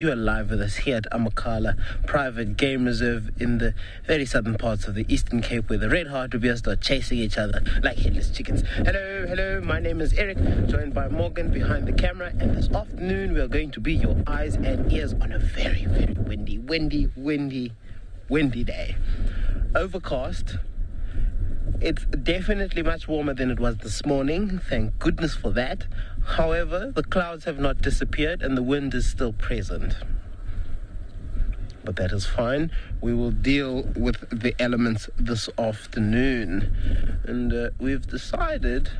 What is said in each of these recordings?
You are live with us here at Amakhala Private Game Reserve in the very southern parts of the Eastern Cape where the red hartebeest are chasing each other like headless chickens. Hello, hello, my name is Eric, joined by Morgan behind the camera, and this afternoon we are going to be your eyes and ears on a very, very windy, windy, windy, windy day. Overcast, it's definitely much warmer than it was this morning. Thank goodness for that. However, the clouds have not disappeared and the wind is still present. But that is fine. We will deal with the elements this afternoon. And uh, we've decided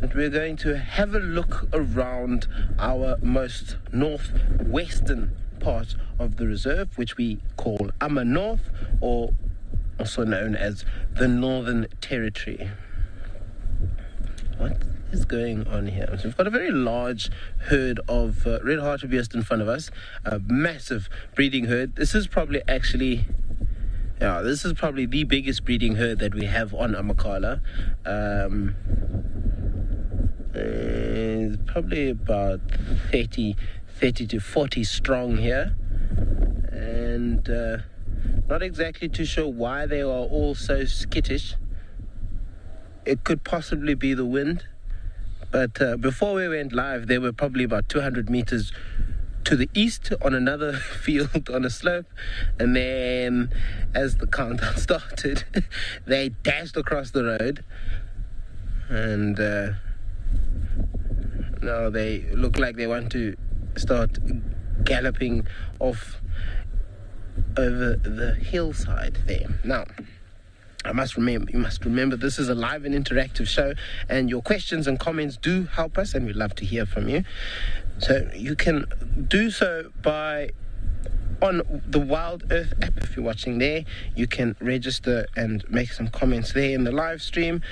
that we're going to have a look around our most northwestern part of the reserve, which we call Ama North or also known as the Northern Territory. What is going on here? So we've got a very large herd of uh, red hartebeest in front of us, a massive breeding herd. This is probably actually yeah, this is probably the biggest breeding herd that we have on Amakhala. Um, it's probably about 30, 30 to 40 strong here. And uh, not exactly too sure why they are all so skittish. It could possibly be the wind. But uh, before we went live, they were probably about 200 meters to the east on another field on a slope. And then, as the countdown started, they dashed across the road. And uh, now they look like they want to start galloping off over the hillside there. Now, I must remember, you must remember this is a live and interactive show, and your questions and comments do help us, and we'd love to hear from you. So you can do so by on the Wild Earth app if you're watching there. You can register and make some comments there in the live stream.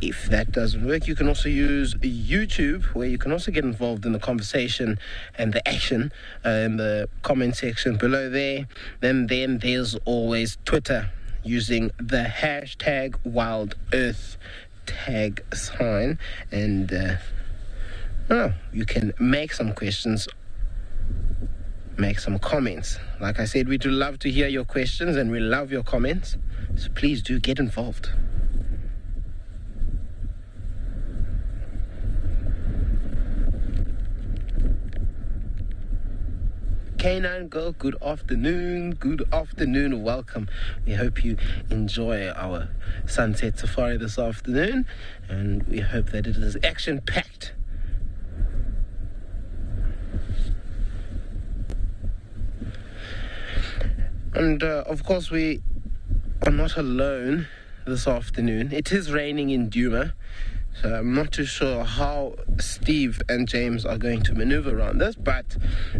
If that doesn't work, you can also use YouTube, where you can also get involved in the conversation and the action uh, in the comment section below there. Then, then there's always Twitter using the hashtag Wild Earth tag sign, and uh, oh, you can make some questions make some comments. Like I said, we do love to hear your questions and we love your comments. So please do get involved. Canine Girl, good afternoon, good afternoon, welcome. We hope you enjoy our sunset safari this afternoon, and we hope that it is action packed. And uh, of course, we are not alone this afternoon. It is raining in Djuma. So I'm not too sure how Steve and James are going to maneuver around this, but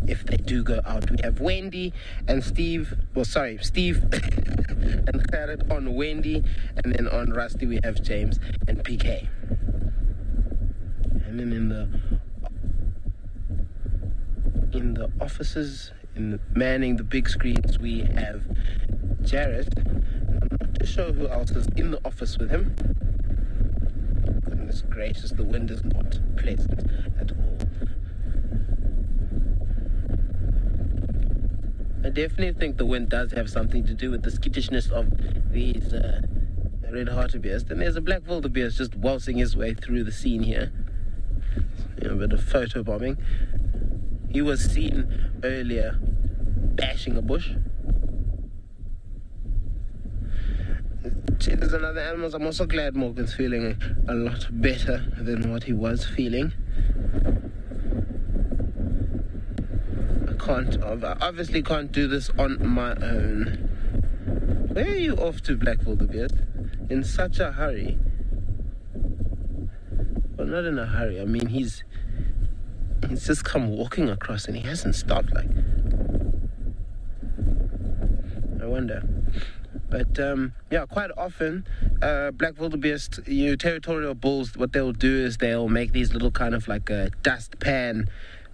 if they do go out, we have Wendy and Steve. Well, sorry, Steve and Gerrit on Wendy, and then on Rusty we have James and BK. And then in the in the offices, in the, manning the big screens, we have Jared. I'm not too sure who else is in the office with him goodness gracious, the wind is not pleasant at all. I definitely think the wind does have something to do with the skittishness of these uh, red hartebeest. And there's a black wildebeest just waltzing his way through the scene here. You know, a bit of photo bombing. He was seen earlier bashing a bush. Cheetahs and other animals. I'm also glad Morgan's feeling a, lot better than what he was feeling. I can't, I obviously can't do this on my own. Where are you off to, Black Wildebeest? In such a hurry? Well, not in a hurry. I mean, he's he's just come walking across and he hasn't stopped. Like, I wonder. But um, yeah, quite often, uh, black wildebeest, you know, territorial bulls, what they'll do is they'll make these little kind of like a dust pan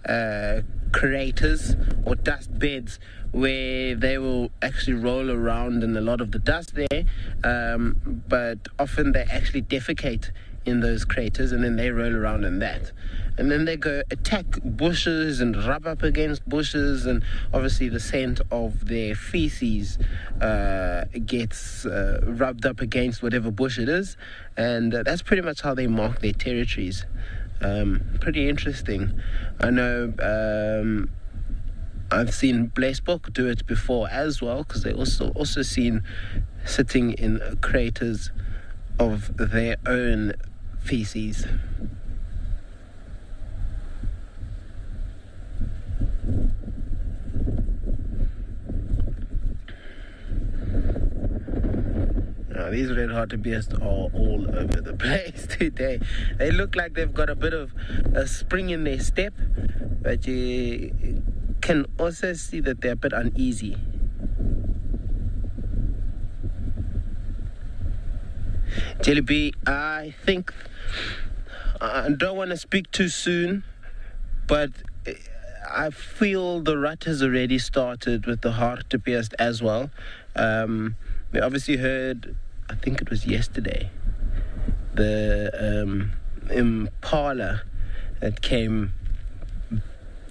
uh, craters or dust beds where they will actually roll around in a lot of the dust there. Um, but often they actually defecate in those craters, and then they roll around in that. And then they go attack bushes and rub up against bushes, and obviously the scent of their feces uh, gets uh, rubbed up against whatever bush it is, and uh, that's pretty much how they mark their territories. Um, pretty interesting. I know. Um, I've seen Blesbok do it before as well because they also also seen sitting in craters of their own feces. Now, these red hartebeest are all over the place today. They look like they've got a bit of a spring in their step, but you can also see that they're a bit uneasy. Jelly I think I don't want to speak too soon, but I feel the rut has already started with the hartebeest as well. Um, we obviously heard, I think it was yesterday, the um, impala that came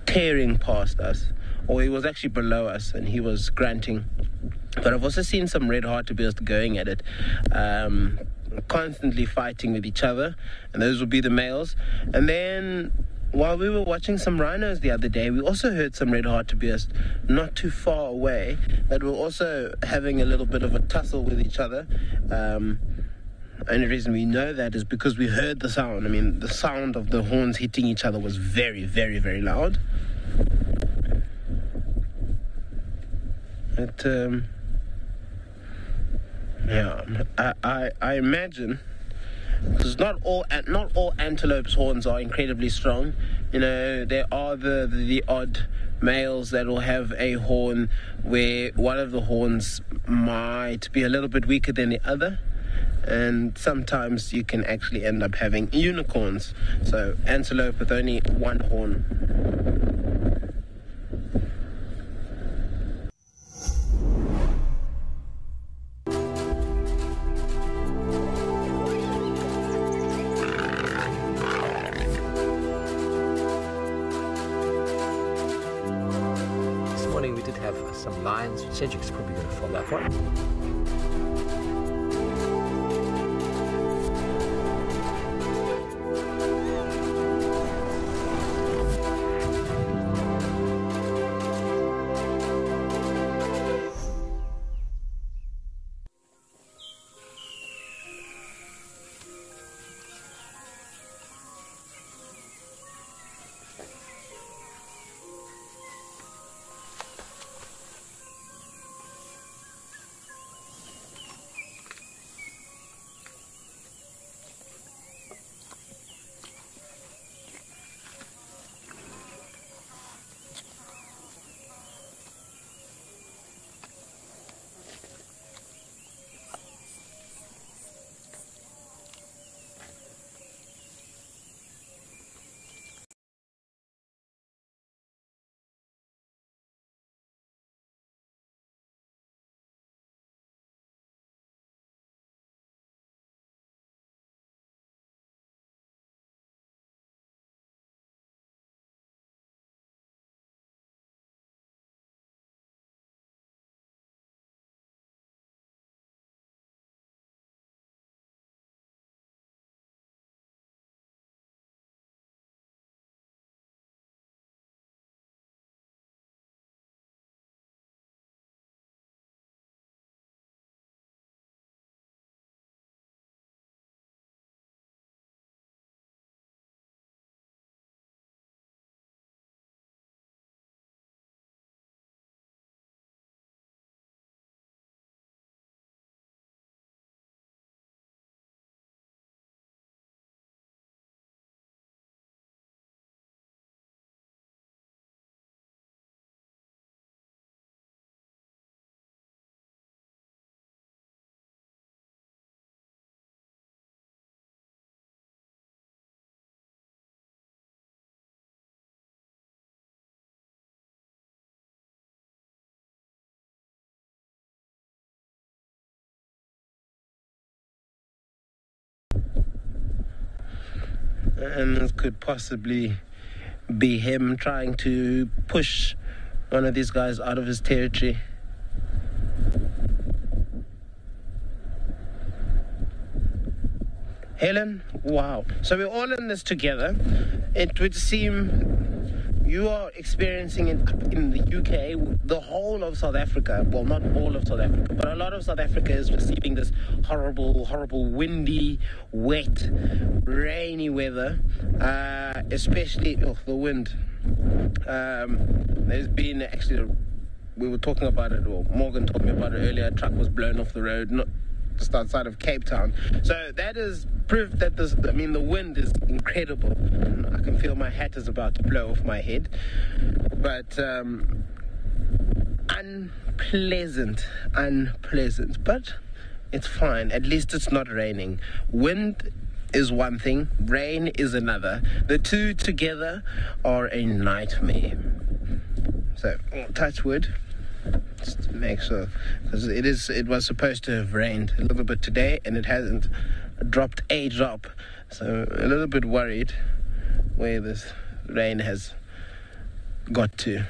tearing past us, or he was actually below us, and he was granting. But I've also seen some red heart to hartebeest going at it. Um, constantly fighting with each other, and those will be the males. And then while we were watching some rhinos the other day, we also heard some red hartebeest not too far away that were also having a little bit of a tussle with each other. Um, only reason we know that is because we heard the sound. I mean, the sound of the horns hitting each other was very, very, very loud. It, um, yeah, I, I, I imagine because not all not all antelopes' horns are incredibly strong. You know, there are the, the, the odd males that will have a horn where one of the horns might be a little bit weaker than the other. And sometimes you can actually end up having unicorns. So, antelope with only one horn. Some lines. Cedric's probably going to follow that one. And could possibly be him trying to push one of these guys out of his territory. Helen, wow. So we're all in this together. It would seem you are experiencing it in the UK, the whole of South Africa. Well, not all of South Africa, but a lot of South Africa is receiving this horrible, horrible, windy, wet, rainy weather, uh, especially oh, the wind. Um, there's been actually, we were talking about it, or Morgan told me about it earlier. A truck was blown off the road, not just outside of Cape Town. So that is proof that this, I mean, the wind is incredible. I can feel my hat is about to blow off my head. But um, unpleasant, unpleasant. But it's fine. At least it's not raining. Wind is one thing, rain is another. The two together are a nightmare. So, touch wood just to make sure. Because it is it was supposed to have rained a little bit today and it hasn't dropped a drop. So a little bit worried where this rain has got to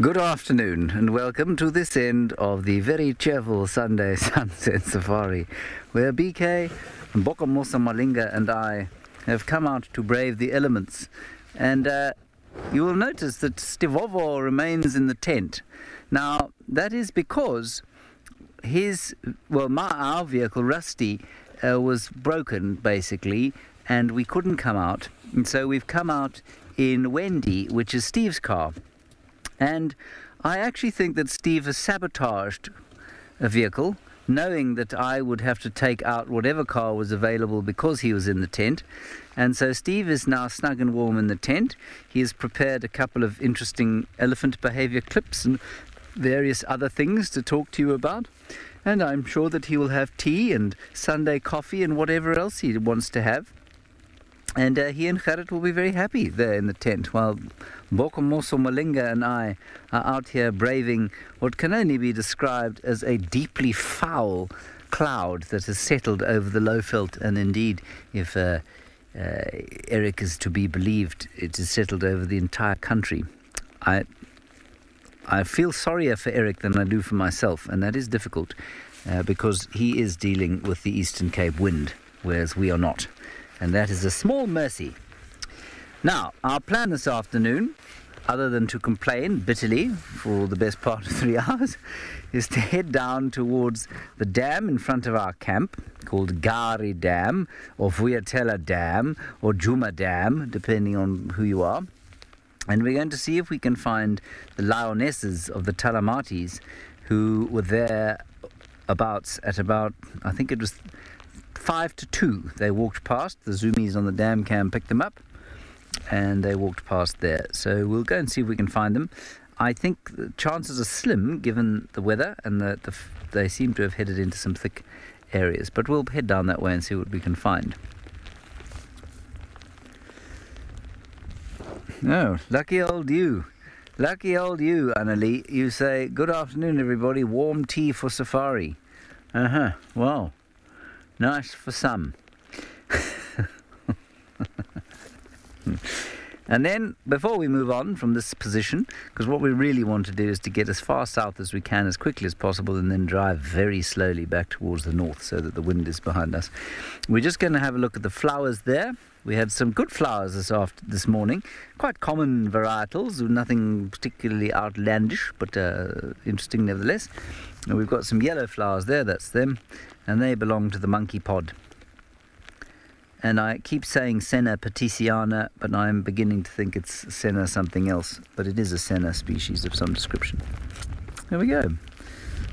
Good afternoon and welcome to this end of the very cheerful Sunday Sunset Safari, where BK, Bokamoso Malinga, and I have come out to brave the elements. And uh, you will notice that Stivovo remains in the tent. Now, that is because his, well, my, our vehicle, Rusty, uh, was broken basically, and we couldn't come out. And so we've come out in Wendy, which is Steve's car. And I actually think that Steve has sabotaged a vehicle, knowing that I would have to take out whatever car was available because he was in the tent. And so Steve is now snug and warm in the tent. He has prepared a couple of interesting elephant behavior clips and various other things to talk to you about. And I'm sure that he will have tea and Sunday coffee and whatever else he wants to have. And uh, he and Gerrit will be very happy there in the tent while Bokamoso Malinga and I are out here braving what can only be described as a deeply foul cloud that has settled over the Lowveld. And indeed, if uh, uh, Eric is to be believed, it has settled over the entire country. I, I feel sorrier for Eric than I do for myself, and that is difficult uh, because he is dealing with the Eastern Cape wind, whereas we are not and that is a small mercy. Now, our plan this afternoon, other than to complain bitterly for the best part of three hours, is to head down towards the dam in front of our camp called Gari Dam or Vuyatela Dam or Djuma Dam, depending on who you are. And we're going to see if we can find the lionesses of the Talamatis who were there about at about I think it was five to two. They walked past. The zoomies on the dam cam picked them up, and they walked past there. So we'll go and see if we can find them. I think the chances are slim given the weather and that the, they seem to have headed into some thick areas. But we'll head down that way and see what we can find. Oh, lucky old you. Lucky old you, Annalie. You say, Good afternoon, everybody. Warm tea for safari. Uh huh. Nice for some. and then, before we move on from this position, because what we really want to do is to get as far south as we can as quickly as possible and then drive very slowly back towards the north so that the wind is behind us. We're just going to have a look at the flowers there. We had some good flowers this after this morning, quite common varietals, nothing particularly outlandish, but uh, interesting nevertheless. And we've got some yellow flowers there, that's them and they belong to the monkey pod. And I keep saying Senna petersiana, but I'm beginning to think it's Senna something else. But it is a Senna species of some description. There we go.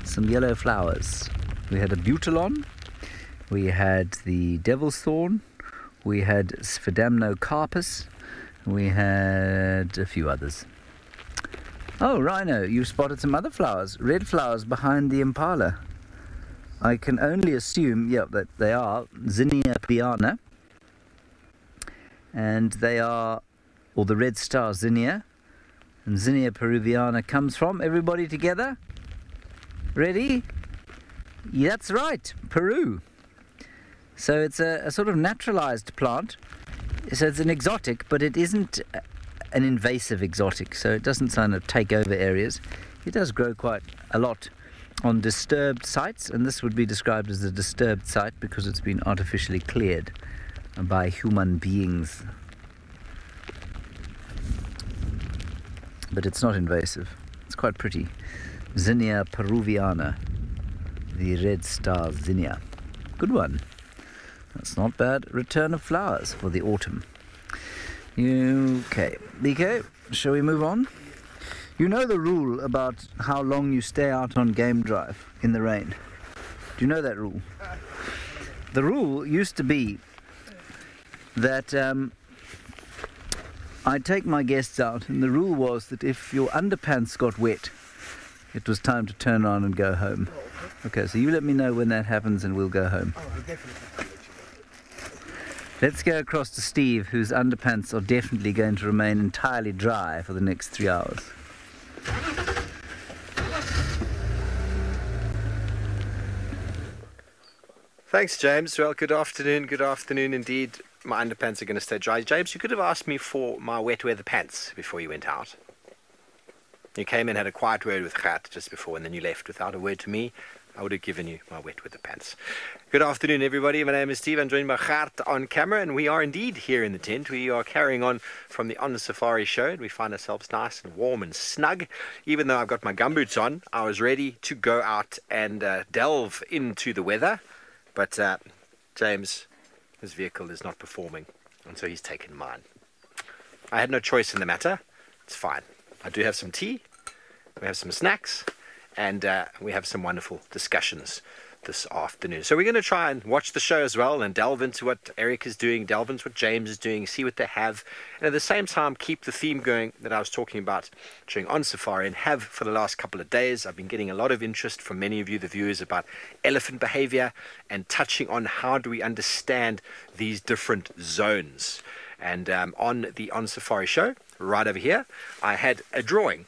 Some yellow flowers. We had Abutilon. We had the devil's thorn. We had Sphedamnocarpus. We had a few others. Oh, Rhino, you spotted some other flowers. Red flowers behind the impala. I can only assume, yeah, that they are Zinnia peruviana, and they are, or the red star zinnia, and Zinnia peruviana comes from. Everybody together? Ready? Yeah, that's right, Peru. So it's a, a sort of naturalized plant. So it's an exotic, but it isn't an invasive exotic. So it doesn't kind of take over areas. It does grow quite a lot on disturbed sites, and this would be described as a disturbed site because it's been artificially cleared by human beings. But it's not invasive. It's quite pretty. Zinnia peruviana, the red star zinnia. Good one. That's not bad. Return of flowers for the autumn. Okay, BK, shall we move on? You know the rule about how long you stay out on game drive in the rain. Do you know that rule? The rule used to be that um, I'd take my guests out, and the rule was that if your underpants got wet, it was time to turn on and go home. Okay, so you let me know when that happens, and we'll go home. Let's go across to Steve, whose underpants are definitely going to remain entirely dry for the next three hours. Thanks, James. Well, good afternoon. Good afternoon indeed. My underpants are going to stay dry. James, you could have asked me for my wet weather pants before you went out. You came and had a quiet word with Gert just before, and then you left without a word to me. I would have given you my wet with the pants. Good afternoon, everybody. My name is Steve. I'm joined by Gert on camera, and we are indeed here in the tent. We are carrying on from the On the Safari show, and we find ourselves nice and warm and snug. Even though I've got my gumboots on, I was ready to go out and uh, delve into the weather. But uh, James, his vehicle is not performing, and so he's taken mine. I had no choice in the matter. It's fine. I do have some tea, we have some snacks, and uh, we have some wonderful discussions this afternoon. So we're going to try and watch the show as well and delve into what Eric is doing, delve into what James is doing, see what they have, and at the same time keep the theme going that I was talking about during On Safari and have for the last couple of days. I've been getting a lot of interest from many of you, the viewers, about elephant behavior and touching on how do we understand these different zones. And um, on the On Safari show, right over here, I had a drawing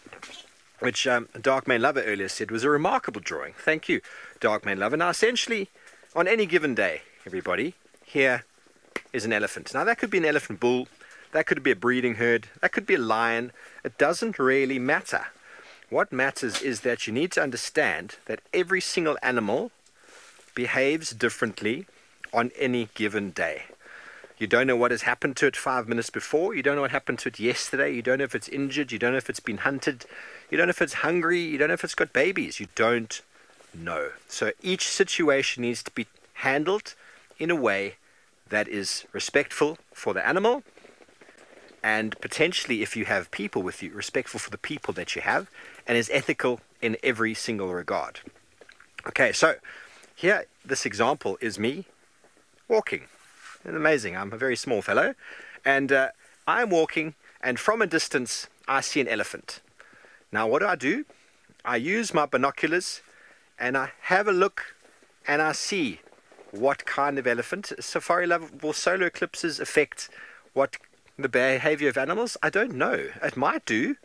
which um, Dark Main Lover earlier said was a remarkable drawing. Thank you, Dark Main Lover. Now, essentially, on any given day, everybody, here is an elephant. Now, that could be an elephant bull, that could be a breeding herd, that could be a lion. It doesn't really matter. What matters is that you need to understand that every single animal behaves differently on any given day. You don't know what has happened to it five minutes before. You don't know what happened to it yesterday. You don't know if it's injured. You don't know if it's been hunted. You don't know if it's hungry. You don't know if it's got babies. You don't know. So each situation needs to be handled in a way that is respectful for the animal and potentially, if you have people with you, respectful for the people that you have and is ethical in every single regard. Okay, so here, this example is me walking. It's amazing. I'm a very small fellow, and uh, I'm walking, and from a distance, I see an elephant. Now, what do I do? I use my binoculars and I have a look and I see what kind of elephant. Safari level solar eclipses affect what the behavior of animals? I don't know. It might do.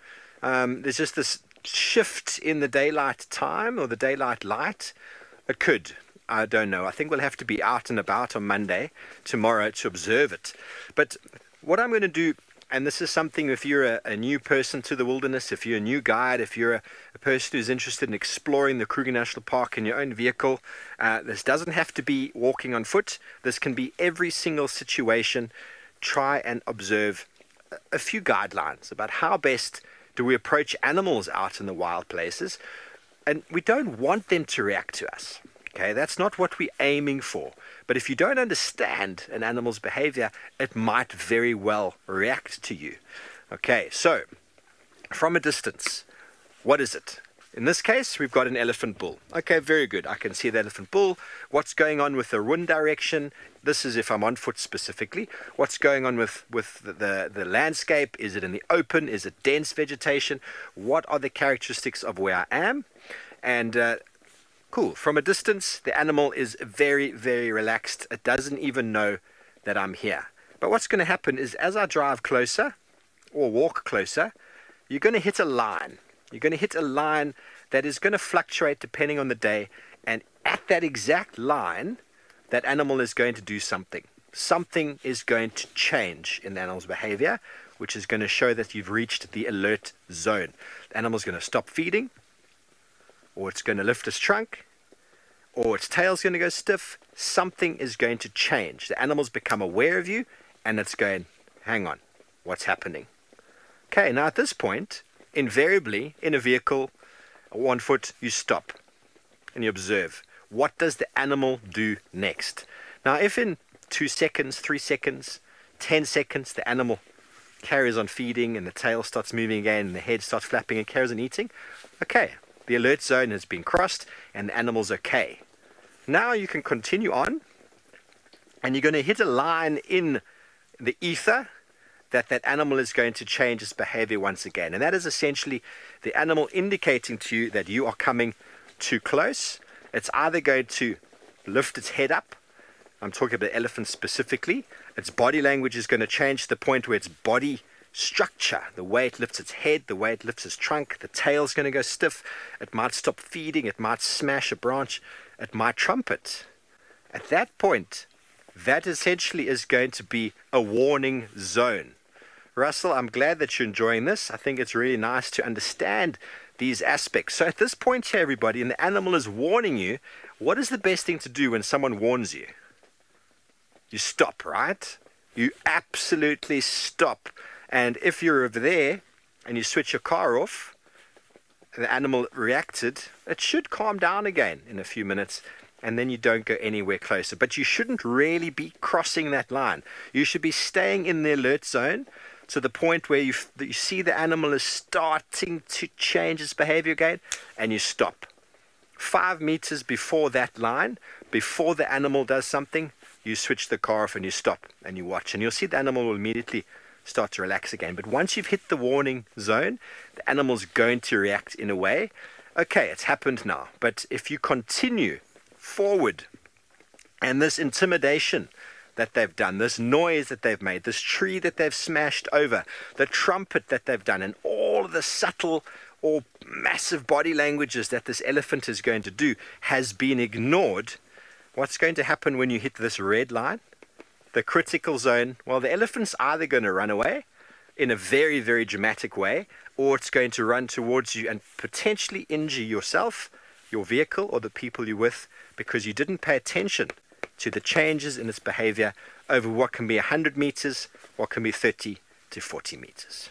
Um, there's just this shift in the daylight time or the daylight light. It could. I don't know. I think we'll have to be out and about on Monday, tomorrow, to observe it. But what I'm going to do, and this is something if you're a, a new person to the wilderness, if you're a new guide, if you're a, a person who's interested in exploring the Kruger National Park in your own vehicle, uh, this doesn't have to be walking on foot. This can be every single situation. Try and observe a- a few guidelines about how best do we approach animals out in the wild places. And we don't want them to react to us. Okay, that's not what we're aiming for. But if you don't understand an animal's behavior, it might very well react to you. Okay, so from a distance, what is it? In this case, we've got an elephant bull. Okay, very good. I can see the elephant bull. What's going on with the wind direction? This is if I'm on foot specifically. What's going on with, with the, the, the landscape? Is it in the open? Is it dense vegetation? What are the characteristics of where I am? And uh, cool. From a distance, the animal is very, very relaxed. It doesn't even know that I'm here. But what's going to happen is as I drive closer or walk closer, you're going to hit a line. You're going to hit a line that is going to fluctuate depending on the day. And at that exact line, that animal is going to do something. Something is going to change in the animal's behavior, which is going to show that you've reached the alert zone. The animal's going to stop feeding, or it's going to lift its trunk, or its tail's going to go stiff. Something is going to change. The animal's become aware of you, and it's going, hang on, what's happening? Okay, now at this point, invariably in a vehicle, one foot, you stop and you observe. What does the animal do next? Now, if in two seconds, three seconds, ten seconds, the animal carries on feeding and the tail starts moving again and the head starts flapping and carries on eating, okay, the alert zone has been crossed and the animal's okay. Now you can continue on and you're going to hit a line in the ether that that animal is going to change its behavior once again. And that is essentially the animal indicating to you that you are coming too close. It's either going to lift its head up. I'm talking about elephants specifically. Its body language is going to change to the point where its body structure, the way it lifts its head, the way it lifts its trunk, the tail's going to go stiff. It might stop feeding. It might smash a branch. It my trumpet. At that point, that essentially is going to be a warning zone. Russell, I'm glad that you're enjoying this. I think it's really nice to understand these aspects. So at this point here, everybody, and the animal is warning you, what is the best thing to do when someone warns you? You stop, right? You absolutely stop. And if you're over there and you switch your car off, the animal reacted, it should calm down again in a few minutes and then you don't go anywhere closer. But you shouldn't really be crossing that line. You should be staying in the alert zone to the point where you, you see the animal is starting to change its behavior again, and you stop. Five meters before that line, before the animal does something, you switch the car off and you stop and you watch, and you'll see the animal will immediately start to relax again. But once you've hit the warning zone, the animal's going to react in a way. Okay, it's happened now. But if you continue forward and this intimidation that they've done, this noise that they've made, this tree that they've smashed over, the trumpet that they've done, and all of the subtle or massive body languages that this elephant is going to do has been ignored. What's going to happen when you hit this red line? The critical zone. Well, the elephant's either going to run away in a very, very dramatic way, or it's going to run towards you and potentially injure yourself, your vehicle, or the people you're with because you didn't pay attention to the changes in its behavior over what can be 100 meters, what can be 30 to 40 meters.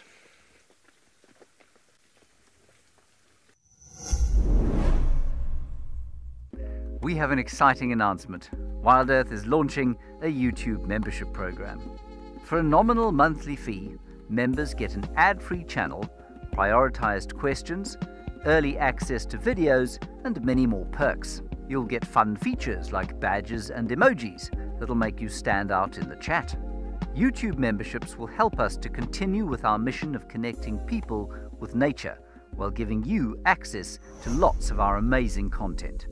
We have an exciting announcement. Wild Earth is launching a YouTube membership program. For a nominal monthly fee, members get an ad free channel, prioritized questions, early access to videos, and many more perks. You'll get fun features like badges and emojis that'll make you stand out in the chat. YouTube memberships will help us to continue with our mission of connecting people with nature while giving you access to lots of our amazing content.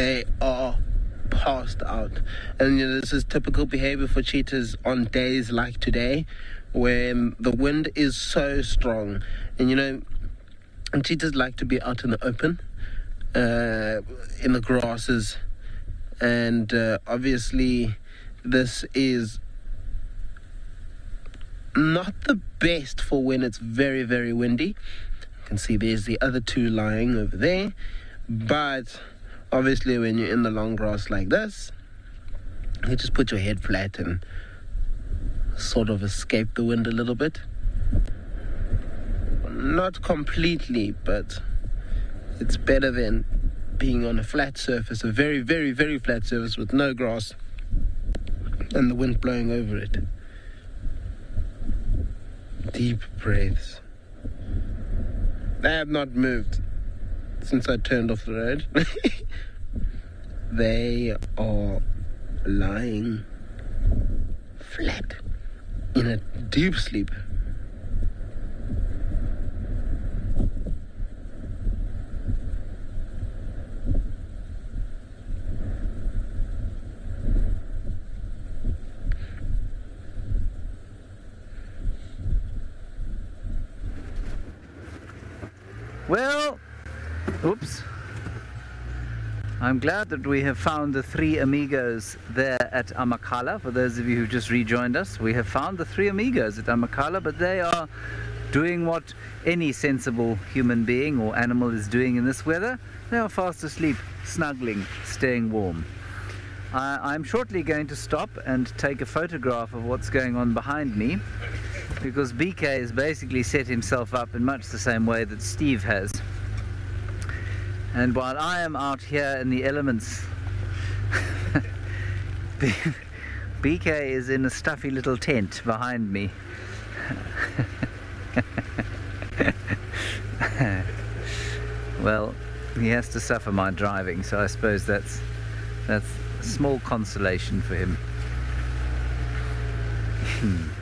They are passed out. And you know, this is typical behavior for cheetahs on days like today, when the wind is so strong. And you know, cheetahs like to be out in the open, uh, in the grasses, and uh, obviously, this is not the best for when it's very, very windy. You can see there's the other two lying over there, but obviously when you're in the long grass like this you just put your head flat and sort of escape the wind a little bit. Not completely but it's better than being on a flat surface a very very very flat surface with no grass and the wind blowing over it. Deep breaths. They have not moved since I turned off the road. they are lying flat in a deep sleep. Well, oops. I'm glad that we have found the three amigos there at Amakhala. For those of you who just rejoined us, we have found the three amigos at Amakhala, but they are doing what any sensible human being or animal is doing in this weather. They are fast asleep, snuggling, staying warm. I'm shortly going to stop and take a photograph of what's going on behind me because BK has basically set himself up in much the same way that Steve has. And while I am out here in the elements, BK is in a stuffy little tent behind me. well, he has to suffer my driving, so I suppose that's that's small consolation for him. Hmm.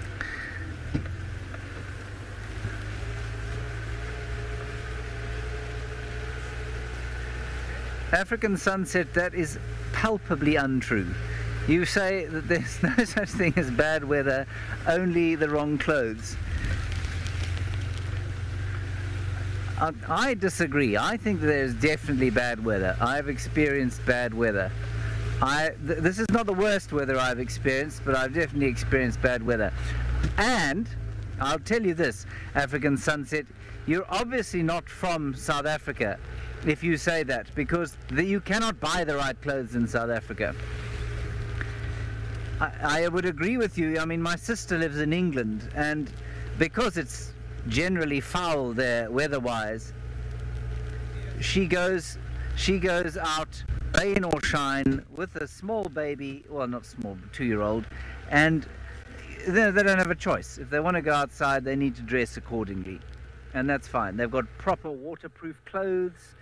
African sunset, that is palpably untrue. You say that there's no such thing as bad weather, only the wrong clothes. I, I disagree. I think there's definitely bad weather. I've experienced bad weather. I, th this is not the worst weather I've experienced, but I've definitely experienced bad weather. And I'll tell you this, African sunset, you're obviously not from South Africa if you say that, because the, you cannot buy the right clothes in South Africa. I, I would agree with you. I mean, my sister lives in England, and because it's generally foul there weather-wise, she goes she goes out rain or shine with a small baby, well not small, two-year-old, and they, they don't have a choice. If they want to go outside, they need to dress accordingly, and that's fine. They've got proper waterproof clothes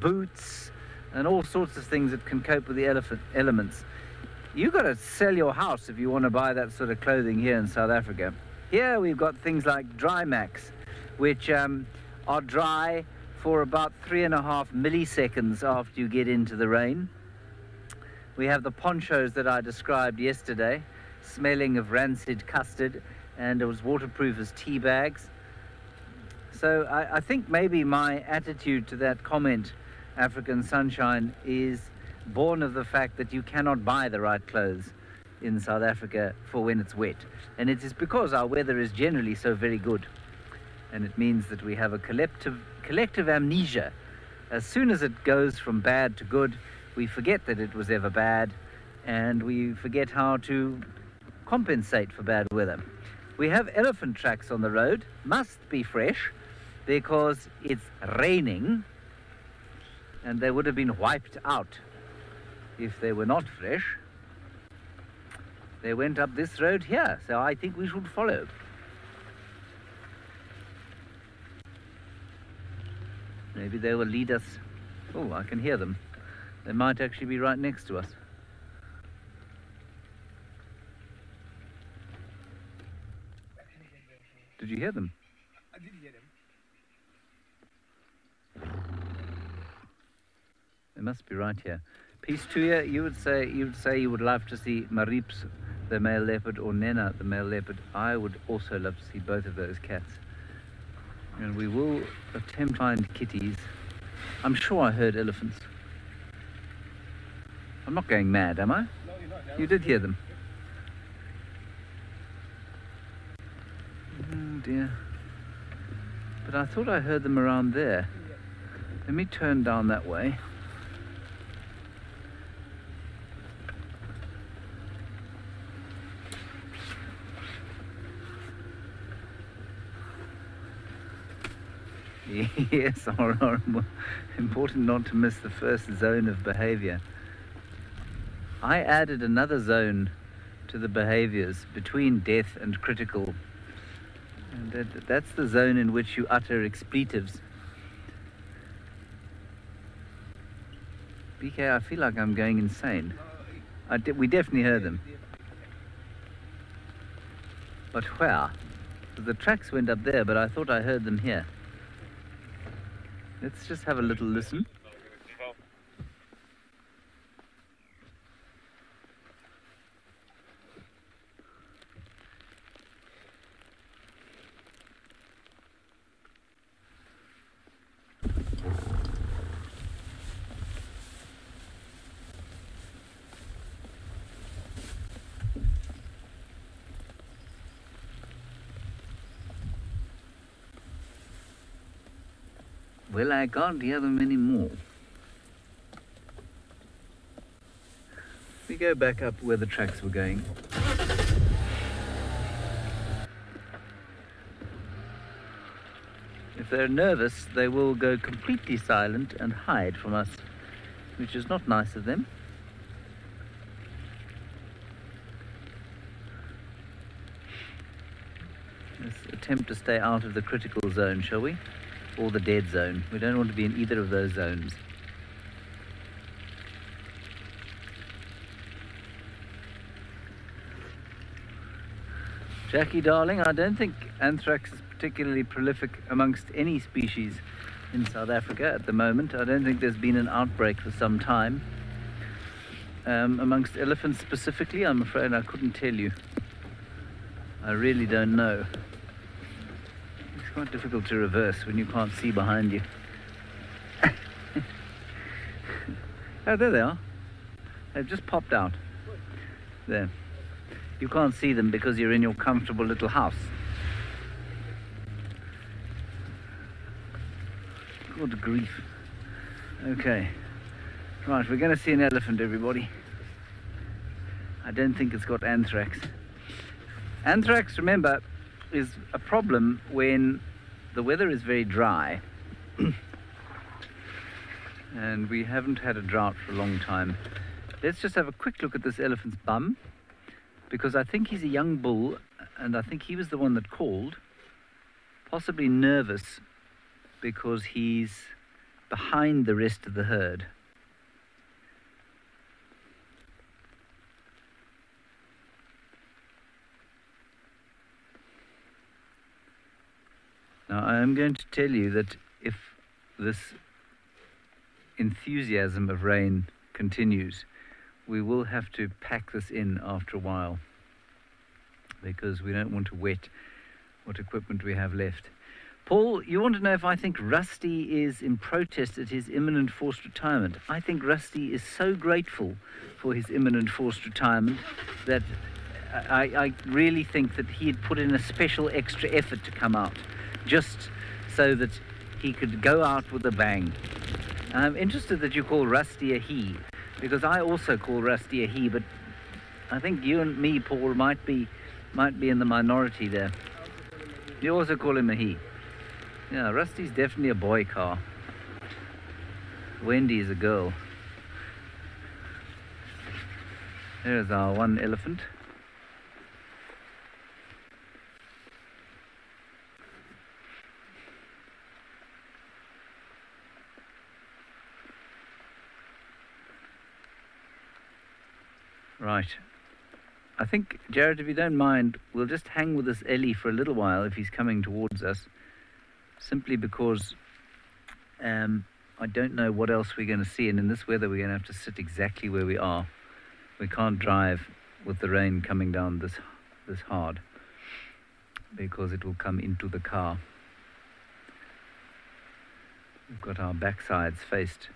boots, and all sorts of things that can cope with the elephant elements. You've got to sell your house if you want to buy that sort of clothing here in South Africa. Here we've got things like Drymax, which um, are dry for about three and a half milliseconds after you get into the rain. We have the ponchos that I described yesterday, smelling of rancid custard, and it was waterproof as tea bags. So I, I think maybe my attitude to that comment African sunshine is born of the fact that you cannot buy the right clothes in South Africa for when it's wet. And it is because our weather is generally so very good. And it means that we have a collective, collective amnesia. As soon as it goes from bad to good, we forget that it was ever bad and we forget how to compensate for bad weather. We have elephant tracks on the road, must be fresh because it's raining and they would have been wiped out if they were not fresh. They went up this road here, so I think we should follow. Maybe they will lead us. Oh, I can hear them. They might actually be right next to us. Did you hear them? It must be right here. Peace to you. You would say you would say you would love to see Marips, the male leopard, or Nena, the male leopard. I would also love to see both of those cats. And we will attempt to find kitties. I'm sure I heard elephants. I'm not going mad, am I? You did hear them. Oh dear. But I thought I heard them around there. Let me turn down that way. Yes, horrible. Important not to miss the first zone of behavior. I added another zone to the behaviors between death and critical. And that, that's the zone in which you utter expletives. BK, I feel like I'm going insane. De- we definitely heard them. But where? The tracks went up there, but I thought I heard them here. Let's just have a little listen. I can't hear them anymore. We go back up where the tracks were going. If they're nervous, they will go completely silent and hide from us, which is not nice of them. Let's attempt to stay out of the critical zone, shall we? Or the dead zone. We don't want to be in either of those zones. Jackie, darling, I don't think anthrax is particularly prolific amongst any species in South Africa at the moment. I don't think there's been an outbreak for some time. Um, amongst elephants specifically, I'm afraid I couldn't tell you. I really don't know. Quite difficult to reverse when you can't see behind you. oh, there they are. They've just popped out. There. You can't see them because you're in your comfortable little house. Good grief. Okay. Right, we're going to see an elephant, everybody. I don't think it's got anthrax. Anthrax, remember, is a problem when the weather is very dry. and we haven't had a drought for a long time. Let's just have a quick look at this elephant's bum because I think he's a young bull and I think he was the one that called, possibly nervous because he's behind the rest of the herd. Now, I am going to tell you that if this enthusiasm of rain continues, we will have to pack this in after a while because we don't want to wet what equipment we have left. Paul, you want to know if I think Rusty is in protest at his imminent forced retirement. I think Rusty is so grateful for his imminent forced retirement that I, I really think that he had put in a special extra effort to come out just so that he could go out with a bang. I'm interested that you call Rusty a he, because I also call Rusty a he, but I think you and me, Paul, might be might be in the minority there. You also call him a he. Yeah, Rusty's definitely a boy car. Wendy is a girl. There's our one elephant. Right. I think, Jared, if you don't mind, we'll just hang with this Ellie for a little while if he's coming towards us, simply because um, I don't know what else we're going to see, and in this weather, we're going to have to sit exactly where we are. We can't drive with the rain coming down this this hard because it will come into the car. We've got our backsides faced.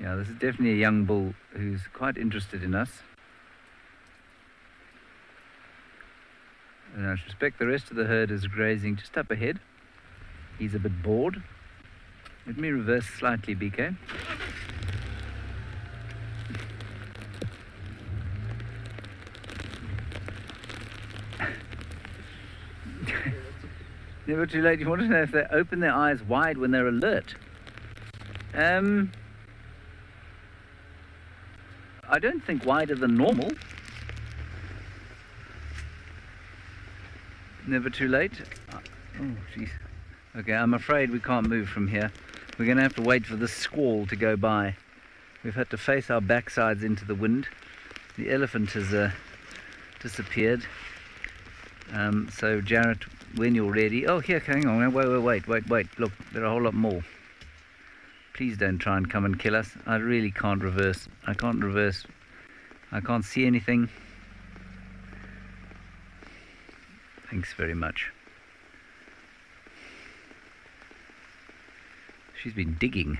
Yeah, this is definitely a young bull who's quite interested in us. And I suspect the rest of the herd is grazing just up ahead. He's a bit bored. Let me reverse slightly, BK. Never too late. You want to know if they open their eyes wide when they're alert. Um, I don't think wider than normal. Never too late. Uh, Oh, jeez. Okay, I'm afraid we can't move from here. We're going to have to wait for the squall to go by. We've had to face our backsides into the wind. The elephant has uh, disappeared. Um, so, Jarrett, when you're ready. Oh, here, hang on. Wait, wait, wait, wait, wait. Look, there are a whole lot more. Please don't try and come and kill us. I really can't reverse. I can't reverse. I can't see anything. Thanks very much. She's been digging.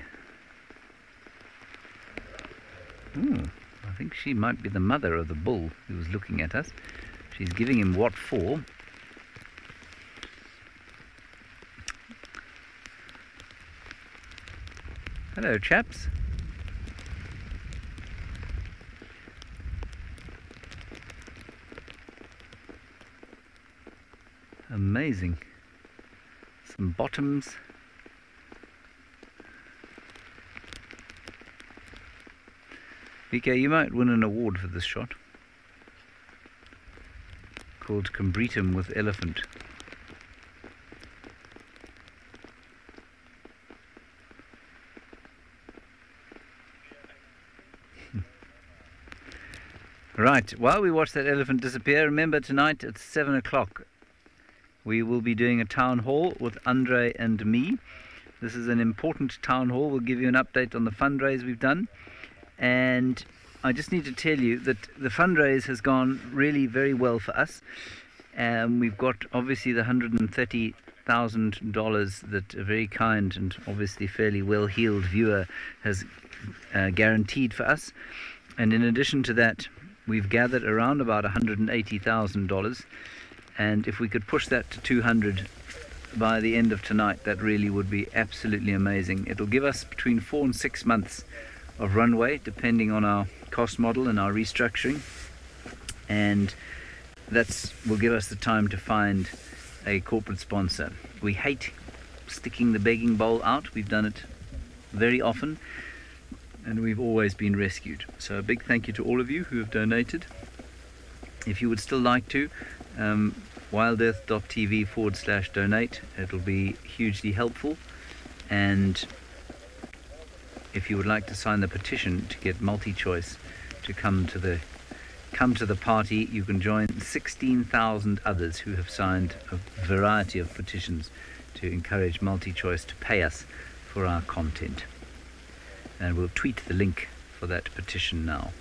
Ooh, I think she might be the mother of the bull who was looking at us. She's giving him what for. Hello, chaps. Amazing. Some bottoms. BK, you might win an award for this shot. Called Combretum with Elephant. Right, while we watch that elephant disappear, remember tonight at 7 o'clock we will be doing a town hall with Andre and me. This is an important town hall. We'll give you an update on the fundraise we've done. And I just need to tell you that the fundraise has gone really very well for us. Um, we've got obviously the $130,000 that a very kind and obviously fairly well heeled viewer has uh, guaranteed for us. And in addition to that, we've gathered around about $180,000 and if we could push that to 200 by the end of tonight that really would be absolutely amazing. It'll give us between four and six months of runway depending on our cost model and our restructuring and that's will give us the time to find a corporate sponsor. We hate sticking the begging bowl out. We've done it very often and we've always been rescued so a big thank you to all of you who have donated if you would still like to um, wildearth.tv forward slash donate. It'll be hugely helpful. And if you would like to sign the petition to get MultiChoice to come to the come to the party, you can join 16,000 others who have signed a variety of petitions to encourage MultiChoice to pay us for our content. And we'll tweet the link for that petition now.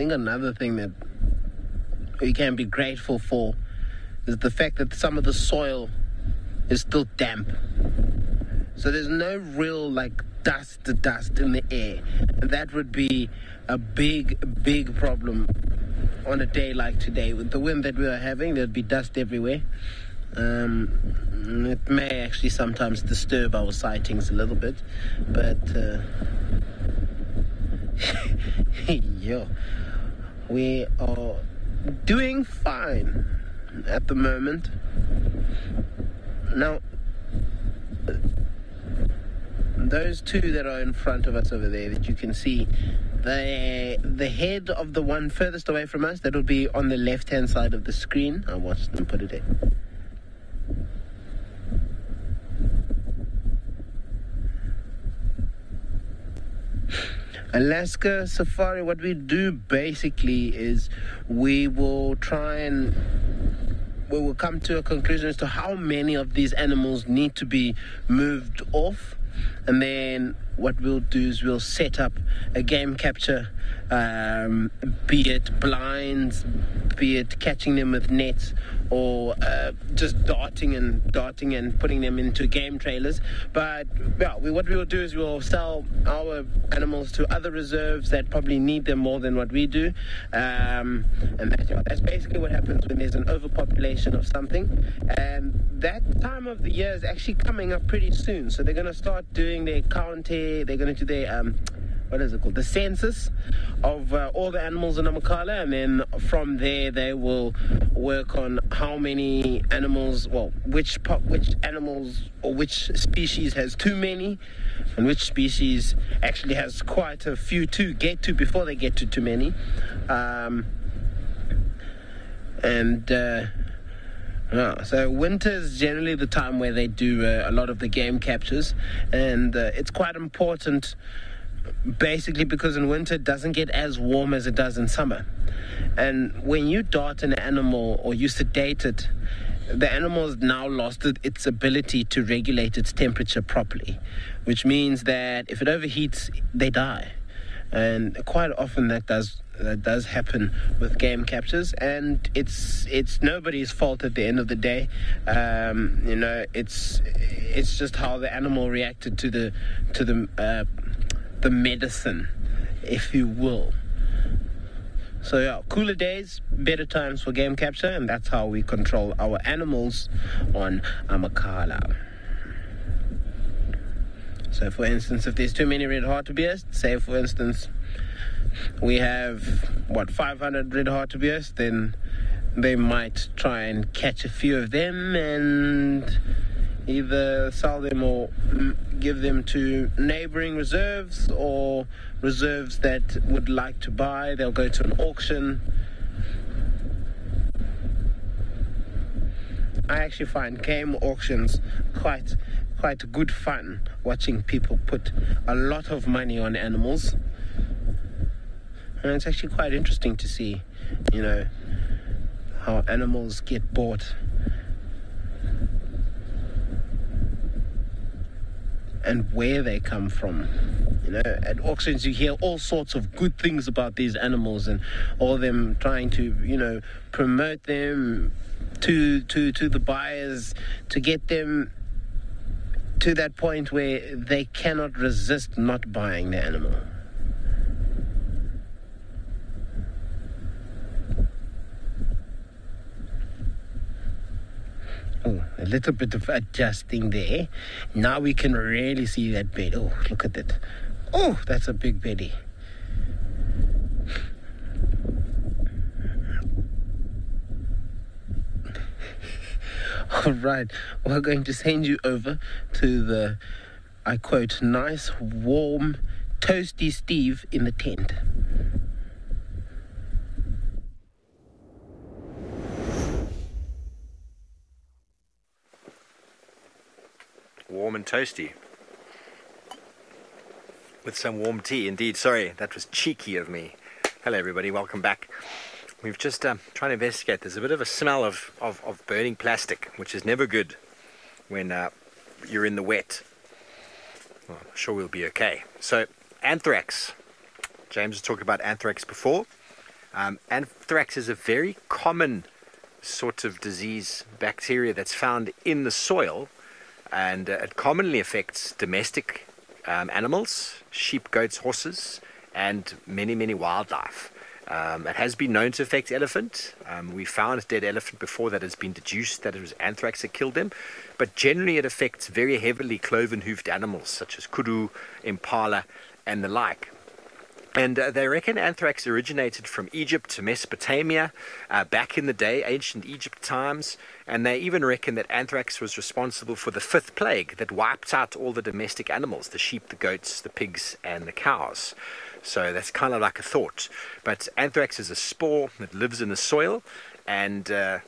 Think another thing that we can be grateful for is the fact that some of the soil is still damp. So there's no real like dust dust in the air. That would be a big, big problem on a day like today. With the wind that we are having, there'd be dust everywhere. Um, it may actually sometimes disturb our sightings a little bit, but uh, we are doing fine at the moment. Now, those two that are in front of us over there that you can see, the the head of the one furthest away from us, that will be on the left hand side of the screen. I watched them put it in. Alaska Safari, what we do basically is we will try and we will come to a conclusion as to how many of these animals need to be moved off. And then what we'll do is we'll set up a game capture um, be it blinds be it catching them with nets or uh, just darting and darting and putting them into game trailers. But yeah we, what we will do is we'll sell our animals to other reserves that probably need them more than what we do. Um, and that's, that's basically what happens when there's an overpopulation of something. And that time of the year is actually coming up pretty soon. So they're going to start doing their counting they're going to do their um, what is it called? The census of uh, all the animals in Amakala, and then from there they will work on how many animals, well, which which animals or which species has too many, and which species actually has quite a few to get to before they get to too many, um, and. Uh, yeah, so winter is generally the time where they do uh, a lot of the game captures, and uh, it's quite important basically because in winter it doesn't get as warm as it does in summer. And when you dart an animal or you sedate it, the animal has now lost its ability to regulate its temperature properly, which means that if it overheats, they die. And quite often that does that does happen with game captures, and it's it's nobody's fault at the end of the day. Um, you know, it's it's just how the animal reacted to the to the uh, the medicine, if you will. So yeah, cooler days, better times for game capture, and that's how we control our animals on Amakala. So for instance, if there's too many red hartebeest, say for instance, we have what 500 red hartebeest, then they might try and catch a few of them and either sell them or give them to neighboring reserves or reserves that would like to buy. They'll go to an auction. I actually find game auctions quite quite good fun watching people put a lot of money on animals. And it's actually quite interesting to see, you know, how animals get bought and where they come from. You know, at auctions you hear all sorts of good things about these animals and all them trying to, you know, promote them to to to the buyers to get them to that point where they cannot resist not buying the animal. Oh, a little bit of adjusting there. Now we can really see that bed. Oh, look at that. Oh, that's a big belly. All right, we're going to send you over to the, I quote, nice, warm, toasty Steve in the tent. Warm and toasty. With some warm tea, indeed. Sorry, that was cheeky of me. Hello, everybody. Welcome back. We've just um, trying to investigate. There's a bit of a smell of, of, of burning plastic, which is never good when uh, you're in the wet. Well, I'm sure we'll be okay. So, anthrax. James has talked about anthrax before. Um, anthrax is a very common sort of disease bacteria that's found in the soil, and uh, it commonly affects domestic um, animals, sheep, goats, horses, and many, many wildlife. Um, it has been known to affect elephant. Um, we found dead elephant before that has been deduced that it was anthrax that killed them. But generally, it affects very heavily cloven hoofed animals such as kudu, impala, and the like. And uh, they reckon anthrax originated from Egypt to Mesopotamia uh, back in the day, ancient Egypt times. And they even reckon that anthrax was responsible for the fifth plague that wiped out all the domestic animals the sheep, the goats, the pigs, and the cows. So that's kind of like a thought. But anthrax is a spore that lives in the soil and uh,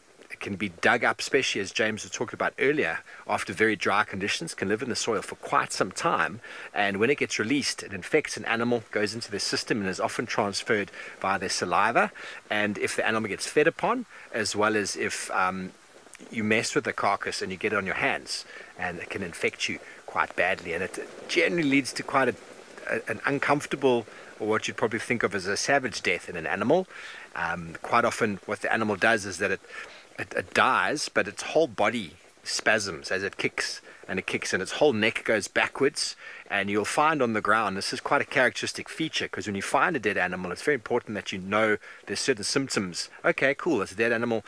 can be dug up, especially as James was talking about earlier, after very dry conditions, can live in the soil for quite some time. And when it gets released, it infects an animal, goes into their system, and is often transferred via their saliva. And if the animal gets fed upon, as well as if um, you mess with the carcass and you get it on your hands, and it can infect you quite badly. And it generally leads to quite a, a, an uncomfortable or what you'd probably think of as a savage death in an animal. Um, quite often, what the animal does is that it, it, it dies, but its whole body spasms as it kicks and it kicks and its whole neck goes backwards and you'll find on the ground this is quite a characteristic feature because when you find a dead animal it's very important that you know there's certain symptoms okay cool it's a dead animal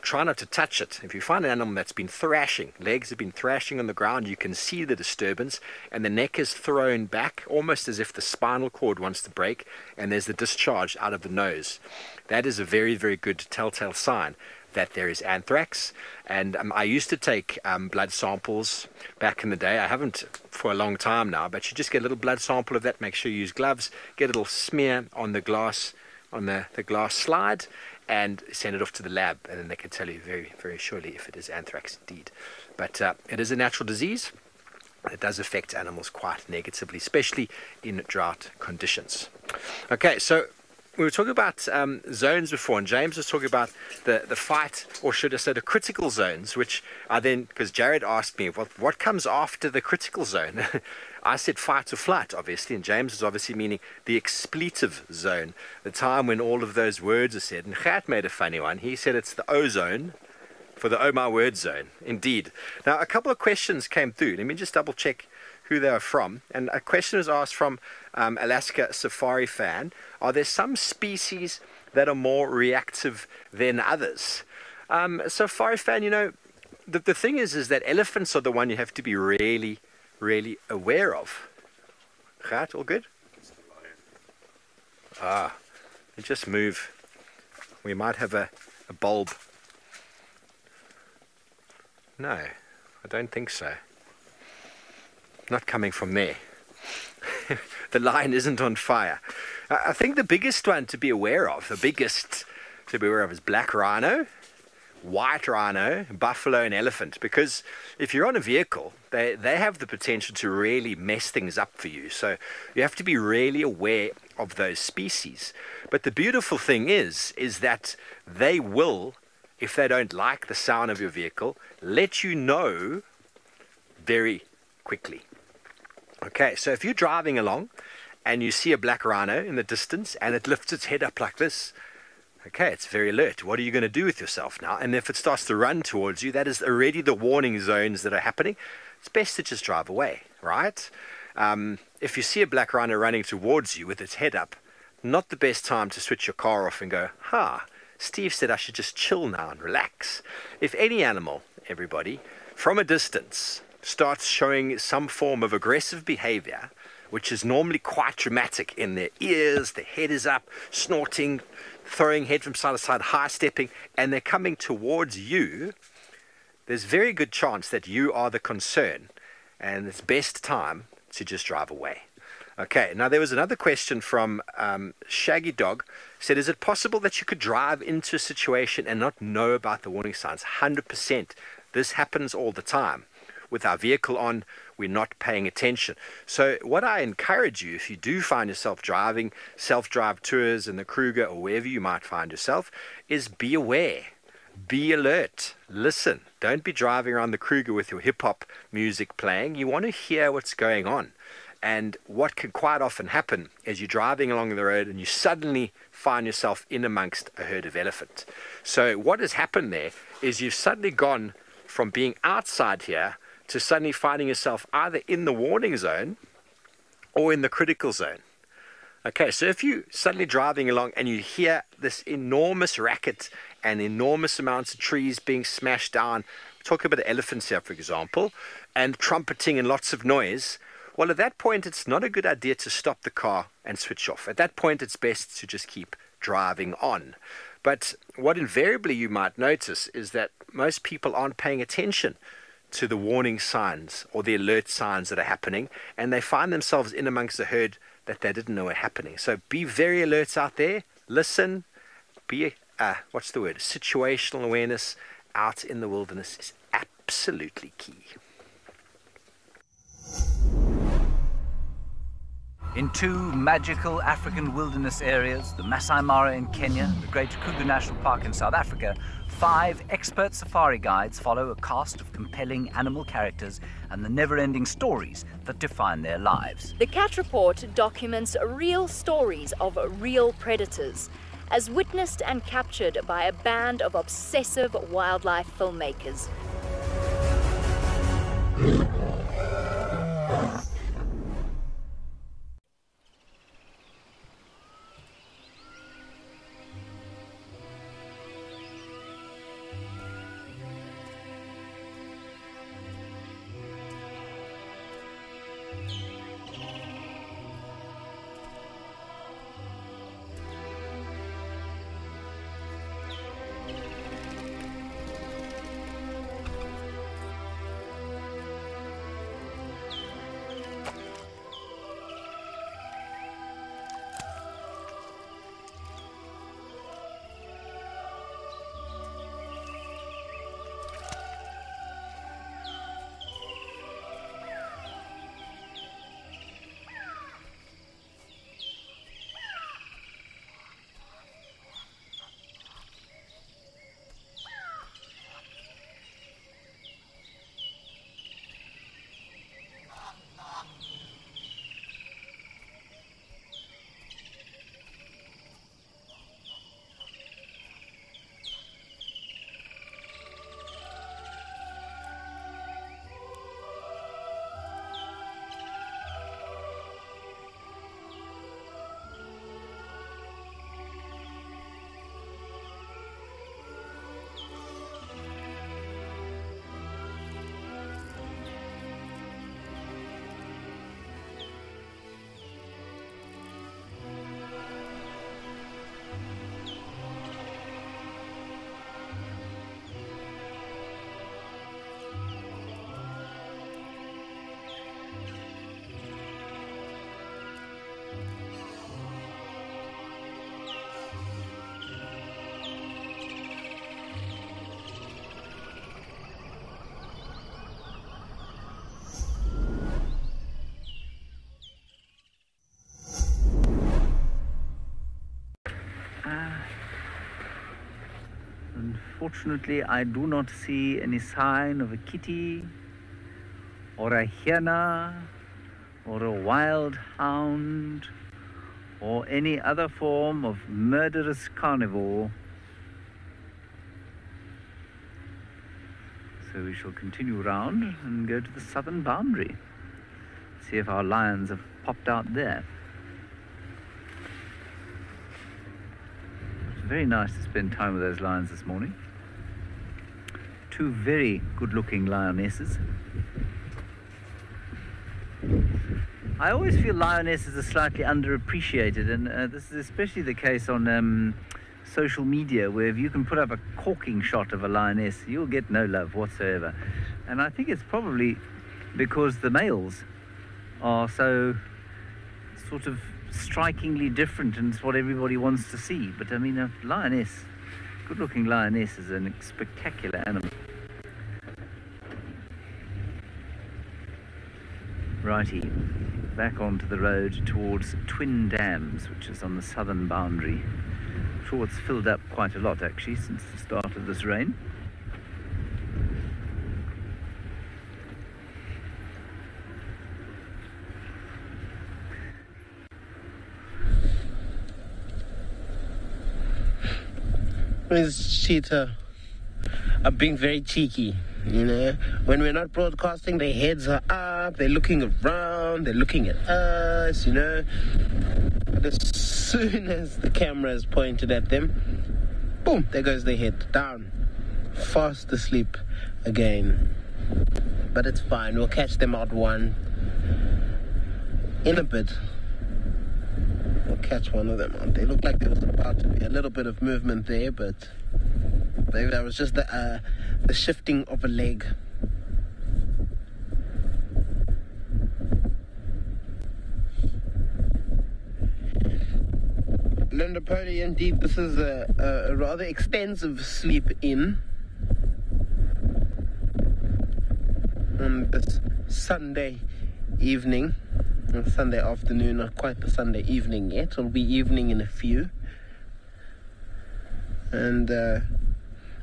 try not to touch it. If you find an animal that's been thrashing, legs have been thrashing on the ground, you can see the disturbance, and the neck is thrown back almost as if the spinal cord wants to break, and there's the discharge out of the nose. That is a very, very good telltale sign that there is anthrax. And um, I used to take um, blood samples back in the day. I haven't for a long time now, but you just get a little blood sample of that. Make sure you use gloves. Get a little smear on the glass on the, the glass slide and send it off to the lab, and then they can tell you very, very surely if it is anthrax indeed. But uh, it is a natural disease. It does affect animals quite negatively, especially in drought conditions. Okay, so we were talking about um, zones before, and James was talking about the, the fight, or should I say, the critical zones, which are then, because Jared asked me, what, what comes after the critical zone? I said fight or flight, obviously, and James is obviously meaning the expletive zone, the time when all of those words are said. And Gert made a funny one. He said it's the ozone for the Oh My Word zone. Indeed. Now, a couple of questions came through. Let me just double check who they are from. And a question was asked from um, Alaska Safari fan Are there some species that are more reactive than others? Um, Safari fan, you know, the, the thing is, is that elephants are the one you have to be really really aware of. Gaat, all good? Ah, just move. We might have a, a bulb. No, I don't think so. Not coming from there. the line isn't on fire. I think the biggest one to be aware of, the biggest to be aware of is black rhino white rhino, buffalo, and elephant. Because if you're on a vehicle, they, they have the potential to really mess things up for you. So you have to be really aware of those species. But the beautiful thing is, is that they will, if they don't like the sound of your vehicle, let you know very quickly. Okay, so if you're driving along and you see a black rhino in the distance and it lifts its head up like this, Okay, it's very alert. What are you going to do with yourself now? And if it starts to run towards you, that is already the warning zones that are happening. It's best to just drive away, right? Um, if you see a black rhino running towards you with its head up, not the best time to switch your car off and go, ha, Steve said I should just chill now and relax. If any animal, everybody, from a distance starts showing some form of aggressive behavior, which is normally quite dramatic in their ears, their head is up, snorting, throwing head from side to side, high stepping, and they're coming towards you, there's very good chance that you are the concern, and it's best time to just drive away. Okay, now there was another question from um, Shaggy Dog. Said, is it possible that you could drive into a situation and not know about the warning signs? 100%. This happens all the time. With our vehicle on, we're not paying attention. So, what I encourage you, if you do find yourself driving self drive tours in the Kruger or wherever you might find yourself, is be aware, be alert, listen. Don't be driving around the Kruger with your hip hop music playing. You want to hear what's going on. And what can quite often happen is you're driving along the road and you suddenly find yourself in amongst a herd of elephants. So what has happened there is you've suddenly gone from being outside here to suddenly finding yourself either in the warning zone or in the critical zone. Okay, so if you suddenly driving along and you hear this enormous racket and enormous amounts of trees being smashed down, talk about elephants here, for example, and trumpeting and lots of noise, well, at that point, it's not a good idea to stop the car and switch off. At that point, it's best to just keep driving on. But what invariably you might notice is that most people aren't paying attention to the warning signs or the alert signs that are happening, and they find themselves in amongst a herd that they didn't know were happening. So be very alert out there, listen, be, uh, what's the word, situational awareness out in the wilderness is absolutely key. In two magical African wilderness areas, the Masai Mara in Kenya, the Great Kruger National Park in South Africa, five expert safari guides follow a cast of compelling animal characters and the never-ending stories that define their lives. The Cat Report documents real stories of real predators, as witnessed and captured by a band of obsessive wildlife filmmakers. Unfortunately, I do not see any sign of a kitty or a hyena or a wild hound or any other form of murderous carnivore. So we shall continue round and go to the southern boundary. See if our lions have popped out there. It's very nice to spend time with those lions this morning two very good looking lionesses. I always feel lionesses are slightly underappreciated, and uh, this is especially the case on um, social media, where if you can put up a corking shot of a lioness, you'll get no love whatsoever. And I think it's probably because the males are so sort of strikingly different, and it's what everybody wants to see. But I mean, a lioness, good looking lioness, is a spectacular animal. Righty, back onto the road towards Twin Dams, which is on the southern boundary. I'm sure it's filled up quite a lot actually since the start of this rain. Miss Cheetah, I'm being very cheeky, you know. When we're not broadcasting, the heads are up they're looking around, they're looking at us, you know. But as soon as the camera is pointed at them, boom, there goes their head down, fast asleep again. But it's fine, we'll catch them out one in a bit. We'll catch one of them out. They look like there was about to be a little bit of movement there, but maybe that was just the, uh, the shifting of a leg. Linda Poli, indeed, this is a, a rather extensive sleep in on this Sunday evening, Sunday afternoon, not quite the Sunday evening yet. It'll be evening in a few. And uh,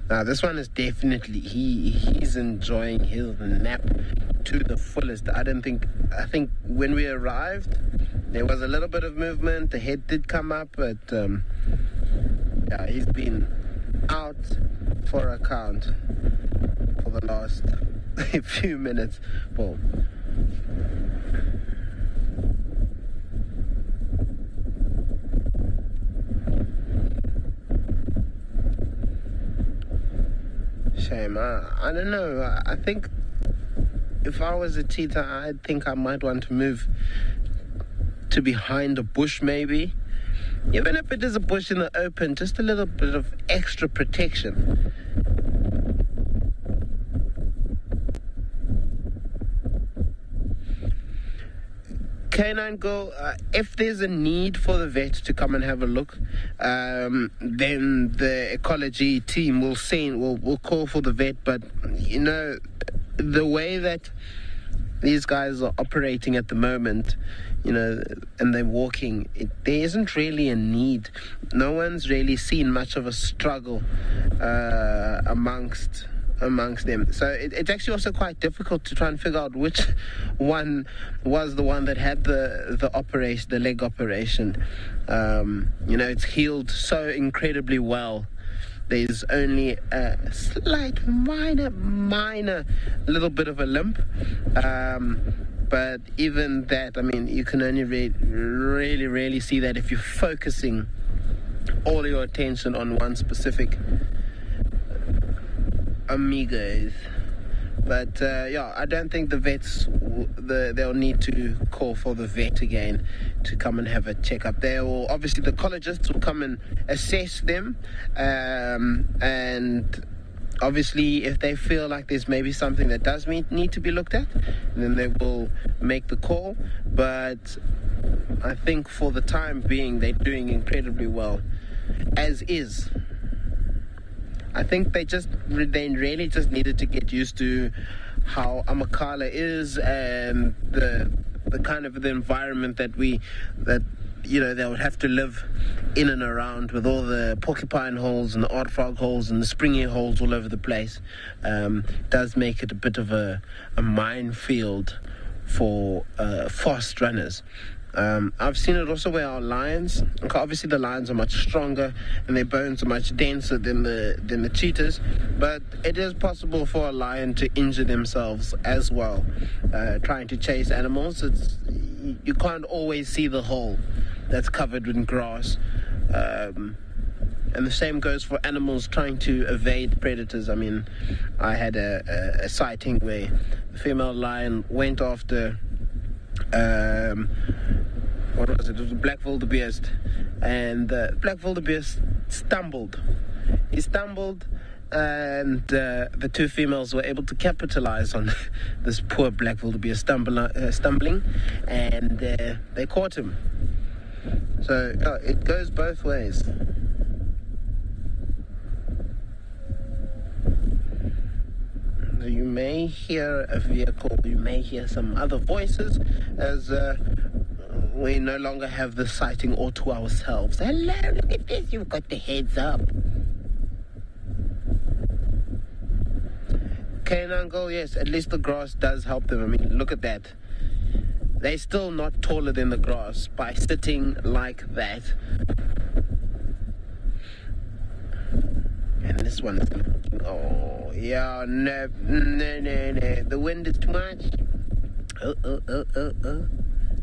now this one is definitely he he's enjoying his nap to the fullest. I don't think I think when we arrived there was a little bit of movement. The head did come up, but um, yeah, he's been out for a count for the last few minutes. Well, shame. I, I don't know. I, I think if I was a cheetah, I think I might want to move to behind a bush, maybe. Even if it is a bush in the open, just a little bit of extra protection. Canine Girl, uh, if there's a need for the vet to come and have a look, um, then the ecology team will send will will call for the vet. But you know, the way that these guys are operating at the moment, you know, and they're walking, it, there isn't really a need. No one's really seen much of a struggle uh, amongst amongst them. So it, it's actually also quite difficult to try and figure out which one was the one that had the the operation, the leg operation. Um, you know, it's healed so incredibly well. There's only a slight, minor, minor little bit of a limp. Um, but even that, I mean, you can only re- really, really see that if you're focusing all your attention on one specific amigos. But uh, yeah, I don't think the vets the, they'll need to call for the vet again to come and have a checkup. They will obviously the ecologists will come and assess them, um, and obviously if they feel like there's maybe something that does need to be looked at, then they will make the call. But I think for the time being, they're doing incredibly well, as is. I think they just they really just needed to get used to how Amakala is and the the kind of the environment that we that you know they would have to live in and around with all the porcupine holes and the aardvark holes and the springy holes all over the place um, does make it a bit of a, a minefield for uh, fast runners um, I've seen it also where our lions, obviously the lions are much stronger and their bones are much denser than the than the cheetahs, but it is possible for a lion to injure themselves as well, uh, trying to chase animals. It's you can't always see the hole that's covered in grass. Um, and the same goes for animals trying to evade predators. I mean, I had a, a, a sighting where a female lion went after um, what was it? It was black wildebeest, and uh, black wildebeest stumbled. He stumbled, and uh, the two females were able to capitalize on this poor black wildebeest stumble, uh, stumbling, and uh, they caught him. So it goes both ways. You may hear a vehicle, you may hear some other voices as uh, we no longer have the sighting all to ourselves. Hello, look at this, you've got the heads up. Cane uncle, yes, at least the grass does help them. I mean, look at that. They're still not taller than the grass by sitting like that. And this one is gonna. Oh, yeah, no, no, no, no. The wind is too much. Oh, oh, oh, oh, oh.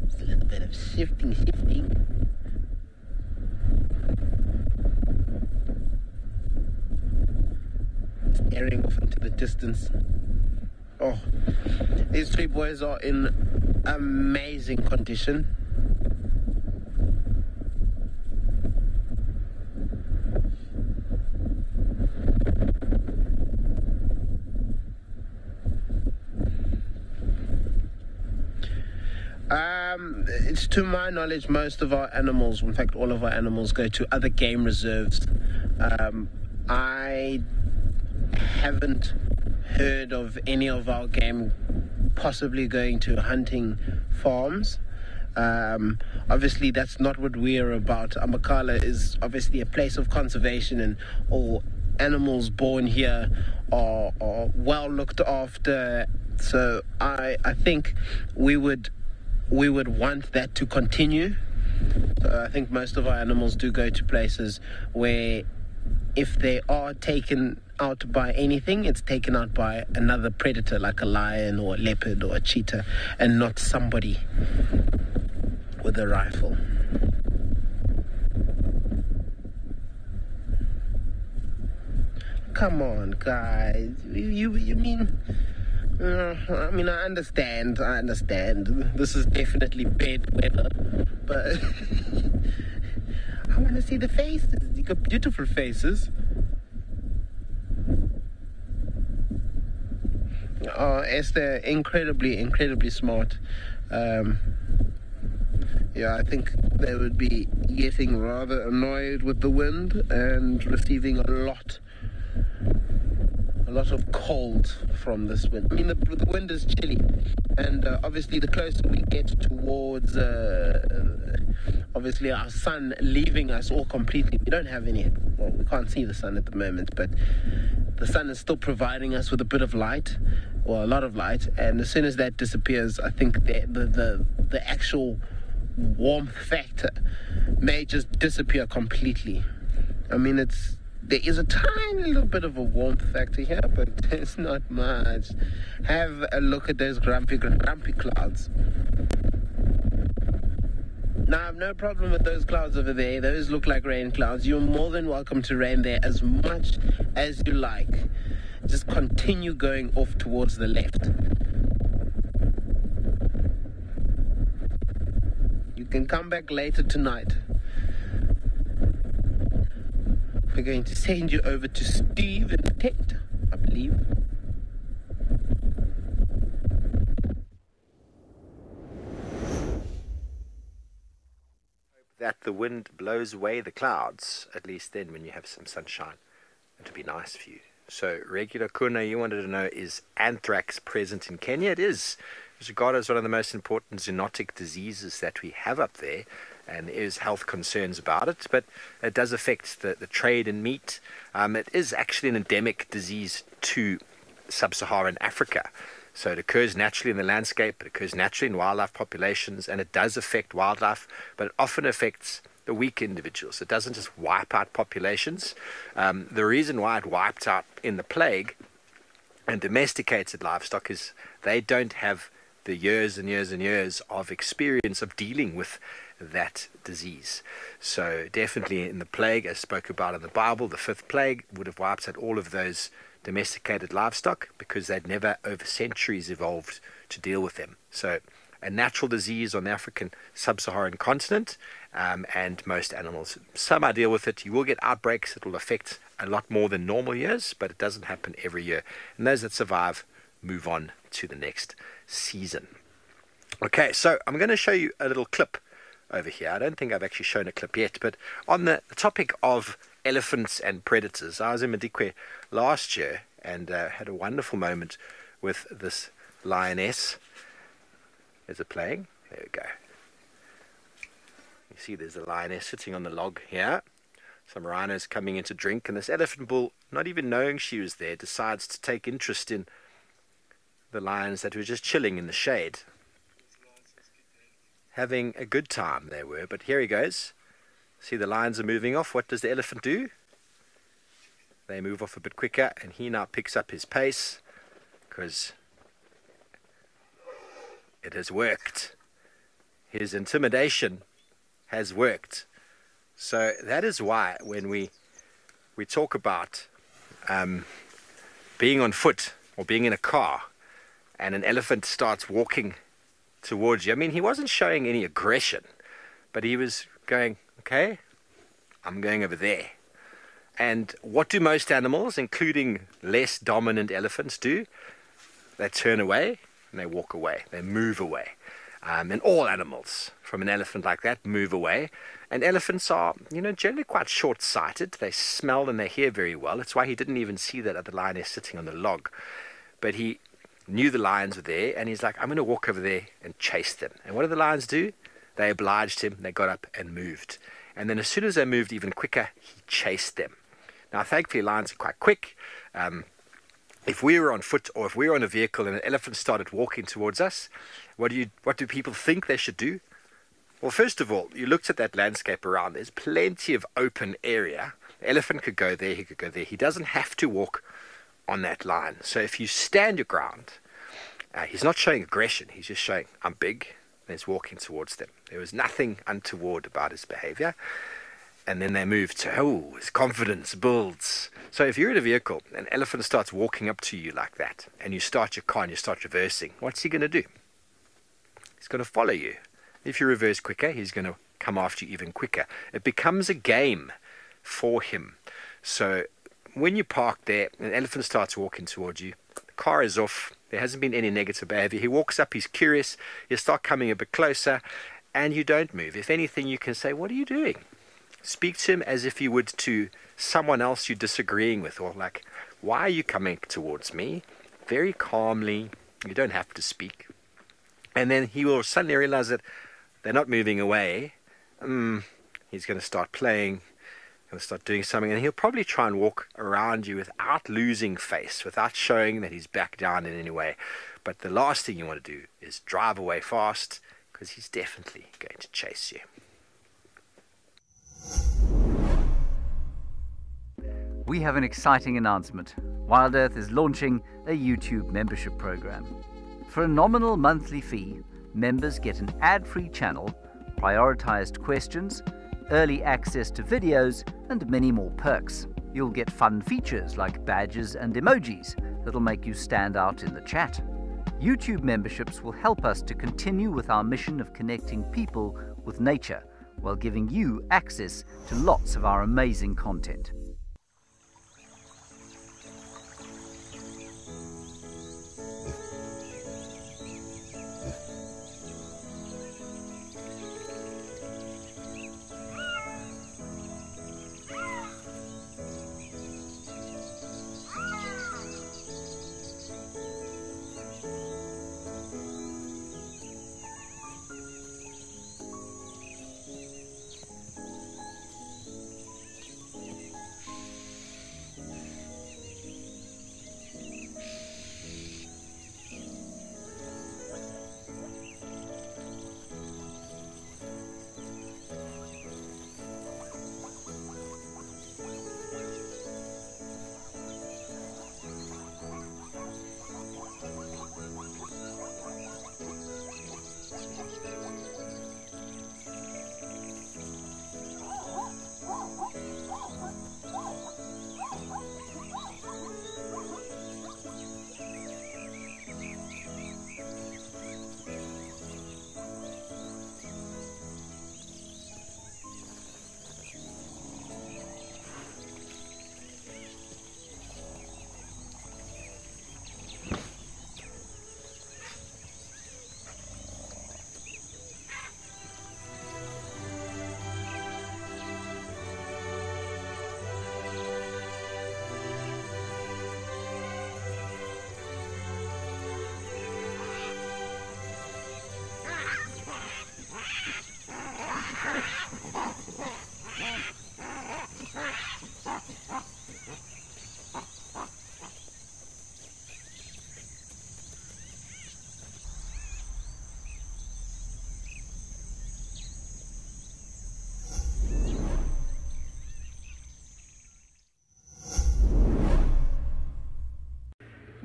It's a little bit of shifting, shifting. Staring off into the distance. Oh, these three boys are in amazing condition. Um, it's to my knowledge, most of our animals, in fact, all of our animals, go to other game reserves. Um, I haven't heard of any of our game possibly going to hunting farms. Um, obviously, that's not what we're about. Amakala is obviously a place of conservation, and all animals born here are, are well looked after. So I I think we would we would want that to continue. So I think most of our animals do go to places where if they are taken out by anything, it's taken out by another predator like a lion or a leopard or a cheetah and not somebody with a rifle. Come on, guys. You, you, you mean uh, I mean, I understand. I understand. This is definitely bad weather, but I want to see the faces. You got beautiful faces. Oh, Esther, incredibly, incredibly smart. Um, yeah, I think they would be getting rather annoyed with the wind and receiving a lot lot of cold from this wind. I mean, the, the wind is chilly, and uh, obviously, the closer we get towards, uh, obviously, our sun leaving us all completely, we don't have any. Well, we can't see the sun at the moment, but the sun is still providing us with a bit of light, or a lot of light, and as soon as that disappears, I think the the the, the actual warmth factor may just disappear completely. I mean, it's there is a tiny little bit of a warmth factor here, but it's not much. Have a look at those grumpy, grumpy clouds. Now, I have no problem with those clouds over there. Those look like rain clouds. You're more than welcome to rain there as much as you like. Just continue going off towards the left. You can come back later tonight. We're going to send you over to Steve in the tent, I believe. That the wind blows away the clouds, at least then when you have some sunshine. It'll be nice for you. So, regular kuna, you wanted to know, is anthrax present in Kenya? It is. It's regarded as one of the most important zoonotic diseases that we have up there and there is health concerns about it, but it does affect the, the trade in meat. Um, it is actually an endemic disease to sub Saharan Africa. So it occurs naturally in the landscape, it occurs naturally in wildlife populations, and it does affect wildlife, but it often affects the weak individuals. It doesn't just wipe out populations. Um, the reason why it wiped out in the plague and domesticated livestock is they don't have the years and years and years of experience of dealing with that disease. So, definitely in the plague, as spoke about in the Bible, the fifth plague would have wiped out all of those domesticated livestock because they'd never over centuries evolved to deal with them. So, a natural disease on the African sub Saharan continent, um, and most animals. Some I deal with it. You will get outbreaks will affect a lot more than normal years, but it doesn't happen every year. And those that survive move on to the next season. Okay, so I'm going to show you a little clip over here. I don't think I've actually shown a clip yet, but on the, topic of elephants and predators, I was in Madikwe last year and uh, had a wonderful moment with this lioness. Is it playing? There we go. You see there's a lioness sitting on the log here. Some rhinos coming in to drink, and this elephant bull, not even knowing she was there, decides to take interest in the lions that were just chilling in the shade having a good time they were. But here he goes. See the lions are moving off. What does the elephant do? they move off a bit quicker, and he now picks up his pace because it has worked. His intimidation has worked. So that is why when we we talk about um, being on foot or being in a car, and an elephant starts walking towards you. I mean, he wasn't showing any aggression, but he was going, "Okay, I'm going over there." And what do most animals, including less dominant elephants, do? They turn away and they walk away. They move away. Um, and all animals, from an elephant like that, move away. And elephants are, you know, generally quite short-sighted. They smell and they hear very well. That's why he didn't even see that other lioness sitting on the log. But he knew the lions were there, and he's like, I'm going to walk over there and chase them. And what did the lions do? They obliged him. They got up and moved. And then as soon as they moved even quicker, he chased them. Now, thankfully, lions are quite quick. Um, if we were on foot or if we were on a vehicle and an elephant started walking towards us, what do you what do people think they should do? Well, first of all, you looked at that landscape around. There's plenty of open area. The elephant could go there, he could go there. He doesn't have to walk on that line. So if you stand your ground, uh, he's not showing aggression. He's just showing, I'm big, and he's walking towards them. There was nothing untoward about his behavior and then they move to oh his confidence builds so if you're in a vehicle and an elephant starts walking up to you like that and you start your car and you start reversing what's he going to do he's going to follow you if you reverse quicker he's going to come after you even quicker it becomes a game for him so when you park there an elephant starts walking towards you. The car is off. There hasn't been any negative behavior. He walks up. He's curious. You start coming a bit closer and you don't move. If anything you can say what are you doing? Speak to him as if you would to someone else you're disagreeing with, or like, why are you coming towards me? Very calmly. You don't have to speak. And then he will suddenly realize that they're not moving away. Mm, he's going to start playing, going to start doing something, and he'll probably try and walk around you without losing face, without showing that he's back down in any way. But the last thing you want to do is drive away fast because he's definitely going to chase you. We have an exciting announcement. Wild Earth is launching a YouTube membership program. For a nominal monthly fee, members get an ad free channel, prioritized questions, early access to videos, and many more perks. You'll get fun features like badges and emojis that'll make you stand out in the chat. YouTube memberships will help us to continue with our mission of connecting people with nature while giving you access to lots of our amazing content.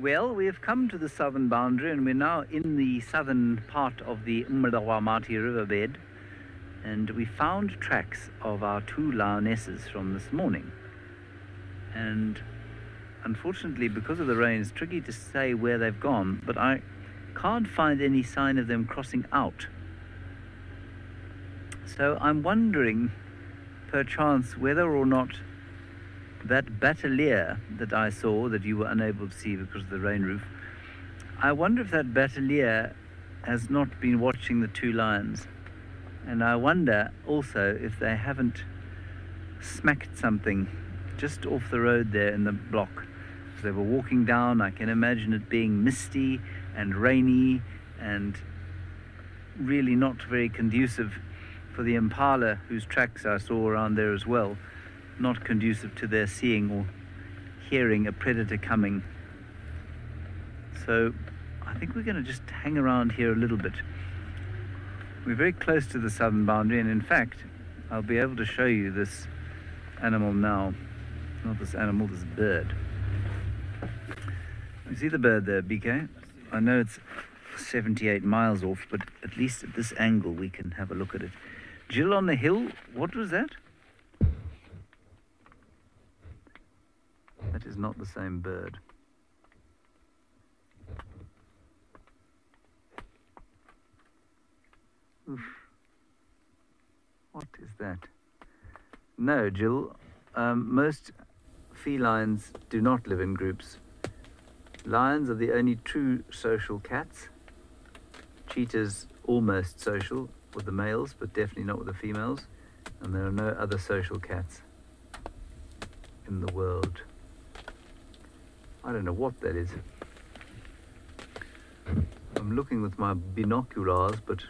Well, we have come to the southern boundary and we're now in the southern part of the Umlawamati riverbed and we found tracks of our two lionesses from this morning. And unfortunately, because of the rain, it's tricky to say where they've gone, but I can't find any sign of them crossing out. So I'm wondering, perchance, whether or not that bateleur that I saw that you were unable to see because of the rain roof, I wonder if that bateleur has not been watching the two lions. And I wonder also if they haven't smacked something just off the road there in the block. As they were walking down, I can imagine it being misty and rainy and really not very conducive for the impala whose tracks I saw around there as well. Not conducive to their seeing or hearing a predator coming. So I think we're going to just hang around here a little bit. We're very close to the southern boundary, and in fact, I'll be able to show you this animal now. Not this animal, this bird. You see the bird there, BK? I know it's 78 miles off, but at least at this angle we can have a look at it. Jill on the hill, what was that? That is not the same bird. Oof. What is that? No, Jill. Um, most felines do not live in groups. Lions are the only true social cats. Cheetahs almost social with the males, but definitely not with the females. And there are no other social cats in the world. I don't know what that is. I'm looking with my binoculars, but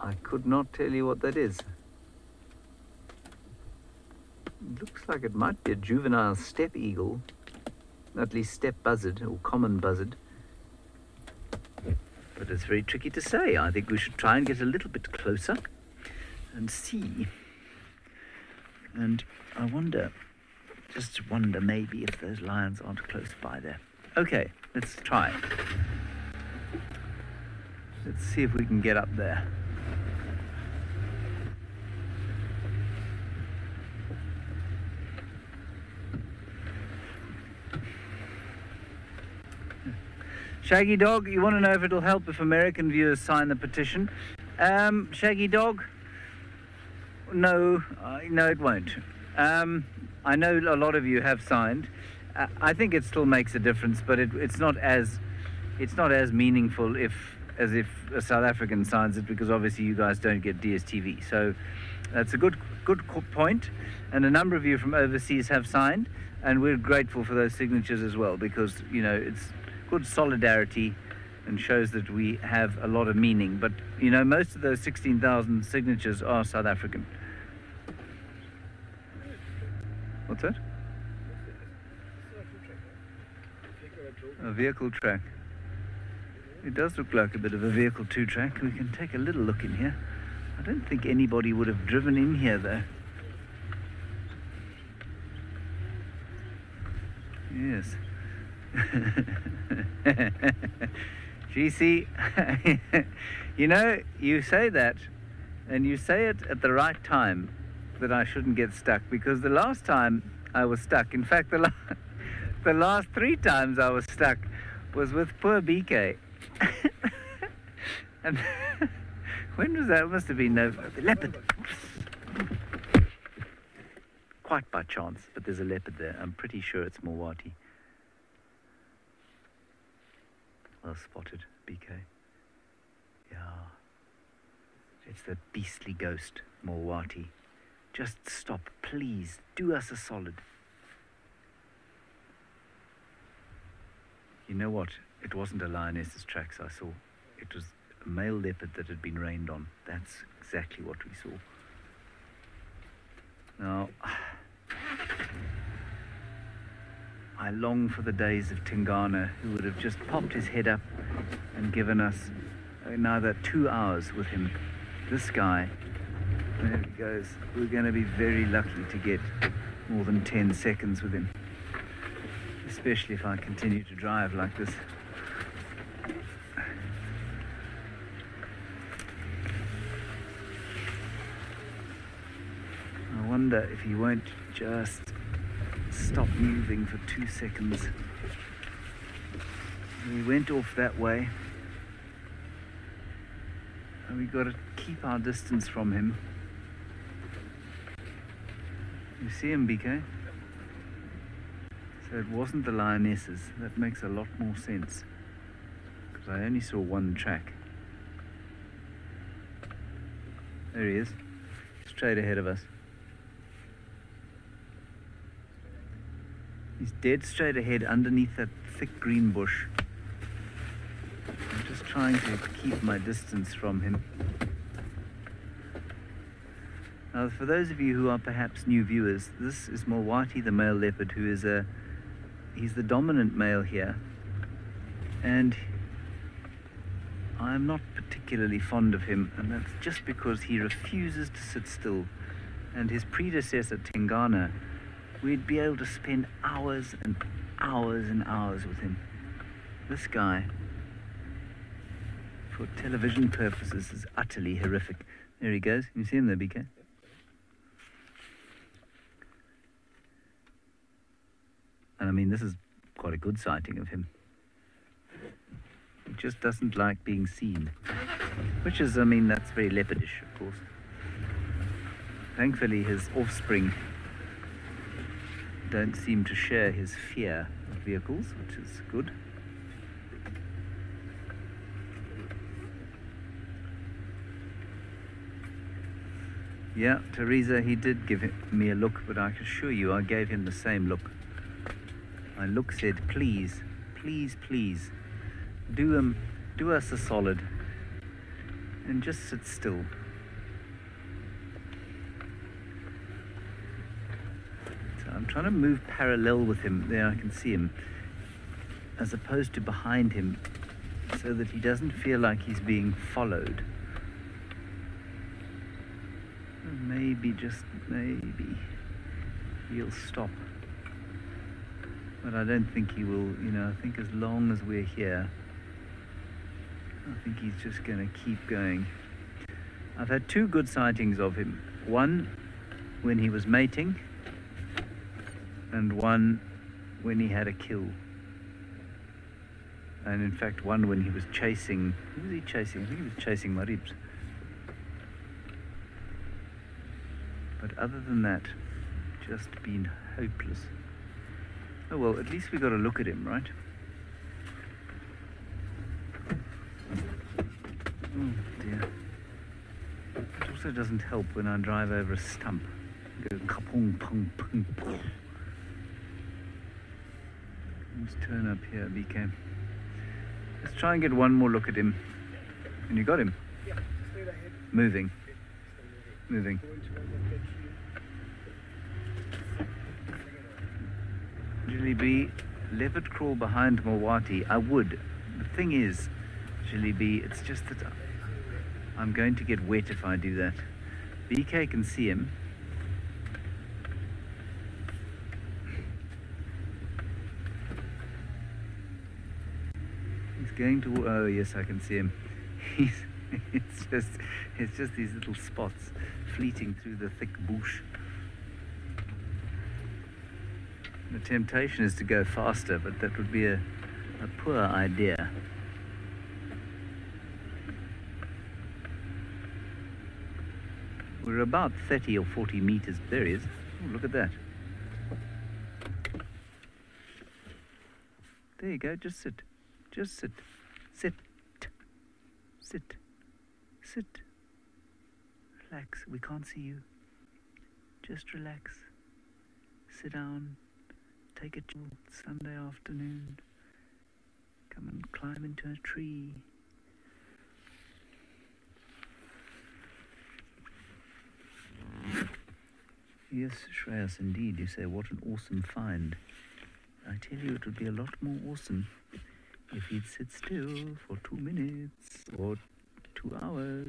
I could not tell you what that is. It looks like it might be a juvenile steppe eagle, at least steppe buzzard or common buzzard. But it's very tricky to say. I think we should try and get a little bit closer and see. And I wonder, just wonder maybe if those lions aren't close by there. Okay, let's try. Let's see if we can get up there. Shaggy Dog, you want to know if it'll help if American viewers sign the petition? Um, Shaggy Dog, no, uh, no, it won't. Um, I know a lot of you have signed. Uh, I think it still makes a difference, but it, it's not as it's not as meaningful if as if a South African signs it because obviously you guys don't get DSTV. So that's a good good point, and a number of you from overseas have signed, and we're grateful for those signatures as well because you know it's good solidarity and shows that we have a lot of meaning. But you know most of those 16,000 signatures are South African. What's that? A vehicle track. It does look like a bit of a vehicle two track. We can take a little look in here. I don't think anybody would have driven in here though. Yes. GC, you know, you say that, and you say it at the right time that I shouldn't get stuck because the last time I was stuck, in fact, the, la- the last three times I was stuck was with poor BK. and when was that? It must have been November. The leopard. Quite by chance, but there's a leopard there. I'm pretty sure it's Mawati. Well spotted, BK. Yeah. It's the beastly ghost, Mawati. Just stop, please. Do us a solid. You know what? It wasn't a lioness's tracks I saw. It was a male leopard that had been rained on. That's exactly what we saw. Now, I long for the days of Tingana, who would have just popped his head up and given us uh, another two hours with him. This guy, there he goes. We're going to be very lucky to get more than 10 seconds with him. especially if I continue to drive like this. I wonder if he won't just stop moving for two seconds. We went off that way. And we've got to keep our distance from him. You see him, BK? So it wasn't the lionesses. That makes a lot more sense. Because I only saw one track. There he is. Straight ahead of us. He's dead straight ahead underneath that thick green bush. I'm just trying to keep my distance from him. Now, for those of you who are perhaps new viewers, this is Mulwati, the male leopard, who is a he's the dominant male here, and I'm not particularly fond of him, and that's just because he refuses to sit still. And his predecessor, Tingana, we'd be able to spend hours and hours and hours with him. This guy, for television purposes, is utterly horrific. There he goes. You see him there, BK? And I mean, this is quite a good sighting of him. He just doesn't like being seen. Which is, I mean, that's very leopardish, of course. Thankfully, his offspring don't seem to share his fear of vehicles, which is good. Yeah, Teresa, he did give me a look, but I can assure you I gave him the same look. My look said, please, please, please, do, um, do us a solid and just sit still. So I'm trying to move parallel with him. There I can see him. As opposed to behind him, so that he doesn't feel like he's being followed. Maybe, just maybe, he'll stop. But I don't think he will, you know, I think as long as we're here, I think he's just going to keep going. I've had two good sightings of him. One when he was mating, and one when he had a kill. And in fact, one when he was chasing. Who was he chasing? I think he was chasing Maribs. But other than that, just been hopeless. Oh well, at least we got a look at him, right? Oh dear. It also doesn't help when I drive over a stump. Go kapong pong pong pong. Let's turn up here, BK. Let's try and get one more look at him. And you got him? Yeah, straight ahead. Moving. Moving. B, leopard crawl behind Mulwati. I would. The thing is, Julie B, it's just that I'm going to get wet if I do that. BK can see him. He's going to. Oh yes, I can see him. He's. It's just. It's just these little spots fleeting through the thick bush. The temptation is to go faster, but that would be a, a poor idea. We're about 30 or 40 meters. There he is. Oh, look at that. There you go. Just sit. Just sit. Sit. Sit. Sit. Relax. We can't see you. Just relax. Sit down. Take a chill Sunday afternoon. Come and climb into a tree. Yes, Shreyas, indeed. You say, what an awesome find. I tell you, it would be a lot more awesome if he'd sit still for two minutes or two hours.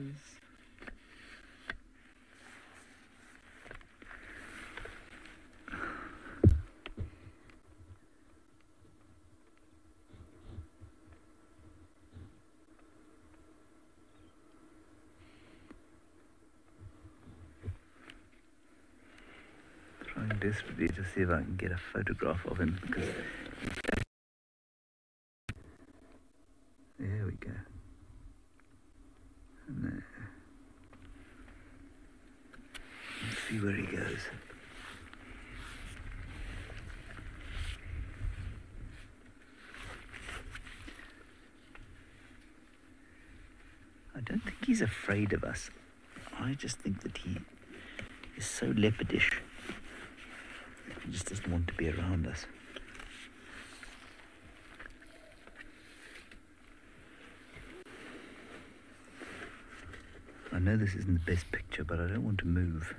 Desperately to see if I can get a photograph of him because there we go. There. Let's see where he goes. I don't think he's afraid of us. I just think that he is so leopardish. He just doesn't want to be around us. I know this isn't the best picture, but I don't want to move.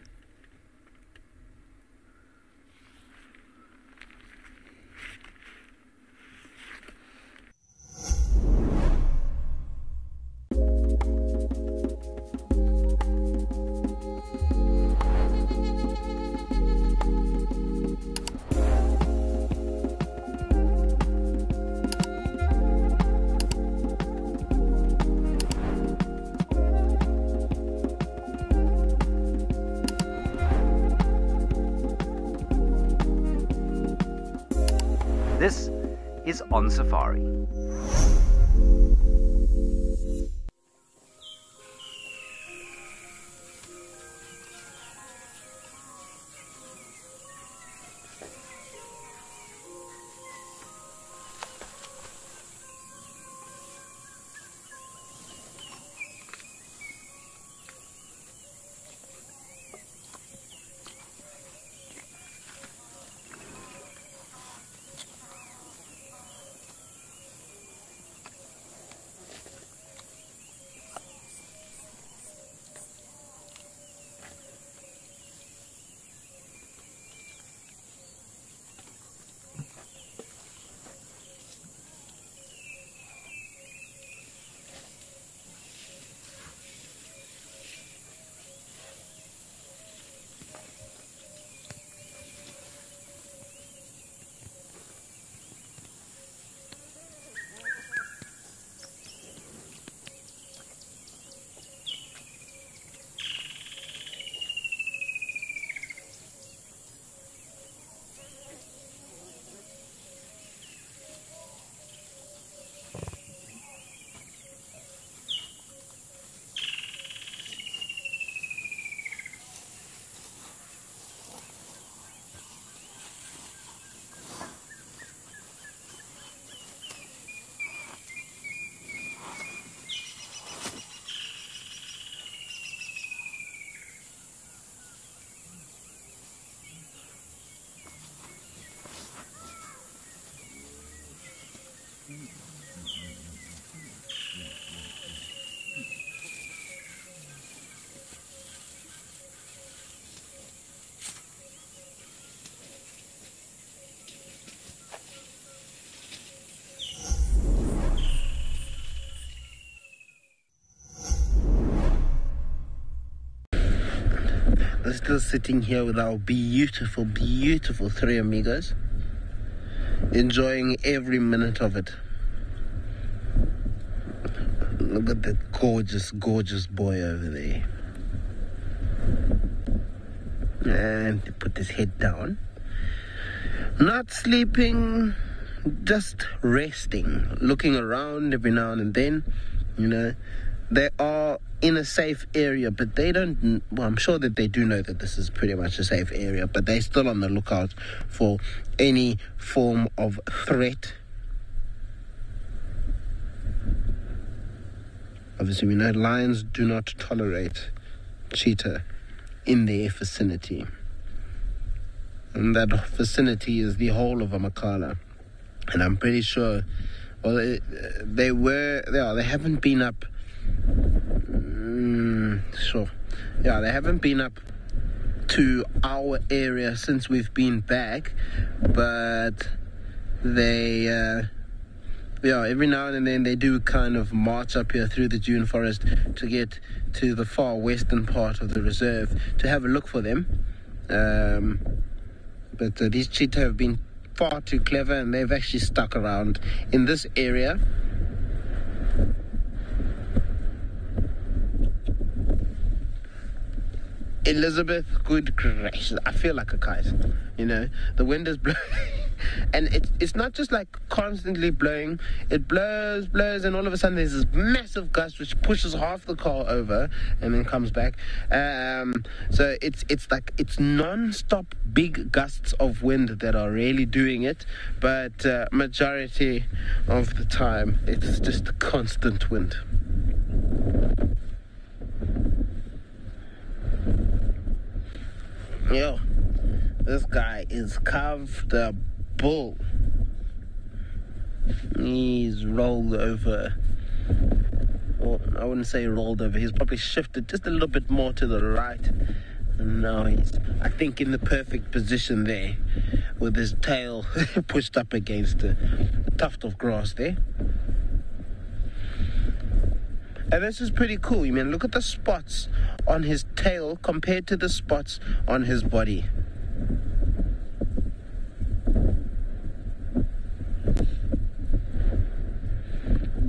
We're still sitting here with our beautiful, beautiful three amigos, enjoying every minute of it. Look at that gorgeous, gorgeous boy over there. And put his head down. Not sleeping, just resting, looking around every now and then, you know. They are in a safe area, but they don't. Well, I'm sure that they do know that this is pretty much a safe area, but they're still on the lookout for any form of threat. Obviously, we know lions do not tolerate cheetah in their vicinity. And that vicinity is the whole of Amakala. And I'm pretty sure, well, it, they were, yeah, they haven't been up Mm, sure. Yeah, they haven't been up to our area since we've been back, but they, uh, yeah, every now and then they do kind of march up here through the dune forest to get to the far western part of the reserve to have a look for them. Um, but uh, these cheetah have been far too clever and they've actually stuck around in this area Elizabeth, good gracious, I feel like a kite. You know, the wind is blowing, and it's it's not just like constantly blowing. It blows, blows, and all of a sudden there's this massive gust which pushes half the car over and then comes back. Um, so it's it's like it's non-stop big gusts of wind that are really doing it, but uh, majority of the time it's just constant wind. Yo, this guy is comfortable. He's rolled over. Well, I wouldn't say rolled over. He's probably shifted just a little bit more to the right. Now he's, I think, in the perfect position there with his tail pushed up against a tuft of grass there. And this is pretty cool. You mean look at the spots on his tail compared to the spots on his body.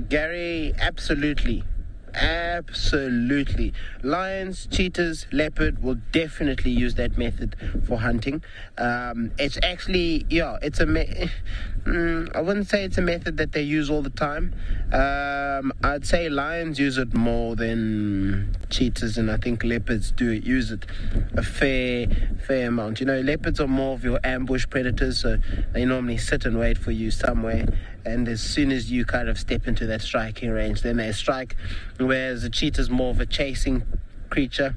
Gary, absolutely. Absolutely. Lions, cheetahs, leopard will definitely use that method for hunting. Um, it's actually, yeah, it's a. Me- mm, I wouldn't say it's a method that they use all the time. Um, I'd say lions use it more than cheetahs, and I think leopards do use it a fair, fair amount. You know, leopards are more of your ambush predators, so they normally sit and wait for you somewhere and as soon as you kind of step into that striking range, then they strike. Whereas a is more of a chasing creature.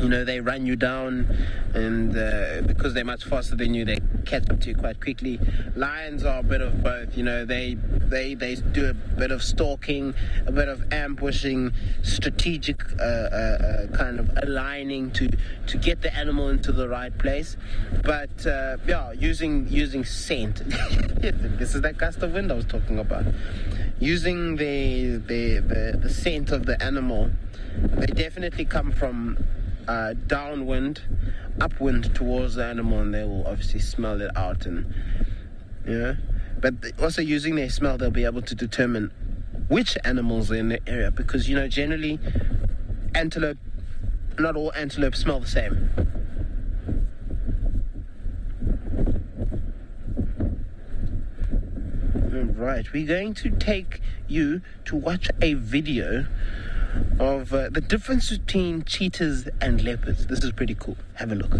You know, they run you down, and uh, because they're much faster than you, they catch up to you quite quickly. Lions are a bit of both. You know, they they they do a bit of stalking, a bit of ambushing, strategic uh, uh, uh, kind of aligning to to get the animal into the right place. But uh, yeah, using using scent. this is that gust of wind I was talking about. Using the the the, the scent of the animal. They definitely come from uh, downwind, upwind towards the animal, and they will obviously smell it out. And yeah, but also using their smell, they'll be able to determine which animals are in the area because you know generally antelope, not all antelope smell the same. Right, we're going to take you to watch a video of uh, the difference between cheetahs and leopards. This is pretty cool. Have a look.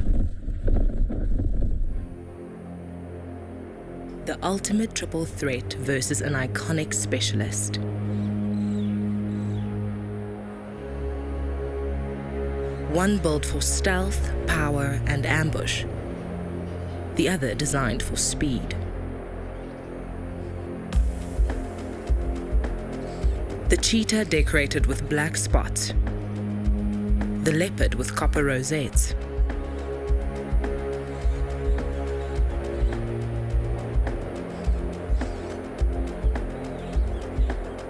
The ultimate triple threat versus an iconic specialist. One built for stealth, power, and ambush. The other designed for speed. Cheetah decorated with black spots. The leopard with copper rosettes.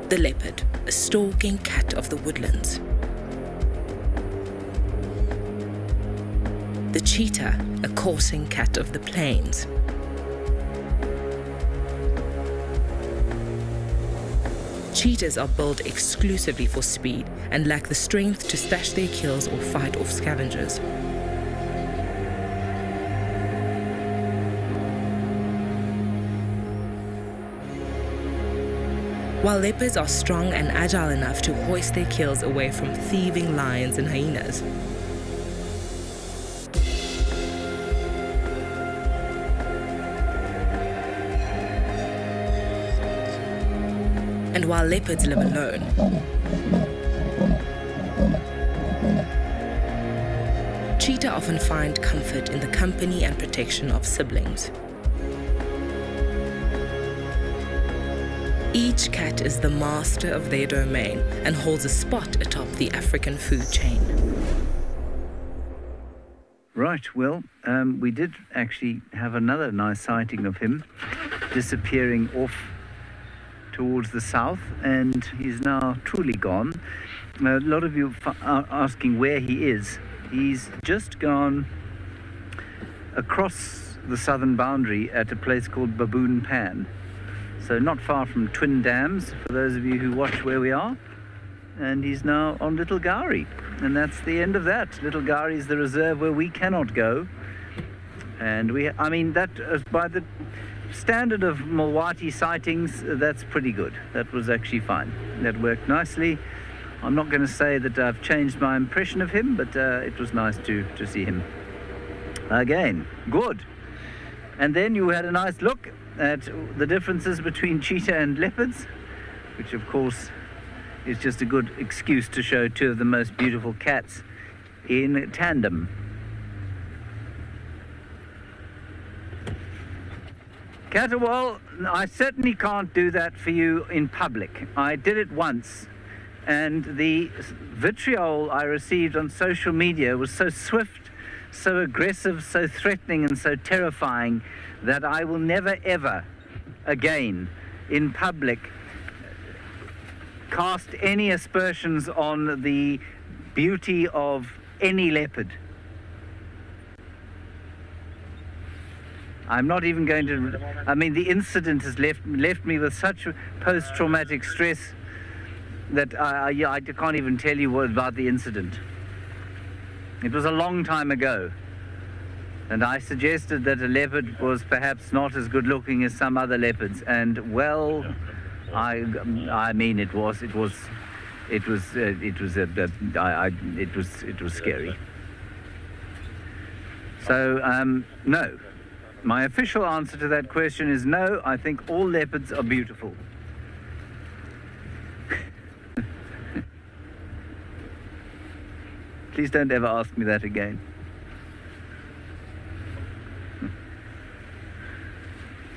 The leopard, a stalking cat of the woodlands. The cheetah, a coursing cat of the plains. Cheetahs are built exclusively for speed and lack the strength to stash their kills or fight off scavengers. While leopards are strong and agile enough to hoist their kills away from thieving lions and hyenas, while leopards live alone, cheetah often find comfort in the company and protection of siblings. Each cat is the master of their domain and holds a spot atop the African food chain. Right, well, um, we did actually have another nice sighting of him disappearing off towards the south, and he's now truly gone. A lot of you are asking where he is. He's just gone across the southern boundary at a place called Baboon Pan. So, not far from Twin Dams, for those of you who watch where we are. and he's now on Little Gowrie. And that's the end of that. Little Gowrie is the reserve where we cannot go. And we, I mean, that uh, by the standard of Mulwati sightings, that's pretty good. That was actually fine. That worked nicely. I'm not going to say that I've changed my impression of him, but uh, it was nice to, to see him again. Good. And then you had a nice look at the differences between cheetah and leopards, which of course is just a good excuse to show two of the most beautiful cats in tandem. Catterwall, I certainly can't do that for you in public. I did it once, and the vitriol I received on social media was so swift, so aggressive, so threatening, and so terrifying that I will never ever again in public cast any aspersions on the beauty of any leopard. I'm not even going to. I mean, the incident has left left me with such post-traumatic stress that I, I, I can't even tell you what about the incident. It was a long time ago, and I suggested that a leopard was perhaps not as good looking as some other leopards, and well, I, I mean, it was, it was, it was, uh, it was, uh, uh, I, I, it was, it was scary. So, um, no. My official answer to that question is no. I think all leopards are beautiful. Please don't ever ask me that again.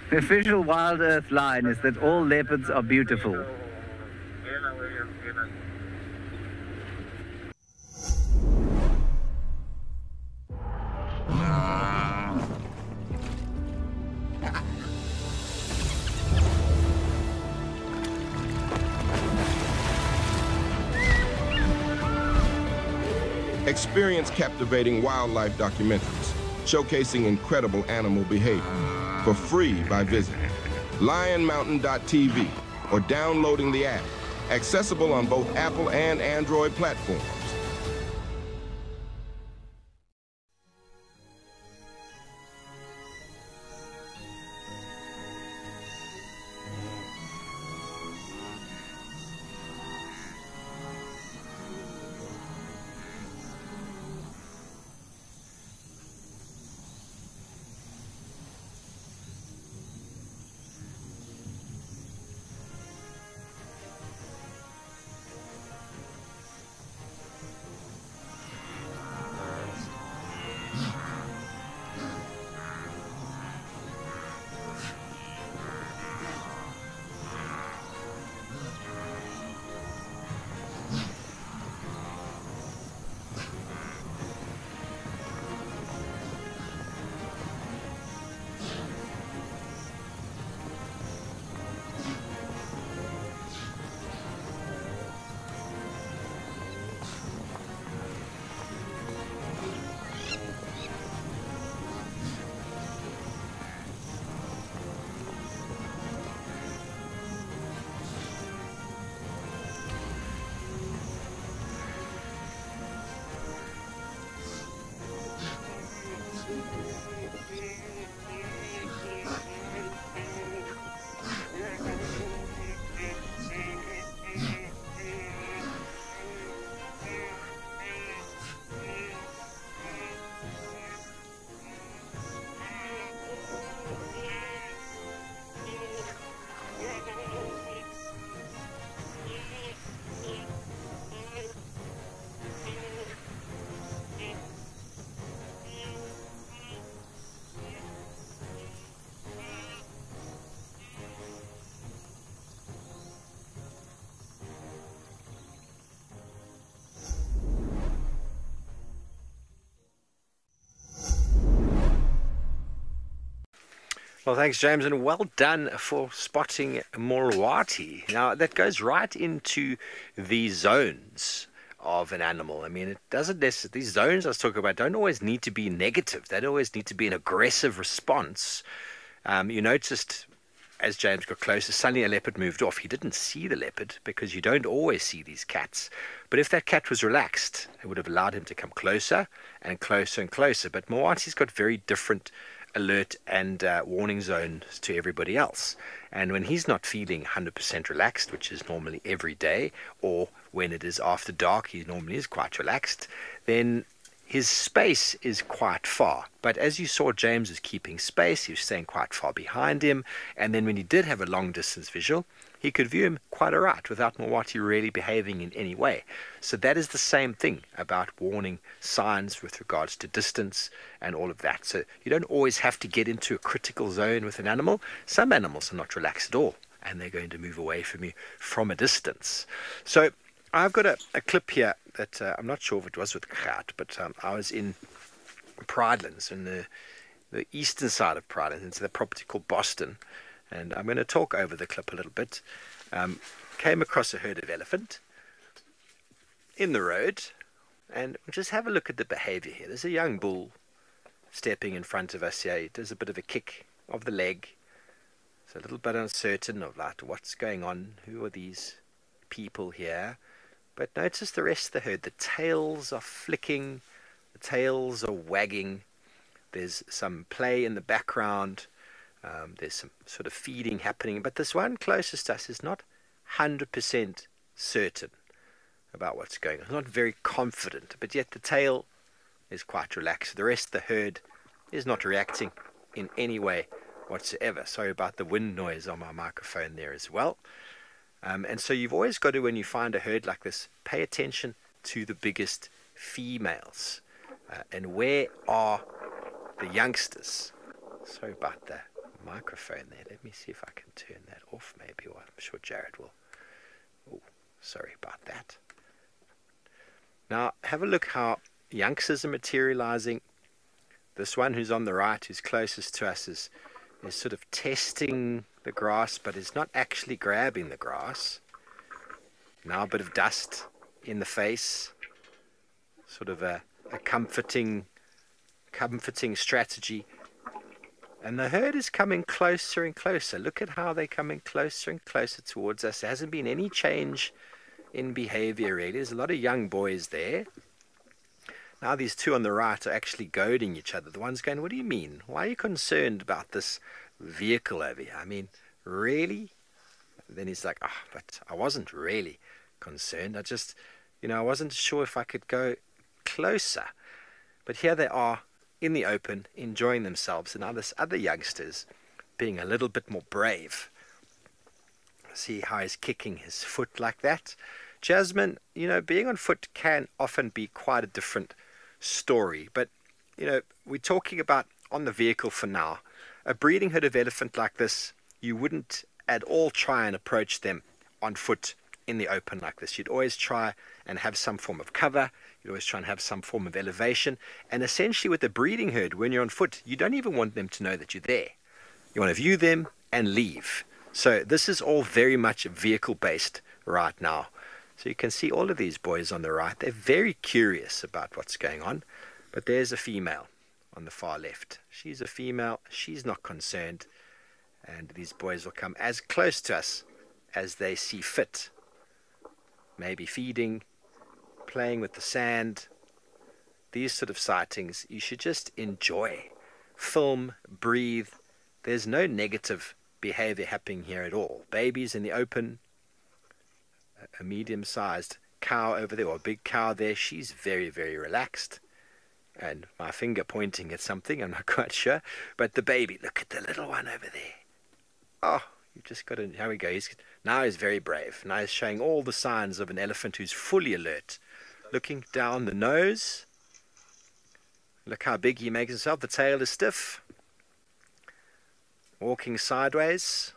The official Wild Earth line is that all leopards are beautiful. Experience captivating wildlife documentaries showcasing incredible animal behavior for free by visiting lionmountain.tv or downloading the app, accessible on both Apple and Android platforms. Well, thanks, James, and well done for spotting Morwati. Now, that goes right into the zones of an animal. I mean, it doesn't necessarily, these zones I was talking about don't always need to be negative, they don't always need to be an aggressive response. Um, you noticed as James got closer, suddenly a leopard moved off. He didn't see the leopard because you don't always see these cats. But if that cat was relaxed, it would have allowed him to come closer and closer and closer. But Moati's got very different alert and uh, warning zones to everybody else. And when he's not feeling 100% relaxed, which is normally every day, or when it is after dark, he normally is quite relaxed, then his space is quite far. But as you saw, James is keeping space, he was staying quite far behind him. And then when he did have a long distance visual, he could view him quite alright without Mawati really behaving in any way. So that is the same thing about warning signs with regards to distance and all of that. So you don't always have to get into a critical zone with an animal. Some animals are not relaxed at all and they're going to move away from you from a distance. So I've got a, a clip here that uh, I'm not sure if it was with Gert, but um, I was in Pridelands in the the eastern side of Pridelands. It's a property called Boston, and I'm going to talk over the clip a little bit. Um, came across a herd of elephant in the road, and just have a look at the behaviour here. There's a young bull stepping in front of us here. He does a bit of a kick of the leg. It's a little bit uncertain of like what's going on. Who are these people here? But notice the rest of the herd. The tails are flicking, the tails are wagging. There's some play in the background. Um, there's some sort of feeding happening. But this one closest to us is not 100% certain about what's going on. Not very confident. But yet the tail is quite relaxed. The rest of the herd is not reacting in any way whatsoever. Sorry about the wind noise on my microphone there as well. Um, and so you've always got to, when you find a herd like this, pay attention to the biggest females. Uh, and where are the youngsters? Sorry about the microphone there. Let me see if I can turn that off maybe. I'm sure Jared will. Oh, sorry about that. Now, have a look how youngsters are materializing. This one who's on the right, who's closest to us, is, is sort of testing the grass, but is not actually grabbing the grass. Now a bit of dust in the face, sort of a, a comforting, comforting strategy. And the herd is coming closer and closer. Look at how they're coming closer and closer towards us. There hasn't been any change in behavior really. There's a lot of young boys there. Now these two on the right are actually goading each other. The one's going, What do you mean? Why are you concerned about this vehicle over here. I mean, really? then he's like, ah, oh, but I wasn't really concerned. I just, you know, I wasn't sure if I could go closer. But here they are in the open, enjoying themselves, and this other youngsters being a little bit more brave. See how he's kicking his foot like that? Jasmine, you know, being on foot can often be quite a different story. But, you know, we're talking about on the vehicle for now a breeding herd of elephant like this, you wouldn't at all try and approach them on foot in the open like this. You'd always try and have some form of cover. You'd always try and have some form of elevation. And essentially, with a breeding herd, when you're on foot, you don't even want them to know that you're there. You want to view them and leave. So, this is all very much vehicle based right now. So, you can see all of these boys on the right. They're very curious about what's going on. But there's a female on the far left. She's a female, she's not concerned, and these boys will come as close to us as they see fit. Maybe feeding, playing with the sand. These sort of sightings you should just enjoy. Film, breathe. There's no negative behavior happening here at all. Babies in the open, a medium sized cow over there, or a big cow there, she's very, very relaxed and my finger pointing at something, I'm not quite sure. But the baby, look at the little one over there. Oh, you've just got to, here we go. He's, now he's very brave. Now he's showing all the signs of an elephant who's fully alert. Looking down the nose. Look how big he makes himself. The tail is stiff. Walking sideways.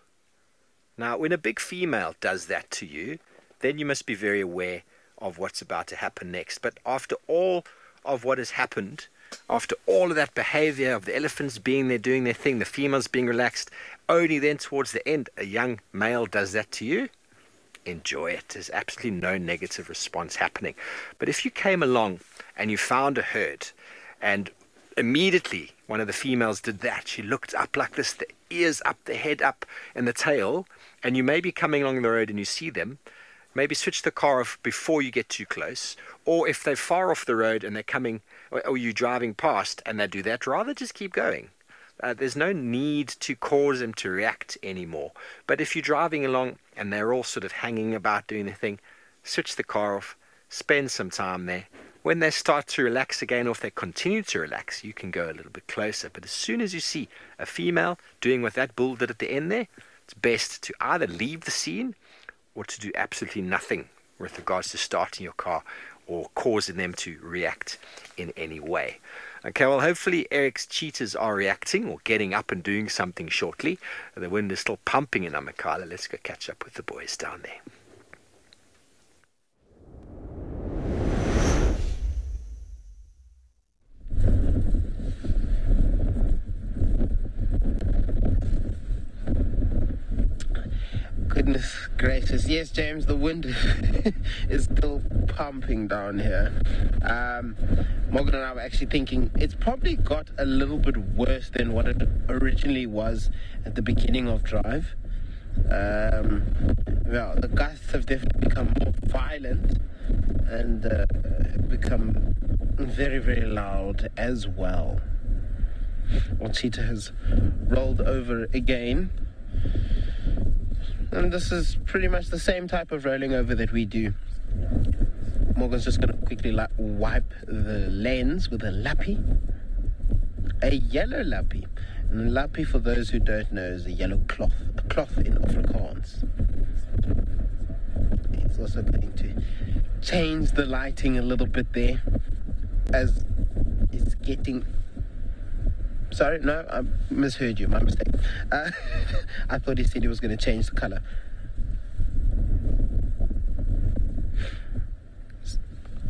Now, when a big female does that to you, then you must be very aware of what's about to happen next. But after all of what has happened after all of that behavior of the elephants being there doing their thing, the females being relaxed, only then towards the end a young male does that to you, enjoy it. There's absolutely no negative response happening. But if you came along and you found a herd and immediately one of the females did that. She looked up like this, the ears up, the head up, and the tail. And you may be coming along the road and you see them. Maybe switch the car off before you get too close. Or if they're far off the road and they're coming, or, you're driving past and they do that, rather just keep going. Uh, there's no need to cause them to react anymore. But if you're driving along and they're all sort of hanging about doing their thing, switch the car off, spend some time there. When they start to relax again, or if they continue to relax, you can go a little bit closer. But as soon as you see a female doing what that bull did at the end there, it's best to either leave the scene or to do absolutely nothing with regards to starting your car or causing them to react in any way. Okay, well, hopefully Eric's cheetahs are reacting or getting up and doing something shortly. The wind is still pumping in Amakala. Let's go catch up with the boys down there. Goodness gracious. Yes, James, the wind is still pumping down here. Um, Morgan and I were actually thinking it's probably got a little bit worse than what it originally was at the beginning of drive. Um, well, the gusts have definitely become more violent and uh, become very, very loud as well. Cheetah has rolled over again. And this is pretty much the same type of rolling over that we do. Morgan's just going to quickly la- wipe the lens with a lappy. A yellow lappy. And lappy, for those who don't know, is a yellow cloth. A cloth in Afrikaans. It's also going to change the lighting a little bit there as it's getting Sorry, no, I misheard you. My mistake. Uh, I thought he said he was going to change the color.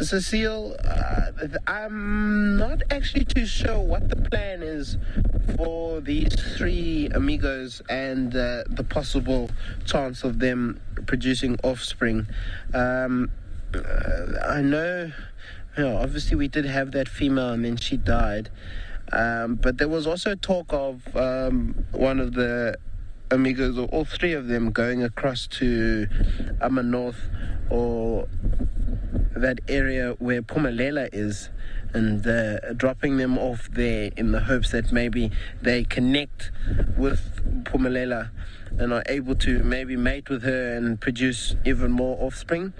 Cecile, uh, I'm not actually too sure what the plan is for these three amigos and uh, the possible chance of them producing offspring. Um, uh, I know, you know, obviously we did have that female and then she died. Um, but there was also talk of um, one of the amigos, or all three of them, going across to Amma North or that area where Pumalela is and uh, dropping them off there in the hopes that maybe they connect with Pumalela and are able to maybe mate with her and produce even more offspring.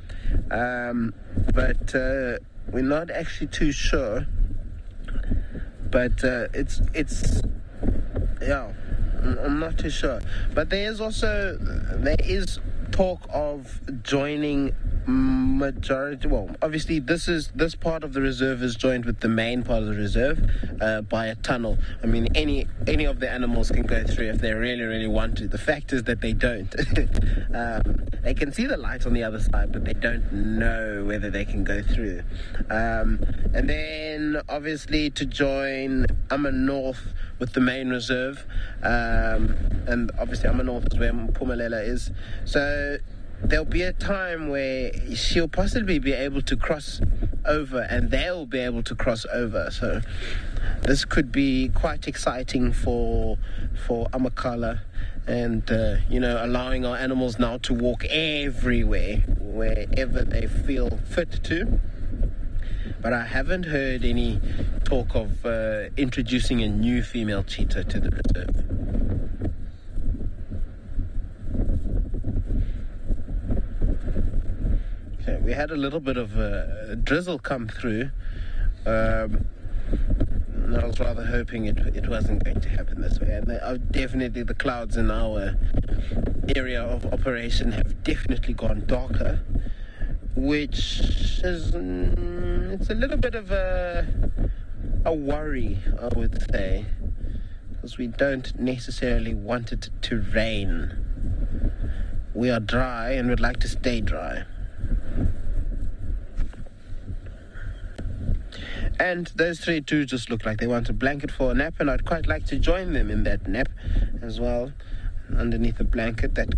Um, but uh, we're not actually too sure but uh, it's it's yeah i'm not too sure. But there is also there is talk of joining majority well obviously this is this part of the reserve is joined with the main part of the reserve uh, by a tunnel. I mean any any of the animals can go through if they really really want to. The fact is that they don't. Um, they can see the light on the other side but they don't know whether they can go through. Um, and then obviously to join Amma North with the main reserve um, and obviously Amma North is where Pumalela is so there'll be a time where she'll possibly be able to cross over and they'll be able to cross over. So this could be quite exciting for for Amakala and uh, you know allowing our animals now to walk everywhere wherever they feel fit to but I haven't heard any talk of uh, introducing a new female cheetah to the reserve. We had a little bit of a drizzle come through. Um, I was rather hoping it, it wasn't going to happen this way. And uh, definitely the clouds in our area of operation have definitely gone darker, which is mm, it's a little bit of a a worry, I would say, because we don't necessarily want it to rain. We are dry and would like to stay dry. And those three do just look like they want a blanket for a nap, and I'd quite like to join them in that nap as well. Underneath a blanket that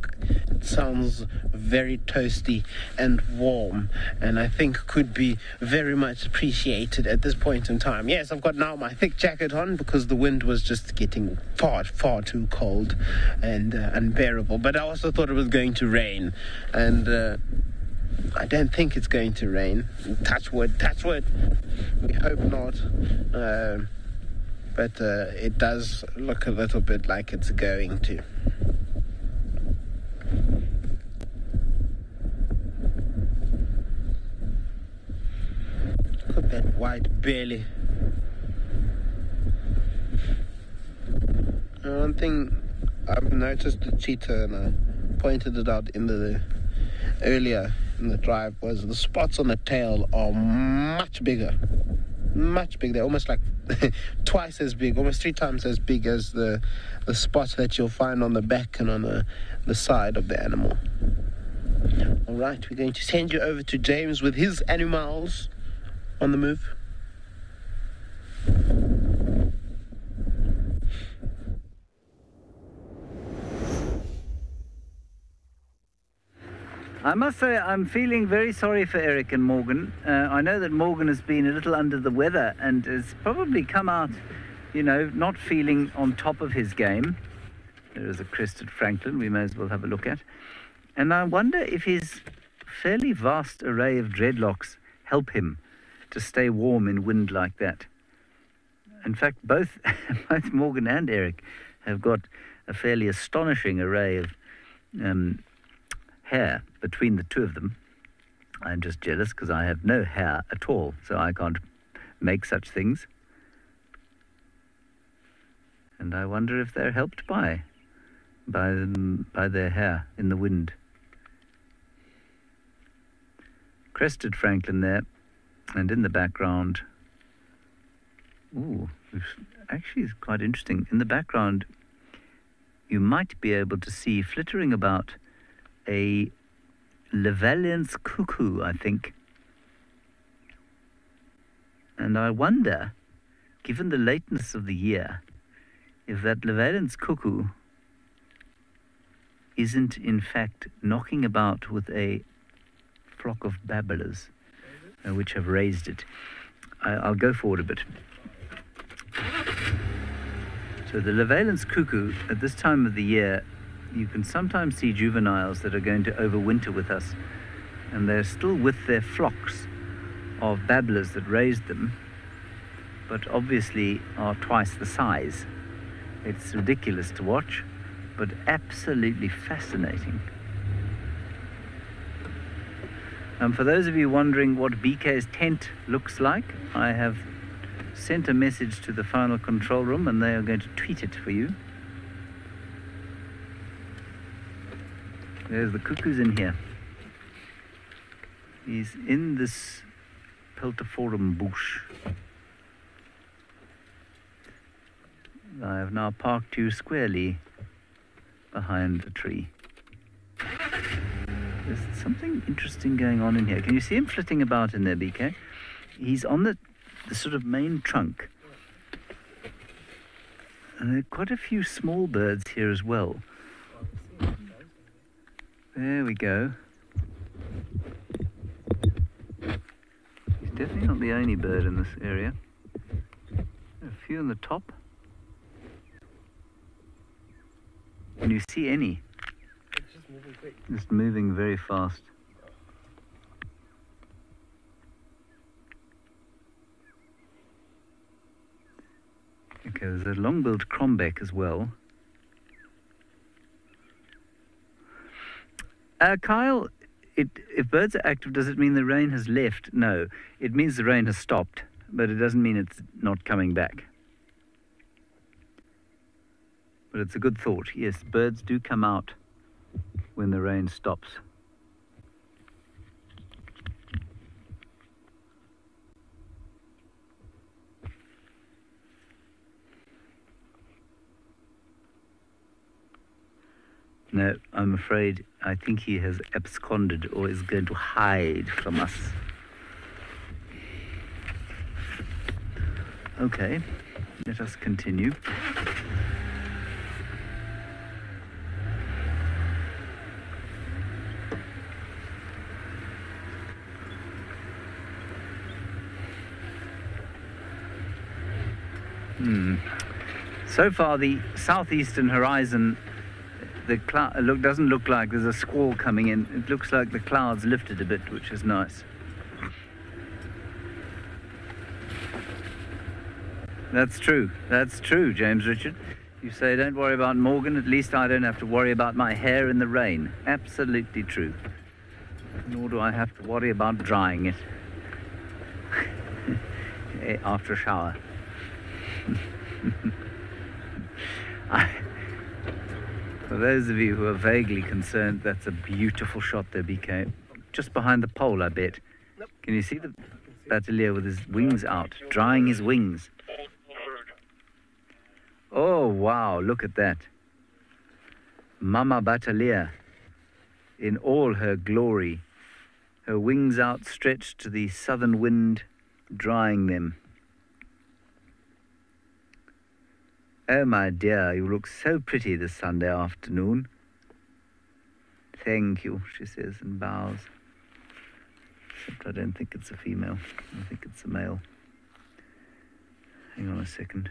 sounds very toasty and warm and I think could be very much appreciated at this point in time. Yes, I've got now my thick jacket on because the wind was just getting far, far too cold and uh, unbearable. But I also thought it was going to rain and uh, I don't think it's going to rain. Touch wood, touch wood. We hope not. Uh, but uh, it does look a little bit like it's going to. Look at that white belly. Uh, One thing I've noticed the cheetah, and I pointed it out in the earlier in the drive, was the spots on the tail are much bigger much bigger. They're almost like twice as big, almost three times as big as the the spots that you'll find on the back and on the, the side of the animal. All right, we're going to send you over to James with his animals on the move. I must say, I'm feeling very sorry for Eric and Morgan. Uh, I know that Morgan has been a little under the weather and has probably come out, you know, not feeling on top of his game. There is a crested francolin we may as well have a look at. And I wonder if his fairly vast array of dreadlocks help him to stay warm in wind like that. In fact, both, both Morgan and Eric have got a fairly astonishing array of um, hair between the two of them. I'm just jealous because I have no hair at all, so I can't make such things. And I wonder if they're helped by by them, by their hair in the wind. Crested francolin there, and in the background. Ooh, actually, it's quite interesting. In the background, you might be able to see flittering about a Levaillant's cuckoo, I think. And I wonder, given the lateness of the year, if that Levaillant's cuckoo isn't in fact knocking about with a flock of babblers uh, which have raised it. I, I'll go forward a bit. So the Levaillant's cuckoo at this time of the year you can sometimes see juveniles that are going to overwinter with us, and they're still with their flocks of babblers that raised them, but obviously are twice the size. It's ridiculous to watch, but absolutely fascinating. And for those of you wondering what BK's tent looks like, I have sent a message to the final control room and they are going to tweet it for you. There's the cuckoo's in here. He's in this Peltophorum bush. I have now parked you squarely behind the tree. There's something interesting going on in here. Can you see him flitting about in there, BK? He's on the, the sort of main trunk. And there are quite a few small birds here as well. There we go. He's definitely not the only bird in this area. A few on the top. Can you see any? It's just moving quick. Moving very fast. Okay, there's a long-billed crombec as well. Uh, Kyle, it, if birds are active, does it mean the rain has left? No, it means the rain has stopped, but it doesn't mean it's not coming back. But it's a good thought. Yes, birds do come out when the rain stops. No, I'm afraid I think he has absconded or is going to hide from us. Okay, let us continue. Hmm. So far, the southeastern horizon the look doesn't look like there's a squall coming in. It looks like the clouds lifted a bit, which is nice. That's true. That's true, James Richard. You say don't worry about Morgan. At least I don't have to worry about my hair in the rain. Absolutely true. Nor do I have to worry about drying it after a shower. I, for those of you who are vaguely concerned, that's a beautiful shot there, BK. Just behind the pole, I bet. Can you see the Bateleur with his wings out, drying his wings? Oh, wow, look at that. Mama Bateleur in all her glory, her wings outstretched to the southern wind, drying them. Oh, my dear, you look so pretty this Sunday afternoon. Thank you, she says and bows. Except I don't think it's a female. I think it's a male. Hang on a second.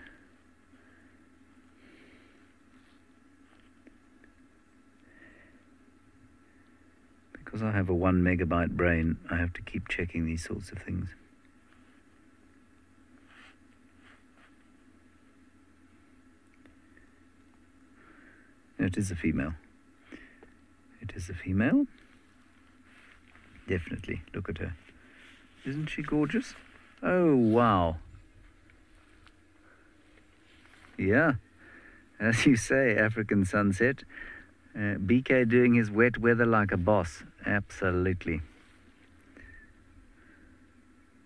Because I have a one megabyte brain, I have to keep checking these sorts of things. It is a female. It is a female. Definitely. Look at her. Isn't she gorgeous? Oh, wow. Yeah. As you say, African sunset. Uh, BK doing his wet weather like a boss. Absolutely.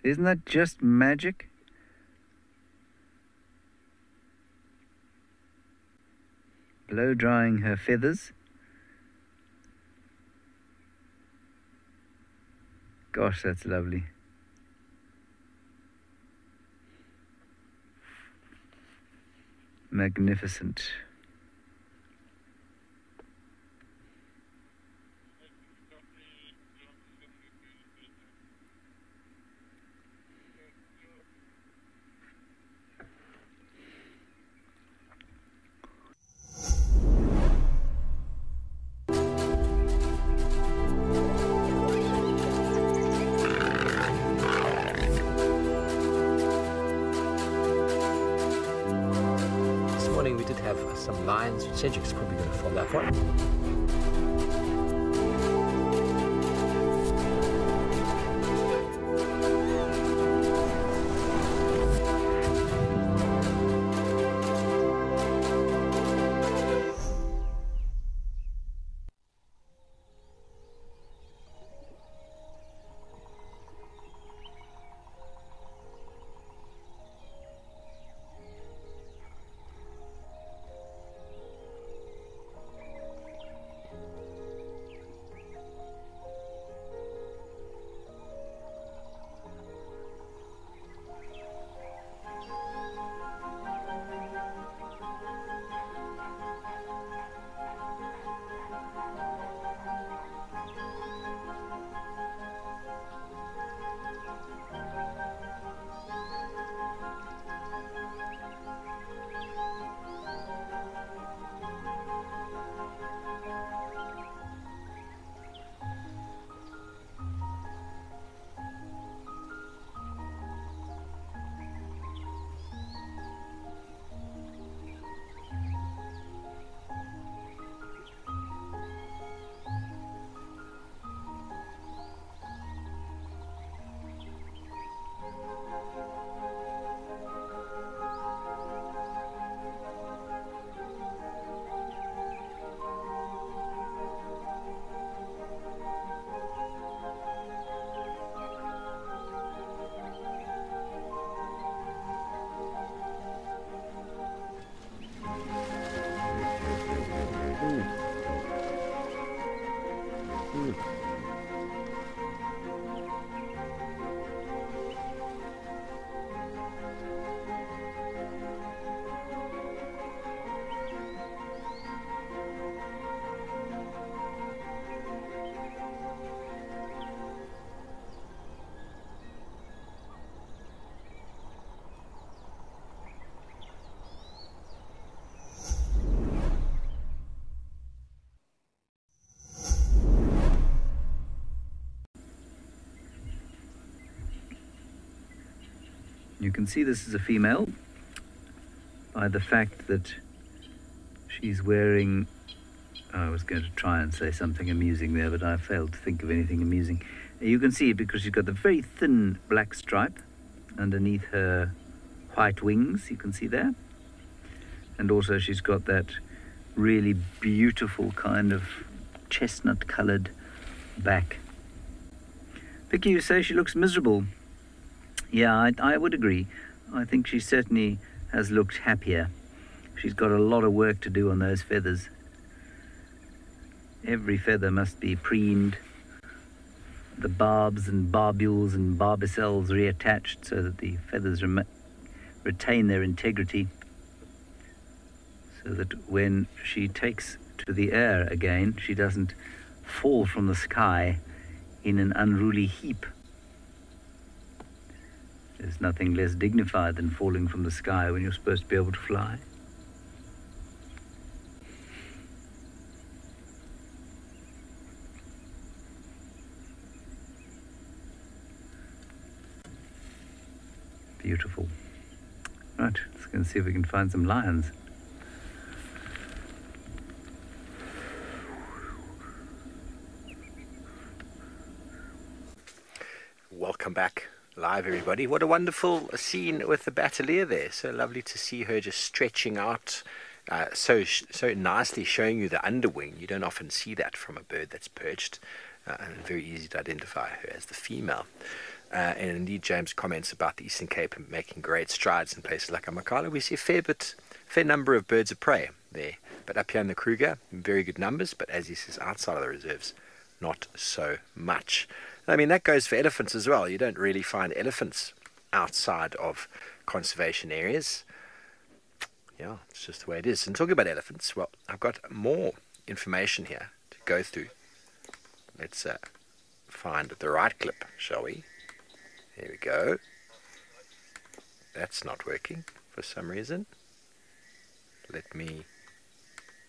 Isn't that just magic? Blow drying her feathers. Gosh, that's lovely. Magnificent. Lions. Cedric's probably going to fall that one. You can see this is a female by the fact that she's wearing. Oh, I was going to try and say something amusing there, but I failed to think of anything amusing. You can see it because she's got the very thin black stripe underneath her white wings, you can see there. And also, she's got that really beautiful kind of chestnut coloured back. Vicky, you say she looks miserable. Yeah, I, I would agree. I think she certainly has looked happier. She's got a lot of work to do on those feathers. Every feather must be preened, the barbs and barbules and barbicels reattached so that the feathers retain their integrity. So that when she takes to the air again, she doesn't fall from the sky in an unruly heap. There's nothing less dignified than falling from the sky when you're supposed to be able to fly. Beautiful. Right, let's go and see if we can find some lions. Welcome back live, everybody. What a wonderful scene with the Bateleur there. So lovely to see her just stretching out uh, so so nicely, showing you the underwing. You don't often see that from a bird that's perched, uh, and very easy to identify her as the female. Uh, and indeed, James comments about the Eastern Cape making great strides in places like Amakhala. We see a fair bit, fair number of birds of prey there. But up here in the Kruger, very good numbers. But as he says, outside of the reserves, not so much. I mean, that goes for elephants as well. You don't really find elephants outside of conservation areas. Yeah, it's just the way it is. And talking about elephants, well, I've got more information here to go through. Let's uh, find the right clip, shall we? Here we go. That's not working for some reason. Let me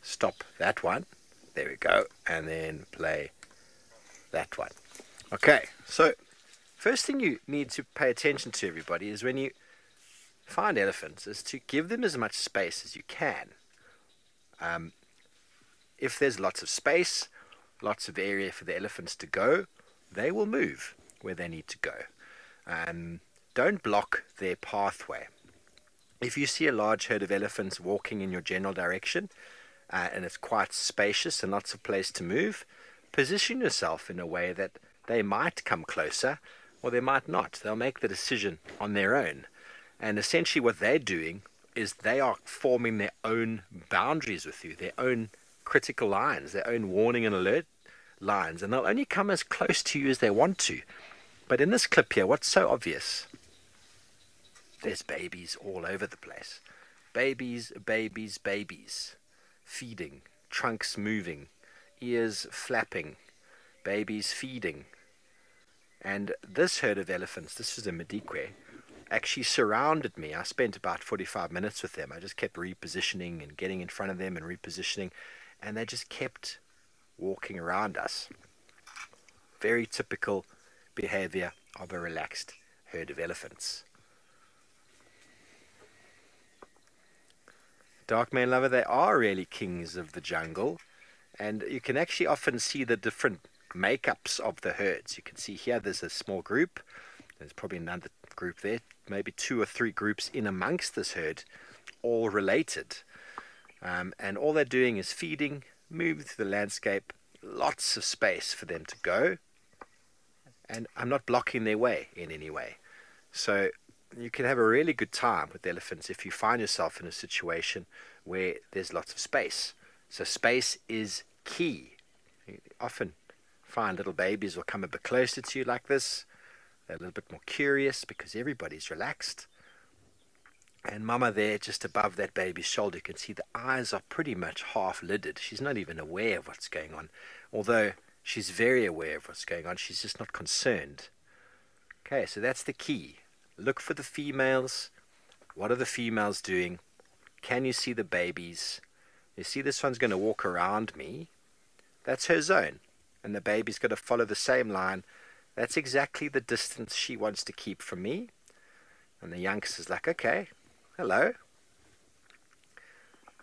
stop that one. There we go. And then play that one. Okay, so first thing you need to pay attention to, everybody, is when you find elephants, is to give them as much space as you can. Um, if there's lots of space, lots of area for the elephants to go, they will move where they need to go. Um, don't block their pathway. If you see a large herd of elephants walking in your general direction, uh, and it's quite spacious and lots of place to move, position yourself in a way that they might come closer or they might not. They'll make the decision on their own. And essentially, what they're doing is they are forming their own boundaries with you, their own critical lines, their own warning and alert lines. And they'll only come as close to you as they want to. But in this clip here, what's so obvious? There's babies all over the place. Babies, babies, babies. Feeding, trunks moving, ears flapping, babies feeding. And this herd of elephants, this was a Madikwe, actually surrounded me. I spent about 45 minutes with them. I just kept repositioning and getting in front of them and repositioning, and they just kept walking around us. Very typical behavior of a relaxed herd of elephants. Darkmane lover, they are really kings of the jungle, and you can actually often see the different makeups of the herds. You can see here there's a small group, there's probably another group there, maybe two or three groups in amongst this herd, all related. Um, and all they're doing is feeding, moving through the landscape, lots of space for them to go, and I'm not blocking their way in any way. So you can have a really good time with elephants if you find yourself in a situation where there's lots of space. So space is key. Often find little babies will come a bit closer to you like this. They're a little bit more curious because everybody's relaxed. And mama there, just above that baby's shoulder, you can see the eyes are pretty much half lidded. She's not even aware of what's going on. Although She's very aware of what's going on. She's just not concerned. Okay, so that's the key. Look for the females. What are the females doing? Can you see the babies? You see, this one's going to walk around me. That's her zone. And the baby's going to follow the same line. That's exactly the distance she wants to keep from me. And the youngster's like, okay, hello.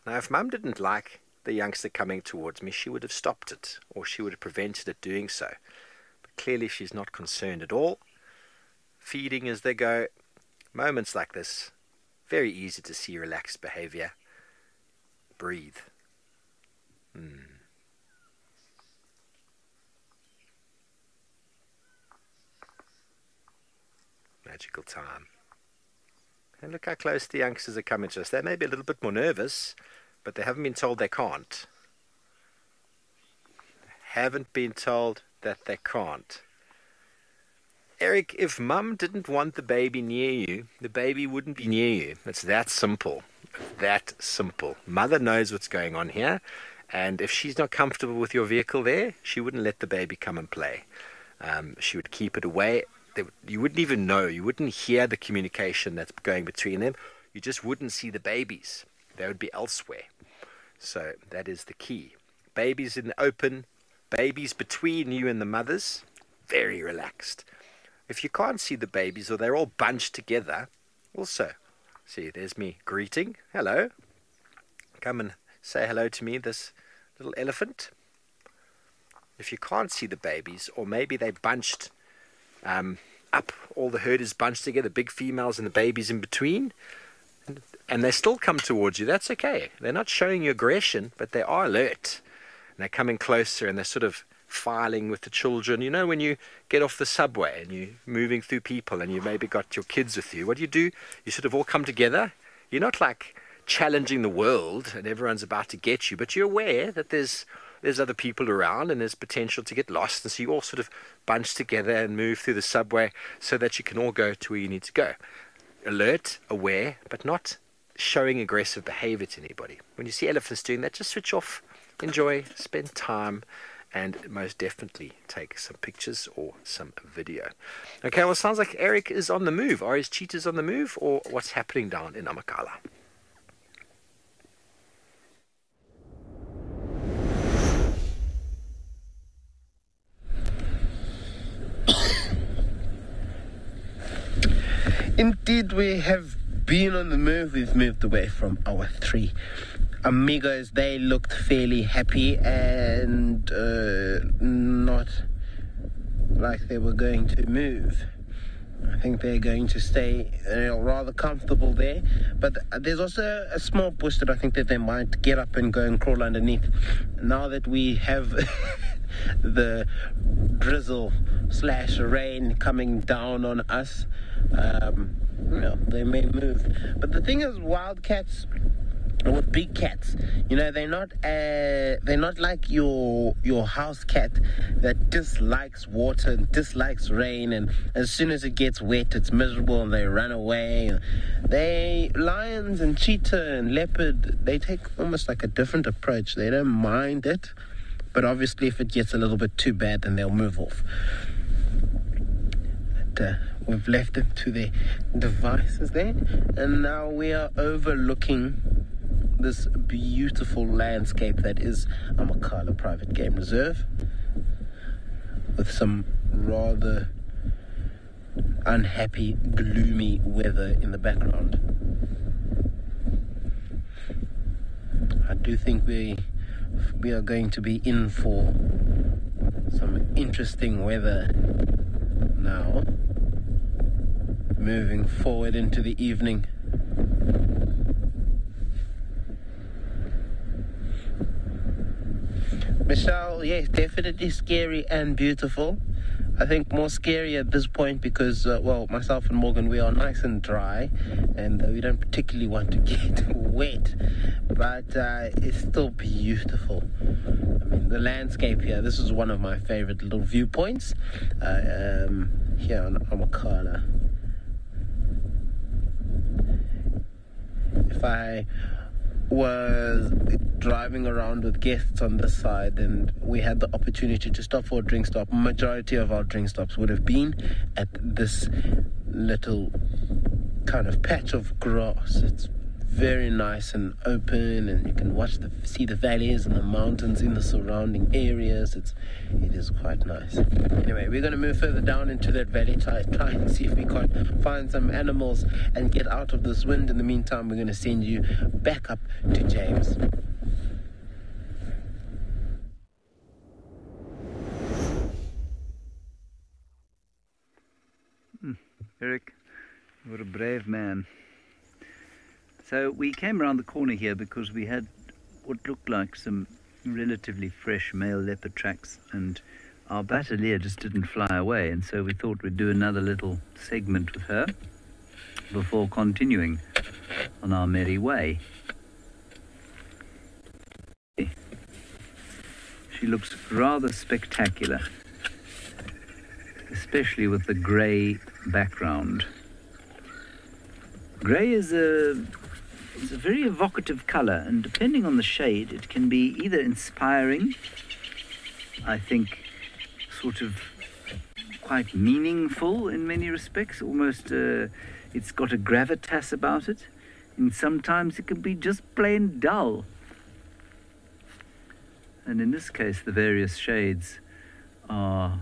Now, if mum didn't like the youngster coming towards me, she would have stopped it or she would have prevented it doing so. But clearly, she's not concerned at all. Feeding as they go. Moments like this, very easy to see relaxed behavior. Breathe. Hmm. Magical time. And look how close the youngsters are coming to us. They may be a little bit more nervous, but they haven't been told they can't. Haven't been told that they can't. Eric, if mum didn't want the baby near you, the baby wouldn't be near you. It's that simple. That simple. Mother knows what's going on here, and if she's not comfortable with your vehicle there, she wouldn't let the baby come and play. Um, she would keep it away. They, you wouldn't even know. You wouldn't hear the communication that's going between them. You just wouldn't see the babies. They would be elsewhere. So that is the key. Babies in the open, babies between you and the mothers, very relaxed. If you can't see the babies or they're all bunched together, also, see, there's me greeting. Hello. Come and say hello to me, this little elephant. If you can't see the babies, or maybe they bunched um, up, all the herd is bunched together, big females and the babies in between, and, and they still come towards you, that's okay. They're not showing you aggression, but they are alert. And they're coming closer and they're sort of filing with the children. You know, when you get off the subway and you're moving through people and you've maybe got your kids with you, what do you do? You sort of all come together. You're not like challenging the world and everyone's about to get you, but you're aware that there's there's other people around and there's potential to get lost. And so you all sort of bunch together and move through the subway so that you can all go to where you need to go. Alert, aware, but not showing aggressive behavior to anybody. When you see elephants doing that, just switch off, enjoy, spend time, and most definitely take some pictures or some video. Okay, well, it sounds like Eric is on the move. Are his cheetahs on the move, or what's happening down in Amakhala? Indeed, we have been on the move. We've moved away from our three amigos. They looked fairly happy and uh, not like they were going to move. I think they're going to stay uh, rather comfortable there. But there's also a small bush that I think that they might get up and go and crawl underneath. Now that we have the drizzle slash rain coming down on us, um, they may move. But the thing is, wildcats with big cats. You know they're not uh, they're not like your your house cat that dislikes water and dislikes rain and as soon as it gets wet it's miserable and they run away. They lions and cheetah and leopard they take almost like a different approach. They don't mind it but obviously if it gets a little bit too bad then they'll move off. But, uh, we've left them to their devices there and now we are overlooking this beautiful landscape that is Amakhala Private Game Reserve with some rather unhappy, gloomy weather in the background. I do think we we are going to be in for some interesting weather now moving forward into the evening. Michelle, yes, definitely scary and beautiful. I think more scary at this point because, uh, well, myself and Morgan, we are nice and dry and we don't particularly want to get wet, but uh, it's still beautiful. I mean, the landscape here, this is one of my favorite little viewpoints uh, um, here on Amakhala. If I was driving around with guests on this side and we had the opportunity to stop for a drink stop majority of our drink stops would have been at this little kind of patch of grass. It's very nice and open, and you can watch the see the valleys and the mountains in the surrounding areas. It's it is quite nice. Anyway, we're going to move further down into that valley, try try and see if we can find some animals and get out of this wind. In the meantime, we're going to send you back up to James. Hmm. Eric, what a brave man. So we came around the corner here because we had what looked like some relatively fresh male leopard tracks and our bateleur just didn't fly away and so we thought we'd do another little segment with her before continuing on our merry way. She looks rather spectacular, especially with the grey background. Grey is a, is a very evocative colour, and depending on the shade, it can be either inspiring, I think, sort of quite meaningful in many respects, almost uh, it's got a gravitas about it, and sometimes it can be just plain dull. And in this case, the various shades are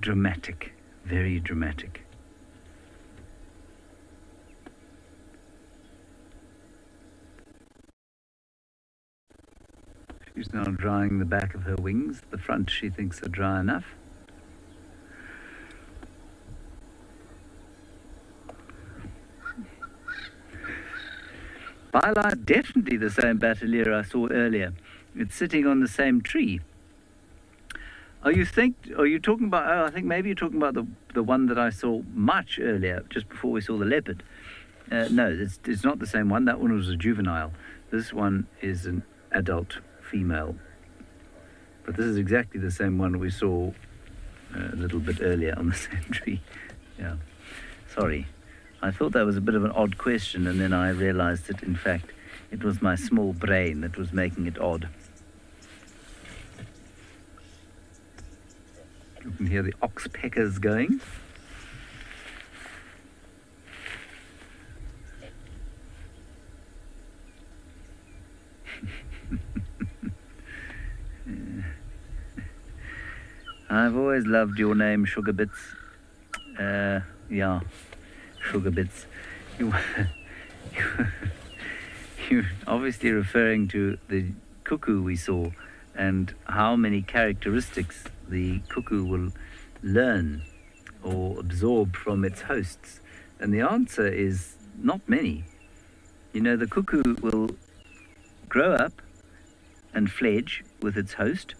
dramatic, very dramatic. She's now drying the back of her wings. The front she thinks are dry enough. Byline, definitely the same bateleur I saw earlier. It's sitting on the same tree. Are you think? Are you talking about? Oh, I think maybe you're talking about the the one that I saw much earlier, just before we saw the leopard. Uh, no, it's it's not the same one. That one was a juvenile. This one is an adult female. But this is exactly the same one we saw uh, a little bit earlier on the same tree. Yeah. Sorry. I thought that was a bit of an odd question, and then I realized that, in fact, it was my small brain that was making it odd. You can hear the oxpeckers going. I've always loved your name, Sugar Bits. Uh, yeah, Sugar Bits. You, you're obviously referring to the cuckoo we saw and how many characteristics the cuckoo will learn or absorb from its hosts. And the answer is not many. You know, the cuckoo will grow up and fledge with its host.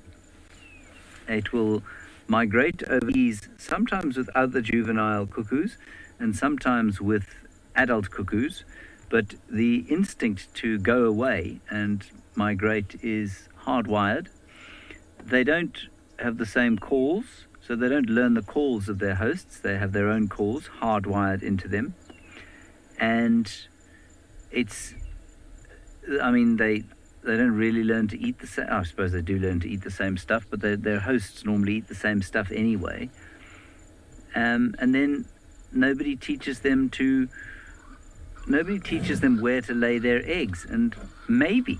It will migrate over these, sometimes with other juvenile cuckoos and sometimes with adult cuckoos. But the instinct to go away and migrate is hardwired. They don't have the same calls, so they don't learn the calls of their hosts. They have their own calls hardwired into them. And it's, I mean, they they don't really learn to eat the same. I suppose they do learn to eat the same stuff, but their hosts normally eat the same stuff anyway. Um, and then nobody teaches them to. Nobody teaches them where to lay their eggs, and maybe,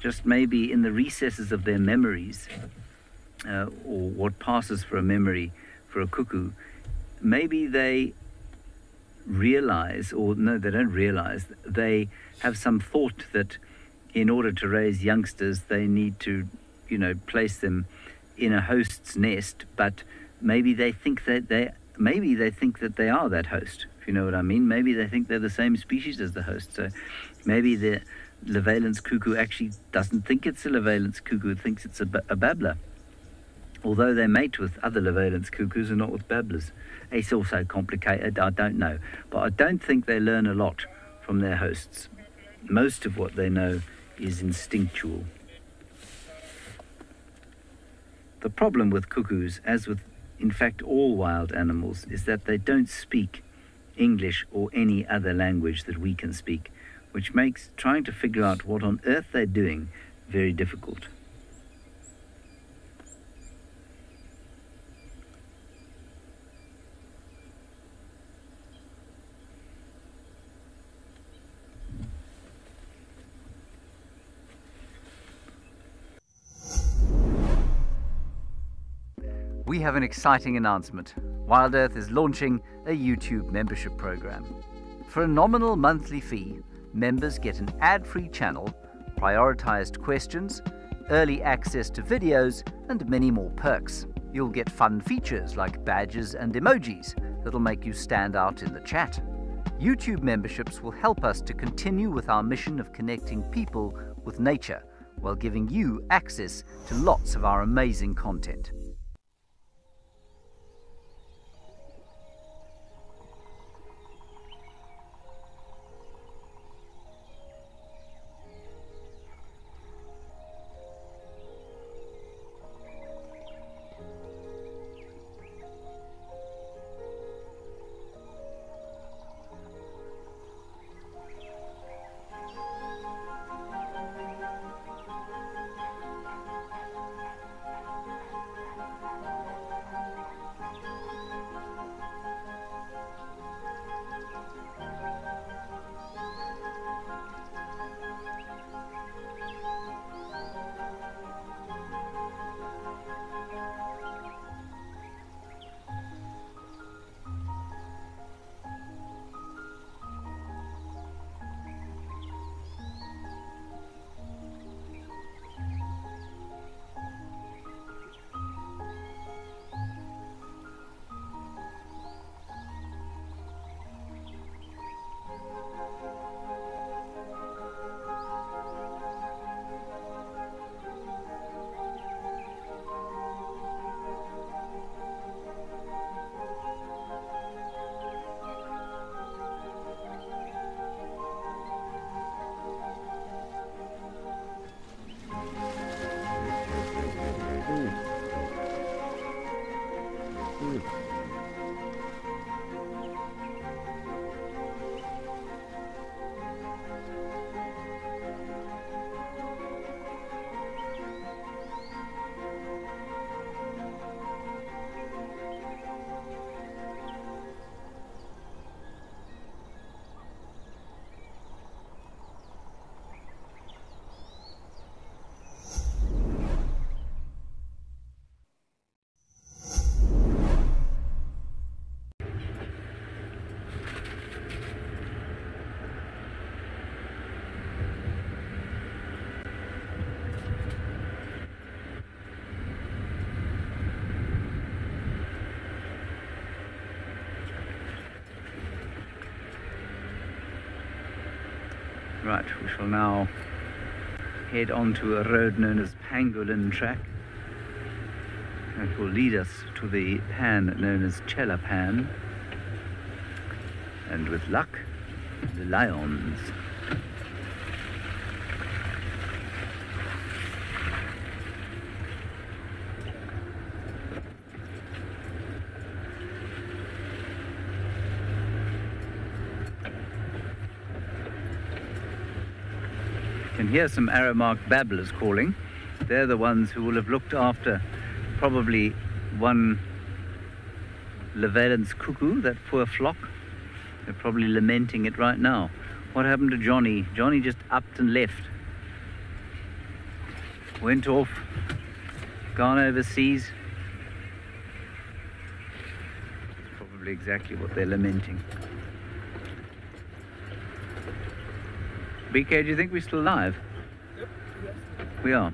just maybe, in the recesses of their memories, uh, or what passes for a memory for a cuckoo, maybe they realize, or no, they don't realize, they have some thought that in order to raise youngsters, they need to, you know, place them in a host's nest. But maybe they think that they maybe they think that they are that host. If you know what I mean. Maybe they think they're the same species as the host. So maybe the Levaillant's cuckoo actually doesn't think it's a Levaillant's cuckoo. It thinks it's a, babbler. Although they mate with other Levaillant's cuckoos and not with babblers. It's also complicated. I don't know, but I don't think they learn a lot from their hosts. Most of what they know is instinctual. The problem with cuckoos, as with in fact all wild animals, is that they don't speak English or any other language that we can speak, which makes trying to figure out what on earth they're doing very difficult. We have an exciting announcement. Wild Earth is launching a YouTube membership program. For a nominal monthly fee, members get an ad free channel, prioritized questions, early access to videos, and many more perks. You'll get fun features like badges and emojis that'll make you stand out in the chat. YouTube memberships will help us to continue with our mission of connecting people with nature while giving you access to lots of our amazing content. Right, we shall now head onto a road known as Pangolin Track. It will lead us to the pan known as Chelapan. And with luck, the lions. Hear some arrow-marked babblers calling. They're the ones who will have looked after probably one Levaillant's cuckoo, that poor flock. They're probably lamenting it right now. What happened to Johnny? Johnny just upped and left. Went off, gone overseas. Probably exactly what they're lamenting. BK, do you think we're still live? Yep. Yes. We are.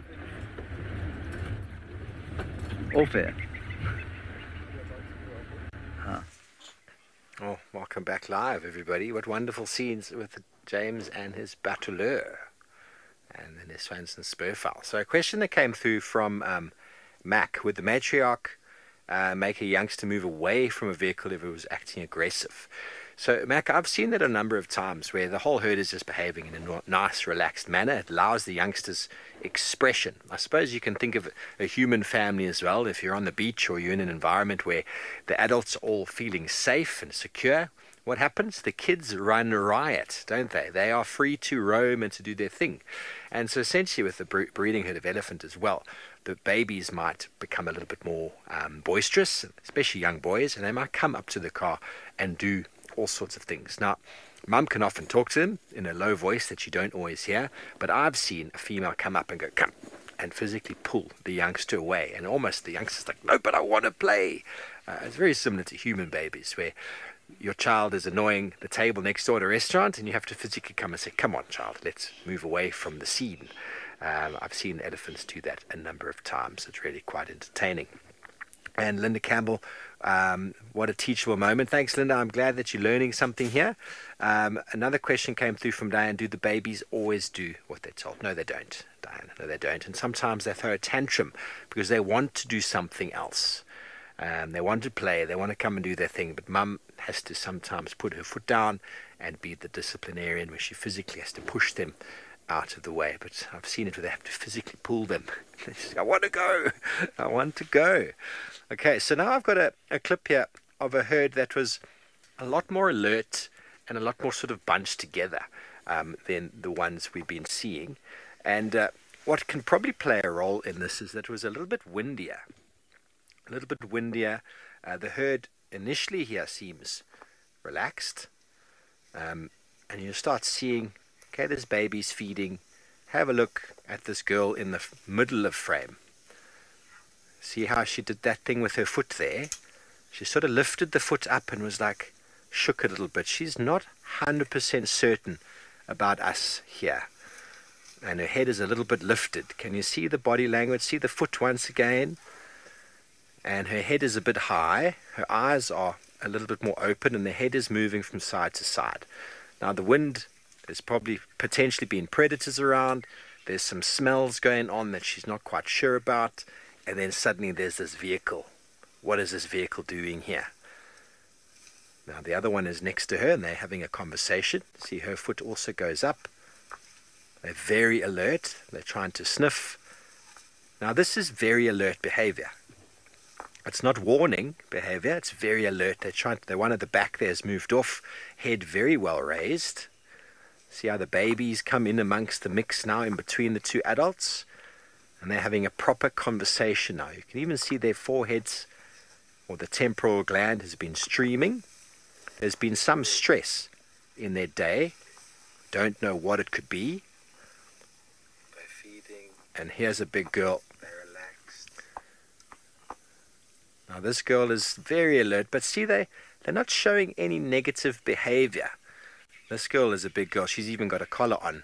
All fair. Ah. Oh, welcome back live, everybody. What wonderful scenes with James and his bateleur and then his Swainson's spurfowl. So, a question that came through from um, Mac Would the matriarch uh, make a youngster move away from a vehicle if it was acting aggressive? So, Mac, I've seen that a number of times where the whole herd is just behaving in a nice, relaxed manner. It allows the youngsters expression. I suppose you can think of a human family as well. If you're on the beach or you're in an environment where the adults are all feeling safe and secure, what happens? The kids run riot, don't they? They are free to roam and to do their thing. And so, essentially, with the breeding herd of elephant as well, the babies might become a little bit more um, boisterous, especially young boys, and they might come up to the car and do all sorts of things. Now, mum can often talk to them in a low voice that you don't always hear, but I've seen a female come up and go, Come, and physically pull the youngster away. And almost the youngster's like, no, but I want to play. Uh, it's very similar to human babies, where your child is annoying the table next door at a restaurant, and you have to physically come and say, come on, child, let's move away from the scene. Um, I've seen elephants do that a number of times. It's really quite entertaining. And Linda Campbell, um, what a teachable moment. Thanks, Linda. I'm glad that you're learning something here. Um, another question came through from Diane Do the babies always do what they're told? No, they don't, Diane. No, they don't. And sometimes they throw a tantrum because they want to do something else. Um, they want to play, they want to come and do their thing, but mum has to sometimes put her foot down and be the disciplinarian where she physically has to push them out of the way. But I've seen it where they have to physically pull them. I want to go. I want to go. Okay, so now I've got a, a clip here of a herd that was a lot more alert and a lot more sort of bunched together um, than the ones we've been seeing. And uh, what can probably play a role in this is that it was a little bit windier. A little bit windier. Uh, the herd initially here seems relaxed. Um, and you start seeing Okay, this baby's feeding. Have a look at this girl in the middle of frame. See how she did that thing with her foot there? She sort of lifted the foot up and was like, shook a little bit. She's not 100% certain about us here. And her head is a little bit lifted. Can you see the body language? See the foot once again? And her head is a bit high. Her eyes are a little bit more open and the head is moving from side to side. Now the wind there's probably potentially been predators around. There's some smells going on that she's not quite sure about. And then suddenly there's this vehicle. What is this vehicle doing here? Now the other one is next to her and they're having a conversation. See her foot also goes up. They're very alert. They're trying to sniff. Now this is very alert behavior. It's not warning behavior. It's very alert. They're trying. To, the one at the back there has moved off, head very well raised. See how the babies come in amongst the mix now in between the two adults? And they're having a proper conversation now. You can even see their foreheads or the temporal gland has been streaming. There's been some stress in their day. Don't know what it could be. And here's a big girl. They're relaxed. Now this girl is very alert, but see they they're not showing any negative behavior. This girl is a big girl. She's even got a collar on.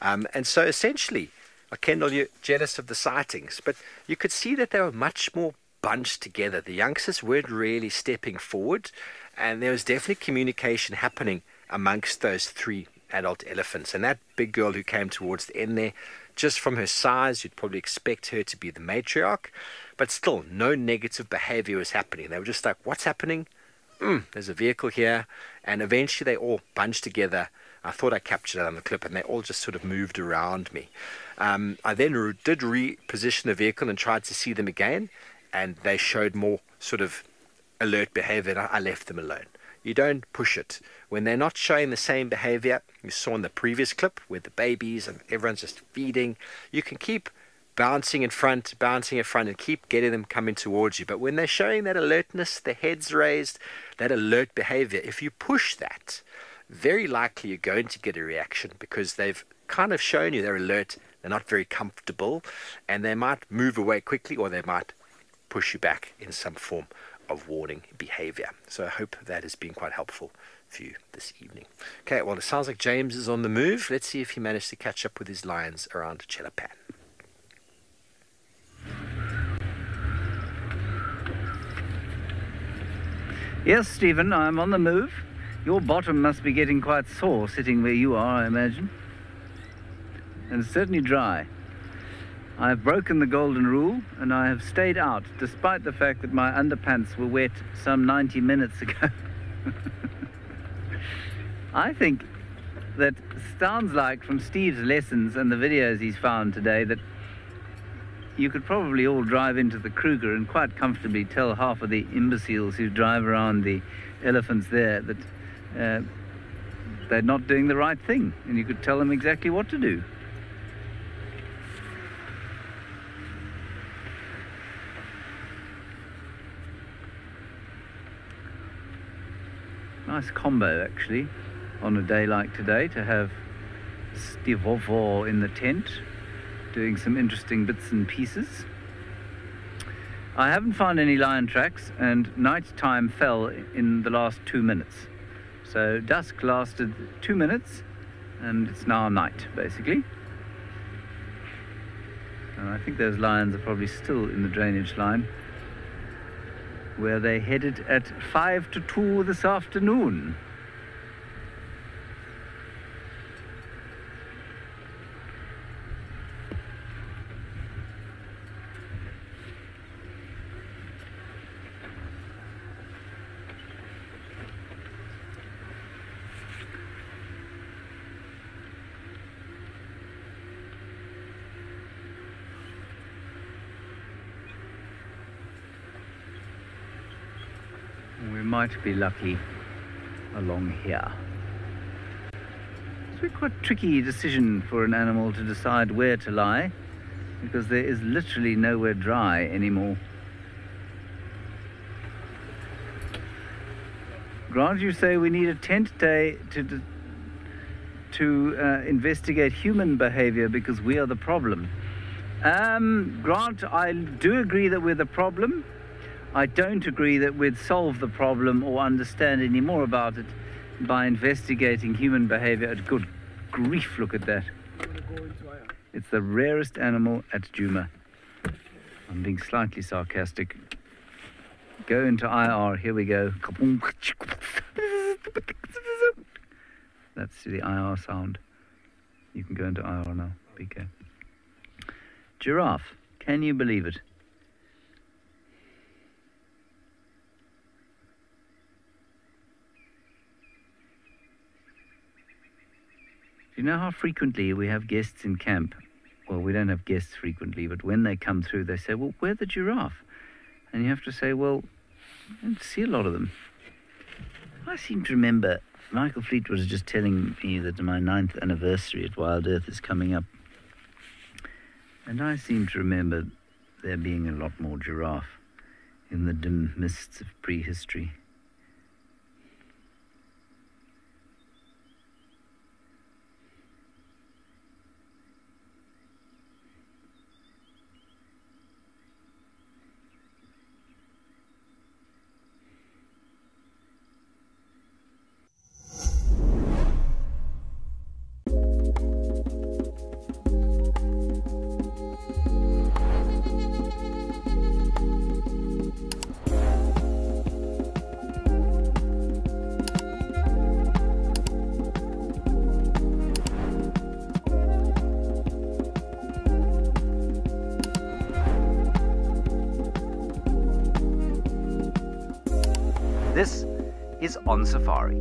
Um, and so essentially, uh, Kendall, you're jealous of the sightings, but you could see that they were much more bunched together. The youngsters weren't really stepping forward, and there was definitely communication happening amongst those three adult elephants. And that big girl who came towards the end there, just from her size, you'd probably expect her to be the matriarch, but still, no negative behavior was happening. They were just like, What's happening? Mm, there's a vehicle here. And eventually they all bunched together. I thought I captured it on the clip, and they all just sort of moved around me. Um, I then re- did reposition the vehicle and tried to see them again, and they showed more sort of alert behavior, I, I left them alone. You don't push it. When they're not showing the same behavior you saw in the previous clip with the babies and everyone's just feeding, you can keep bouncing in front, bouncing in front, and keep getting them coming towards you. But when they're showing that alertness, the heads raised, that alert behavior, if you push that, very likely you're going to get a reaction because they've kind of shown you they're alert, they're not very comfortable, and they might move away quickly or they might push you back in some form of warning behavior. So I hope that has been quite helpful for you this evening. Okay, well, it sounds like James is on the move. Let's see if he managed to catch up with his lions around Chelapan. Yes, Stephen, I'm on the move. Your bottom must be getting quite sore sitting where you are, I imagine. And certainly dry. I have broken the golden rule and I have stayed out despite the fact that my underpants were wet some 90 minutes ago. I think that sounds like from Steve's lessons and the videos he's found today that you could probably all drive into the Kruger and quite comfortably tell half of the imbeciles who drive around the elephants there that uh, they're not doing the right thing, and you could tell them exactly what to do. Nice combo, actually, on a day like today to have Stivovo in the tent doing some interesting bits and pieces. I haven't found any lion tracks, and night time fell in the last two minutes. So dusk lasted two minutes, and it's now night, basically. And I think those lions are probably still in the drainage line, where they headed at five to two this afternoon. We might be lucky along here. It's a quite tricky decision for an animal to decide where to lie because there is literally nowhere dry anymore. Grant, you say we need a tent day to to uh, investigate human behavior because we are the problem. Um, Grant, I do agree that we're the problem. I don't agree that we'd solve the problem or understand any more about it by investigating human behavior. Good grief, look at that. It's the rarest animal at Djuma. I'm being slightly sarcastic. Go into IR, here we go. That's the IR sound. You can go into IR now, BK. Giraffe, can you believe it? Do you know how frequently we have guests in camp? Well, we don't have guests frequently, but when they come through, they say, Well, where's the giraffe? And you have to say, Well, I don't see a lot of them. I seem to remember Michael Fleet was just telling me that my ninth anniversary at Wild Earth is coming up. And I seem to remember there being a lot more giraffe in the dim mists of prehistory. On Safari.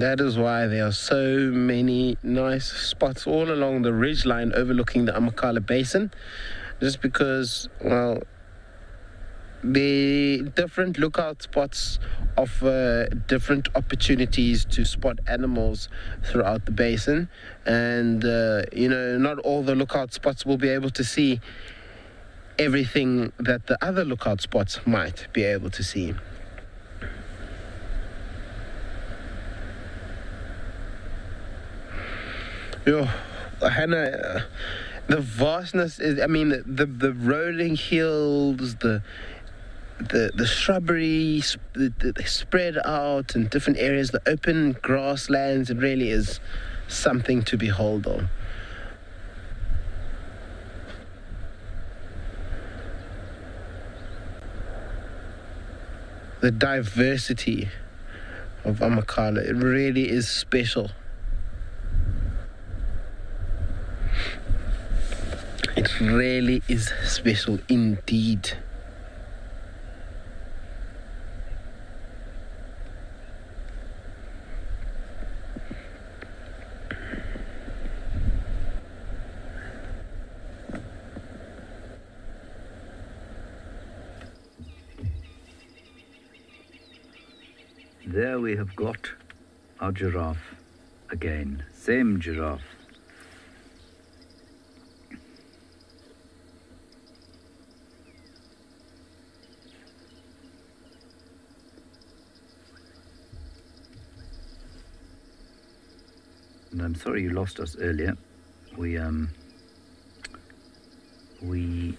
And that is why there are so many nice spots all along the ridge line overlooking the Amakhala Basin. Just because, well, the different lookout spots offer different opportunities to spot animals throughout the basin. And, uh, you know, not all the lookout spots will be able to see everything that the other lookout spots might be able to see. Uh, the vastness is, I mean, the, the rolling hills, the the the shrubbery the, the, they spread out in different areas. The open grasslands it really is something to behold on the diversity of Amakhala it really is special it really is special indeed There we have got our giraffe again. Same giraffe. And I'm sorry you lost us earlier. We um we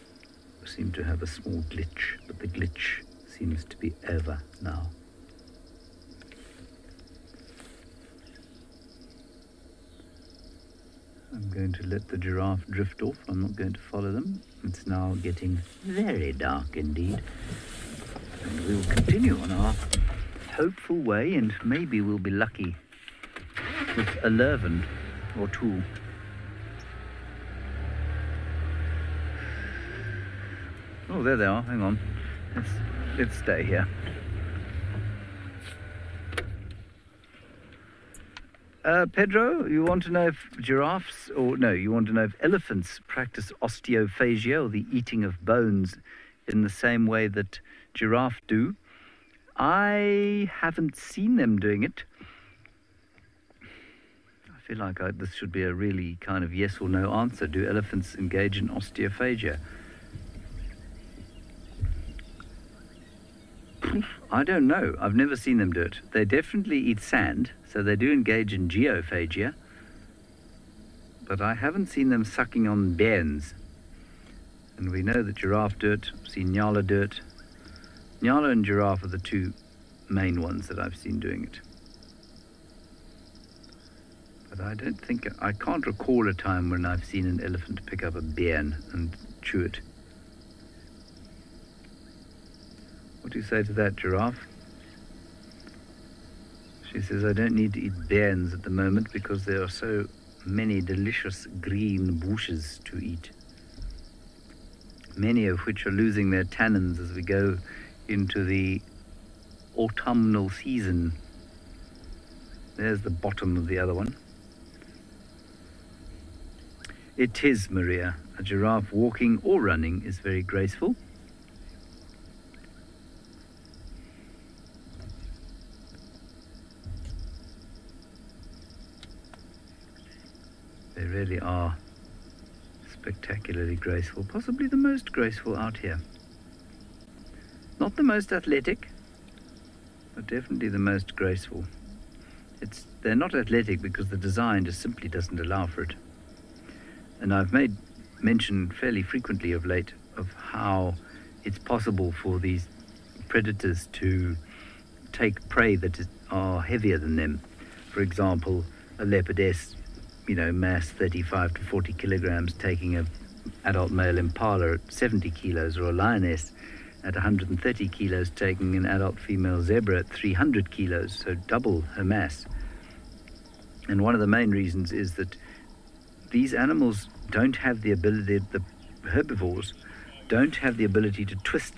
seem to have a small glitch, but the glitch seems to be over now. I'm going to let the giraffe drift off. I'm not going to follow them. It's now getting very dark indeed. And we will continue on our hopeful way and maybe we'll be lucky with a lurven or two. Oh, there they are. Hang on. Let's, let's stay here. Uh, Pedro, you want to know if giraffes, or no, you want to know if elephants practice osteophagia, or the eating of bones, in the same way that giraffe do. I haven't seen them doing it. Feel like I, this should be a really kind of yes or no answer. Do elephants engage in osteophagia? I don't know. I've never seen them do it. They definitely eat sand, so they do engage in geophagia. But I haven't seen them sucking on bairns. And we know that giraffe do it, seen Nyala do it. Nyala and giraffe are the two main ones that I've seen doing it. But I don't think, I can't recall a time when I've seen an elephant pick up a bairn and chew it. What do you say to that, giraffe? She says, I don't need to eat bairns at the moment because there are so many delicious green bushes to eat. Many of which are losing their tannins as we go into the autumnal season. There's the bottom of the other one. It is, Maria. A giraffe walking or running is very graceful. They really are spectacularly graceful, possibly the most graceful out here. Not the most athletic, but definitely the most graceful. It's, they're not athletic because the design just simply doesn't allow for it. And I've made mention fairly frequently of late of how it's possible for these predators to take prey that is, are heavier than them. For example, a leopardess you know, mass 35 to 40 kilograms, taking a adult male impala at 70 kilos, or a lioness at 130 kilos, taking an adult female zebra at 300 kilos, so double her mass. And one of the main reasons is that these animals don't have the ability, the herbivores don't have the ability to twist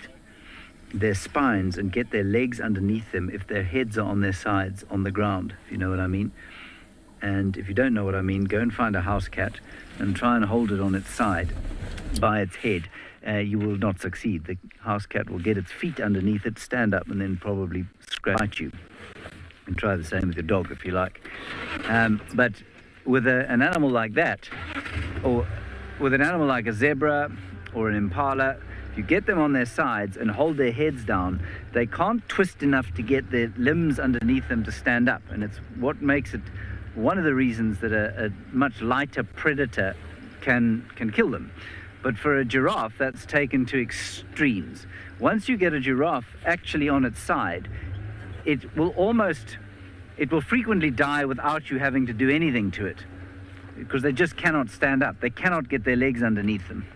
their spines and get their legs underneath them if their heads are on their sides on the ground, if you know what I mean. And if you don't know what I mean, go and find a house cat and try and hold it on its side by its head. Uh, you will not succeed. The house cat will get its feet underneath it, stand up, and then probably scratch you. And try the same with your dog if you like. Um, but with a, an animal like that, or with an animal like a zebra or an impala, if you get them on their sides and hold their heads down, they can't twist enough to get their limbs underneath them to stand up. And it's what makes it one of the reasons that a, a much lighter predator can, can kill them. But for a giraffe, that's taken to extremes. Once you get a giraffe actually on its side, it will almost, it will frequently die without you having to do anything to it because they just cannot stand up. They cannot get their legs underneath them.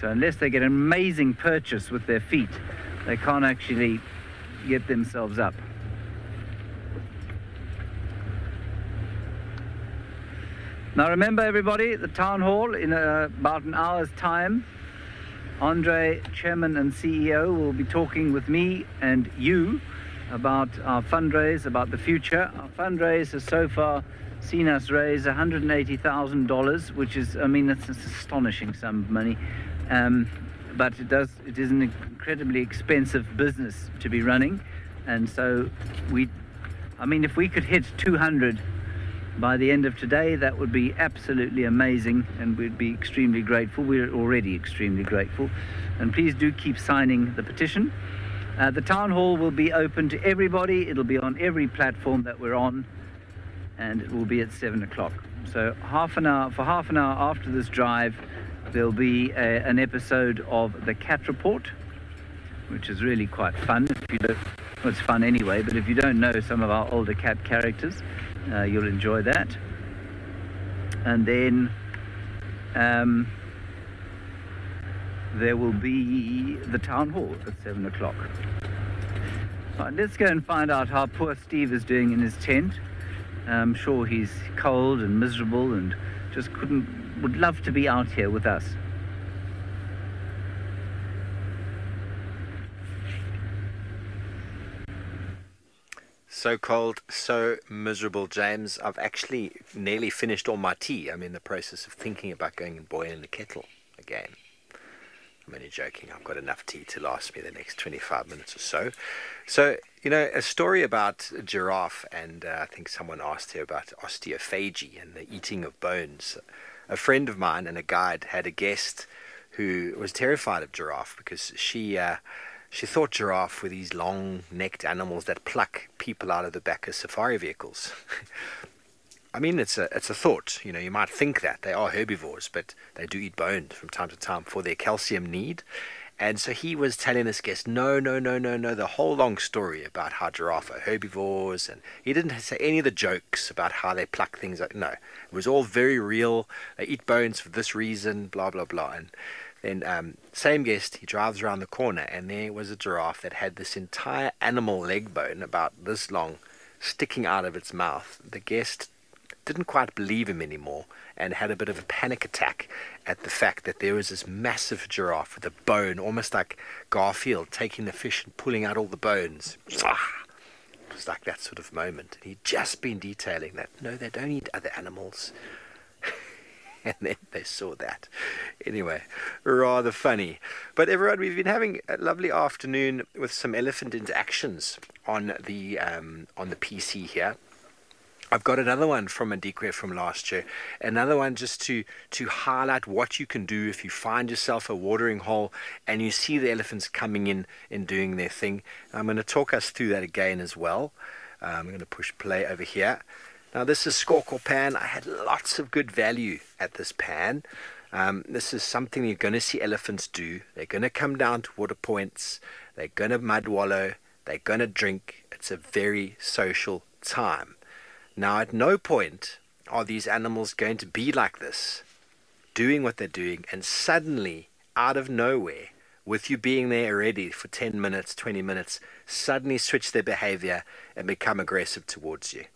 So unless they get an amazing purchase with their feet, they can't actually get themselves up. Now remember everybody, the town hall in uh, about an hour's time. Andre, chairman and CEO, will be talking with me and you about our fundraise, about the future. Our fundraise has so far seen us raise $180,000, which is, I mean, that's an astonishing sum of money. Um, but it does, it is an incredibly expensive business to be running. And so we, I mean, if we could hit 200 by the end of today, that would be absolutely amazing and we'd be extremely grateful. We're already extremely grateful. And please do keep signing the petition. Uh, the town hall will be open to everybody. It'll be on every platform that we're on and it will be at seven o'clock. So half an hour, for half an hour after this drive, there'll be a, an episode of the Cat Report, which is really quite fun. If you don't, well, it's fun anyway, but if you don't know some of our older cat characters, uh, you'll enjoy that. And then um, there will be the town hall at seven o'clock. Right, let's go and find out how poor Steve is doing in his tent. I'm sure he's cold and miserable and just couldn't, would love to be out here with us. So cold, so miserable, James. I've actually nearly finished all my tea. I'm in the process of thinking about going and boiling the kettle again. I'm only joking. I've got enough tea to last me the next 25 minutes or so. So, you know, a story about a giraffe, and uh, I think someone asked here about osteophagy and the eating of bones. A friend of mine and a guide had a guest who was terrified of giraffe because she. Uh, she thought giraffe were these long-necked animals that pluck people out of the back of safari vehicles. I mean, it's a it's a thought. You know, you might think that they are herbivores, but they do eat bones from time to time for their calcium need. And so he was telling this guest, no, no, no, no, no, the whole long story about how giraffe are herbivores, and he didn't say any of the jokes about how they pluck things. No, it was all very real. They eat bones for this reason, blah blah blah. And then, um, same guest, he drives around the corner, and there was a giraffe that had this entire animal leg bone, about this long, sticking out of its mouth. The guest didn't quite believe him anymore and had a bit of a panic attack at the fact that there was this massive giraffe with a bone, almost like Garfield taking the fish and pulling out all the bones. It was like that sort of moment. He'd just been detailing that no, they don't eat other animals. and then they saw that. Anyway, rather funny. But everyone, we've been having a lovely afternoon with some elephant interactions on the um, on the PC here. I've got another one from a Madikwe from last year. Another one just to to highlight what you can do if you find yourself a watering hole and you see the elephants coming in and doing their thing. I'm going to talk us through that again as well. Um, I'm going to push play over here. Now this is Skorkel pan. I had lots of good value at this pan. Um, this is something you're going to see elephants do. They're going to come down to water points. They're going to mud wallow. They're going to drink. It's a very social time. Now, at no point are these animals going to be like this, doing what they're doing, and suddenly, out of nowhere, with you being there already for 10 minutes, 20 minutes, suddenly switch their behavior and become aggressive towards you.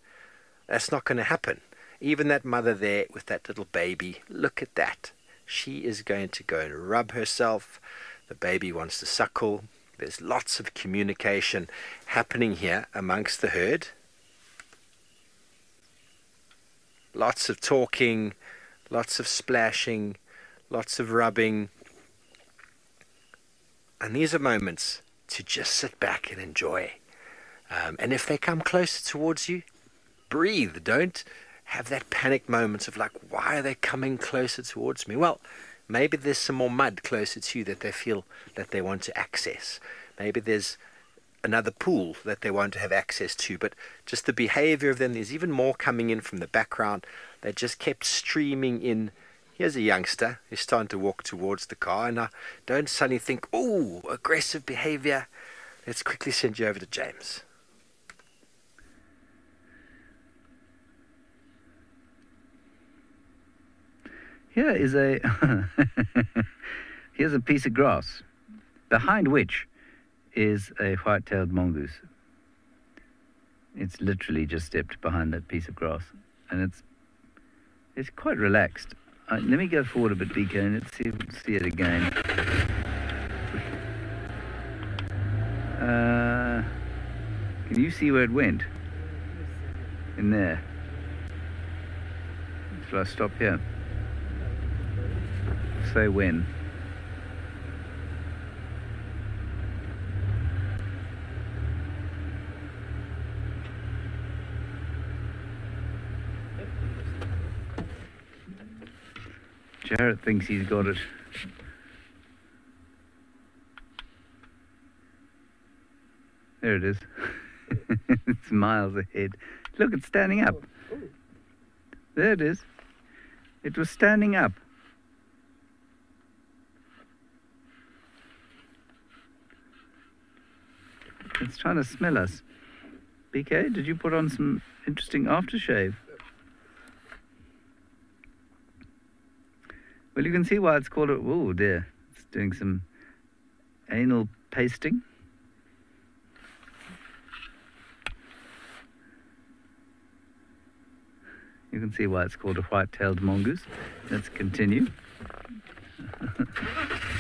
That's not going to happen. Even that mother there with that little baby, look at that. She is going to go and rub herself. The baby wants to suckle. There's lots of communication happening here amongst the herd. Lots of talking, lots of splashing, lots of rubbing. And these are moments to just sit back and enjoy. Um, and if they come closer towards you, breathe. Don't have that panic moment of like, why are they coming closer towards me? Well, maybe there's some more mud closer to you that they feel that they want to access. Maybe there's another pool that they want to have access to. But just the behavior of them, there's even more coming in from the background. They just kept streaming in. Here's a youngster who's starting to walk towards the car, and I don't suddenly think, oh, aggressive behavior. Let's quickly send you over to James. Here is a here's a piece of grass, behind which is a white-tailed mongoose. It's literally just stepped behind that piece of grass, and it's it's quite relaxed. Uh, let me go forward a bit, BK, and let's see see it again. Uh, can you see where it went? In there. Shall I stop here? Say win. Jarrett thinks he's got it. There it is. it's miles ahead. Look, it's standing up. There it is. It was standing up. It's trying to smell us. BK, did you put on some interesting aftershave? Well, you can see why it's called it. Oh dear, it's doing some anal pasting. You can see why it's called a white-tailed mongoose. Let's continue.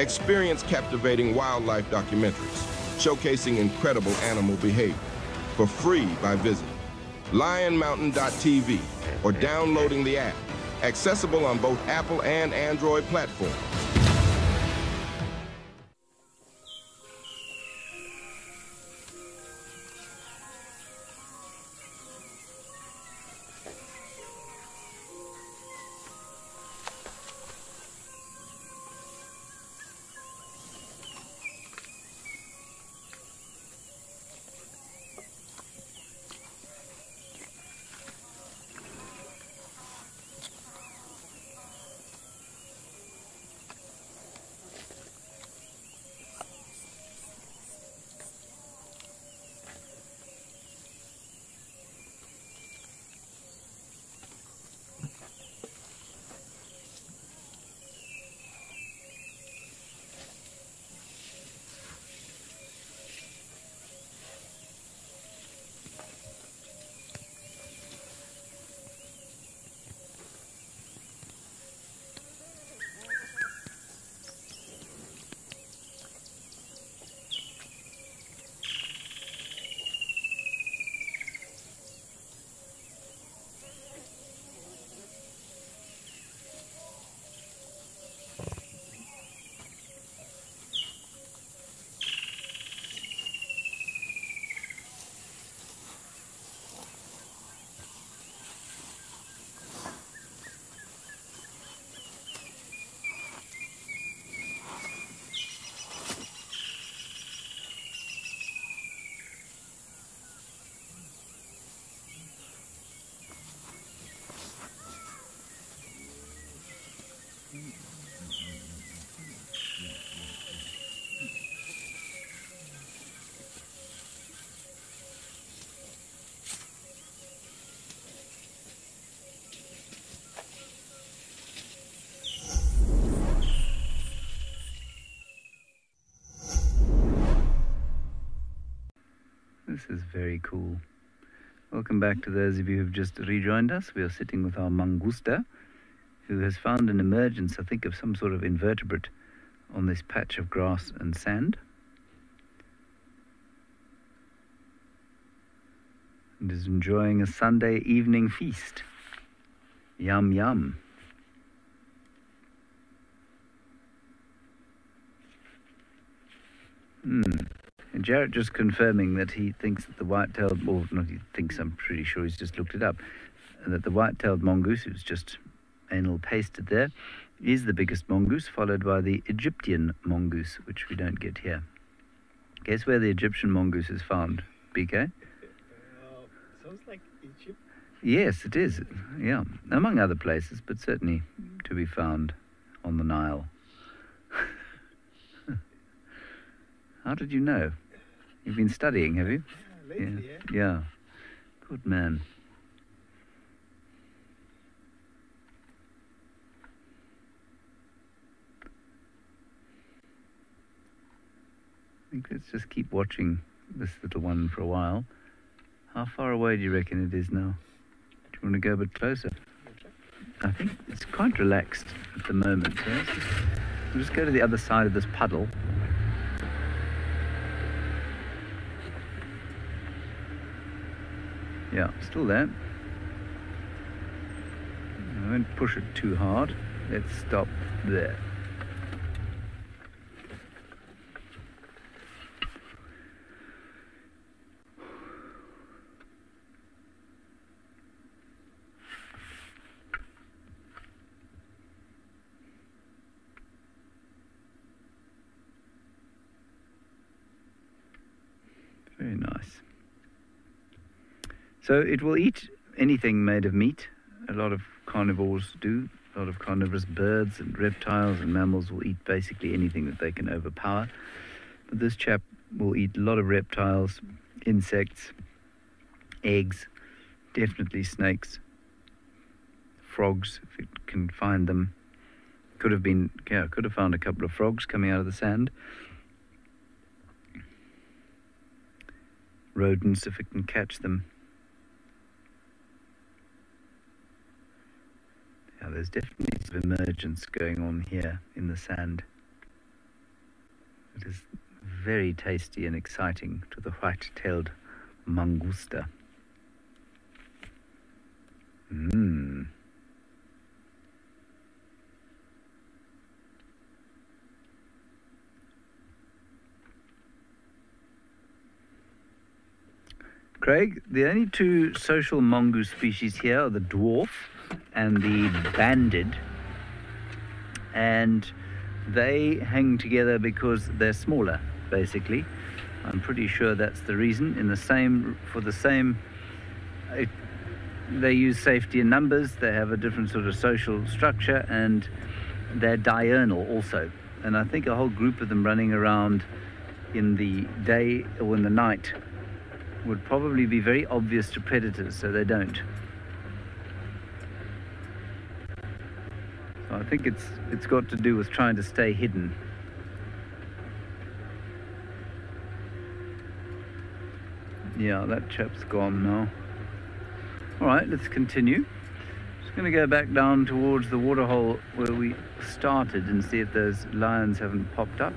Experience captivating wildlife documentaries showcasing incredible animal behavior for free by visiting lionmountain.tv or downloading the app, accessible on both Apple and Android platforms. This is very cool. Welcome back to those of you who've just rejoined us. We are sitting with our mangusta, who has found an emergence, I think, of some sort of invertebrate on this patch of grass and sand. And is enjoying a Sunday evening feast. Yum, yum. Hmm. And Jarrett just confirming that he thinks that the white-tailed, or not he thinks, I'm pretty sure he's just looked it up, that the white-tailed mongoose, who's just anal pasted there, is the biggest mongoose, followed by the Egyptian mongoose, which we don't get here. Guess where the Egyptian mongoose is found, BK? Uh, sounds like Egypt. Yes, it is. Yeah, among other places, but certainly to be found on the Nile. How did you know? You've been studying, have you? Yeah, lately, yeah. Yeah. Good man. I think let's just keep watching this little one for a while. How far away do you reckon it is now? Do you want to go a bit closer? I think it's quite relaxed at the moment. Let's we'll just go to the other side of this puddle. Yeah, still there. I won't push it too hard. Let's stop there. Very nice. So it will eat anything made of meat. A lot of carnivores do. A lot of carnivorous birds and reptiles and mammals will eat basically anything that they can overpower. But this chap will eat a lot of reptiles, insects, eggs, definitely snakes, frogs if it can find them. Could have been, yeah, could have found a couple of frogs coming out of the sand. Rodents if it can catch them. Yeah, there's definitely some emergence going on here in the sand. It is very tasty and exciting to the white-tailed mangusta. Mmm. Craig, the only two social mongoose species here are the dwarf and the banded. And they hang together because they're smaller, basically. I'm pretty sure that's the reason. In the same, for the same, it, they use safety in numbers. They have a different sort of social structure, and they're diurnal also. And I think a whole group of them running around in the day or in the night would probably be very obvious to predators, so they don't. I think it's it's got to do with trying to stay hidden. Yeah, that chap's gone now. All right, let's continue. Just going to go back down towards the waterhole where we started and see if those lions haven't popped up.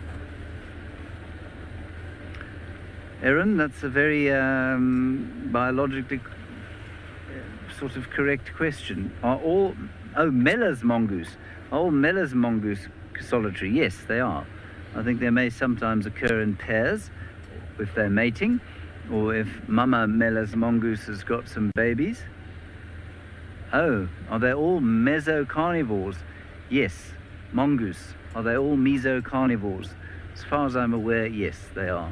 Erin, that's a very um, biologically uh, sort of correct question. Are all oh Meller's mongoose? Oh, all Meller's mongoose solitary? Yes, they are. I think they may sometimes occur in pairs if they're mating, or if Mama Meller's mongoose has got some babies. Oh, are they all mesocarnivores? Yes, mongoose. Are they all mesocarnivores? As far as I'm aware, yes, they are.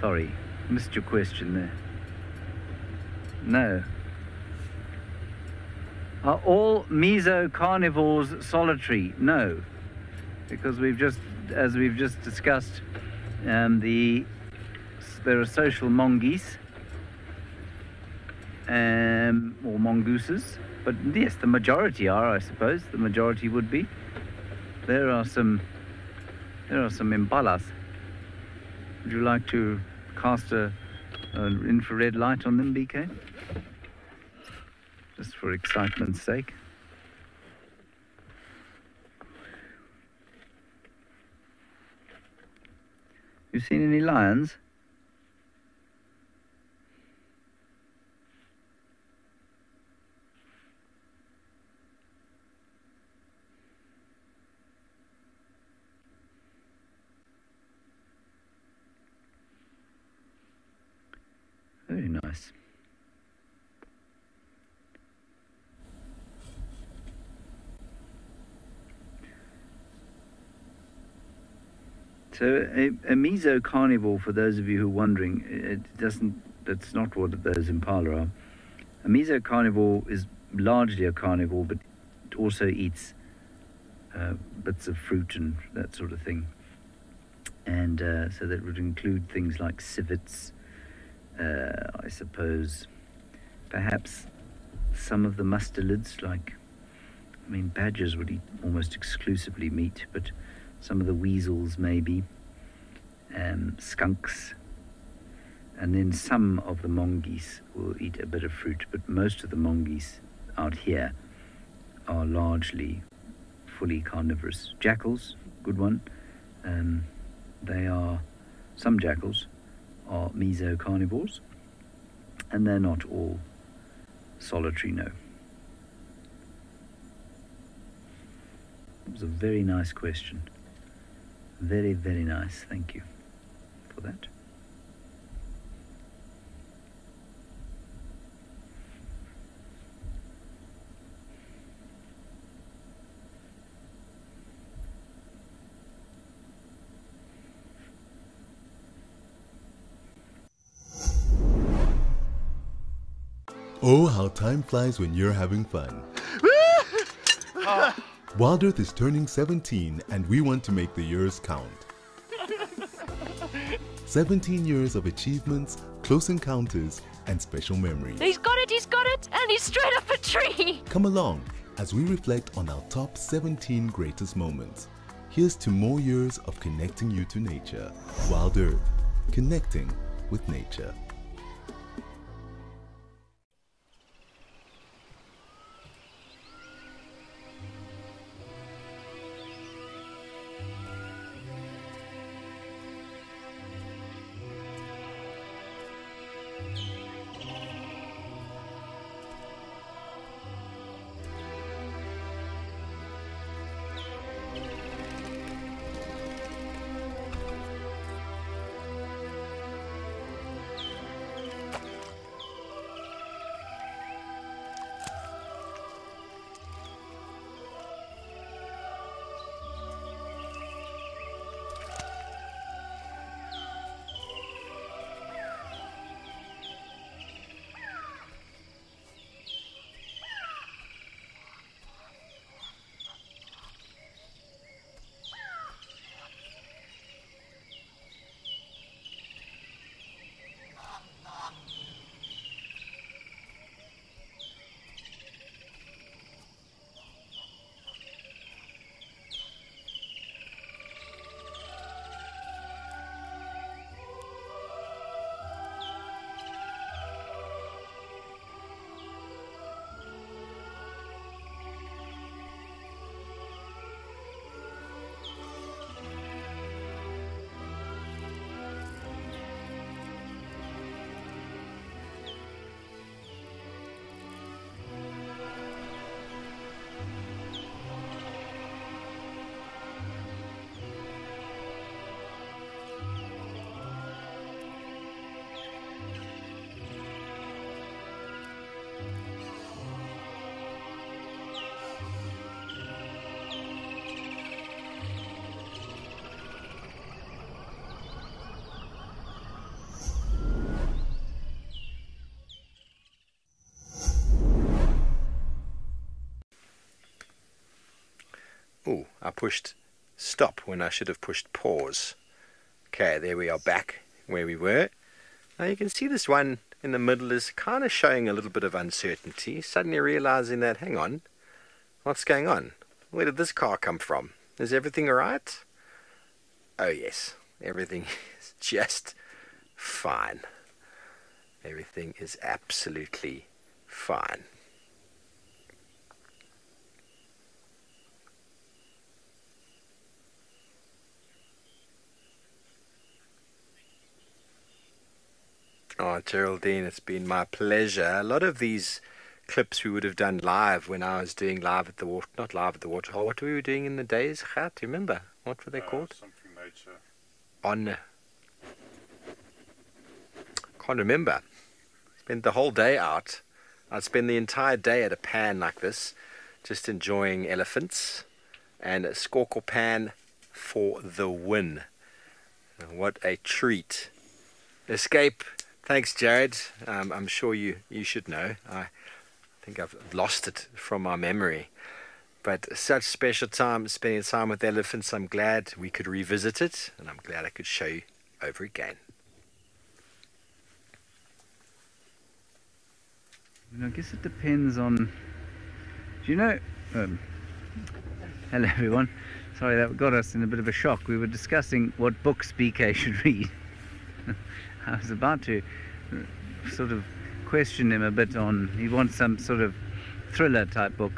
Sorry, missed your question there. No. Are all mesocarnivores solitary? No. Because we've just, as we've just discussed, um, the there are social mongoose um, or mongooses. But yes, the majority are, I suppose. The majority would be. There are some. There are some impalas Would you like to cast a, an infrared light on them, BK? Just for excitement's sake. You seen any lions? Very nice. So a, a mesocarnivore, for those of you who are wondering, it doesn't. That's not what those impala are. A mesocarnivore is largely a carnivore, but it also eats uh, bits of fruit and that sort of thing. And uh, so that would include things like civets, uh, I suppose, perhaps some of the mustelids, like, I mean, badgers would eat almost exclusively meat, but some of the weasels maybe, um, skunks, and then some of the mongoose will eat a bit of fruit, but most of the mongoose out here are largely fully carnivorous. Jackals, good one. Um, they are, some jackals are mesocarnivores, and they're not all solitary, no. It was a very nice question. Very, very nice. Thank you for that. Oh, how time flies when you're having fun. Ah. Wild Earth is turning 17 and we want to make the years count. 17 years of achievements, close encounters, and special memories. He's got it, he's got it, and he's straight up a tree. Come along as we reflect on our top 17 greatest moments. Here's to more years of connecting you to nature. Wild Earth, connecting with nature. I pushed stop when I should have pushed pause. Okay, there we are back where we were. Now you can see this one in the middle is kind of showing a little bit of uncertainty, suddenly realizing that, hang on, what's going on? Where did this car come from? Is everything alright? Oh yes, Everything is just fine. Everything is absolutely fine. Oh, Geraldine, it's been my pleasure. A lot of these clips we would have done live when I was doing live at the water, not live at the waterhole. What were we doing in the days? Gert, do you remember? What were they uh, called? Something nature. On. Can't remember. Spent the whole day out. I'd spend the entire day at a pan like this, just enjoying elephants, and a skorkel pan for the win. What a treat! Escape. Thanks, Jared. Um, I'm sure you, you should know. I think I've lost it from my memory. But such special time spending time with elephants. I'm glad we could revisit it, and I'm glad I could show you over again. And I guess it depends on. Do you know? Um, hello, everyone. Sorry, that got us in a bit of a shock. We were discussing what books BK should read. I was about to uh, sort of question him a bit on. He wants some sort of thriller type book.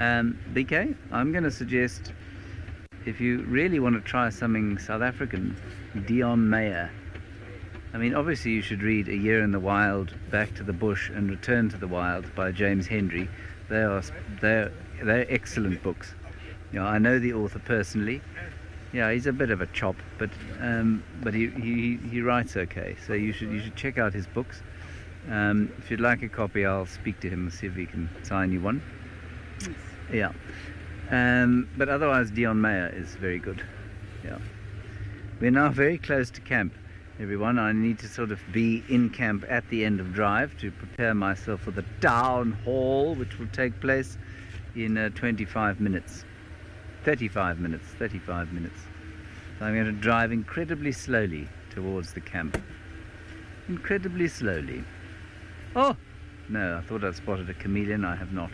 Um, BK, I'm going to suggest if you really want to try something South African, Deon Meyer. I mean, obviously, you should read A Year in the Wild, Back to the Bush, and Return to the Wild by James Hendry. They are they're they're excellent books. You know, I know the author personally. Yeah, he's a bit of a chop, but um, but he, he he writes okay. So you should you should check out his books. Um, if you'd like a copy, I'll speak to him and see if he can sign you one. Yes. Yeah. Um, but otherwise, Deon Meyer is very good. Yeah. We're now very close to camp, everyone. I need to sort of be in camp at the end of drive to prepare myself for the down haul, which will take place in uh, 25 minutes. 35 minutes, 35 minutes. So I'm going to drive incredibly slowly towards the camp. Incredibly slowly. Oh! No, I thought I'd spotted a chameleon. I have not.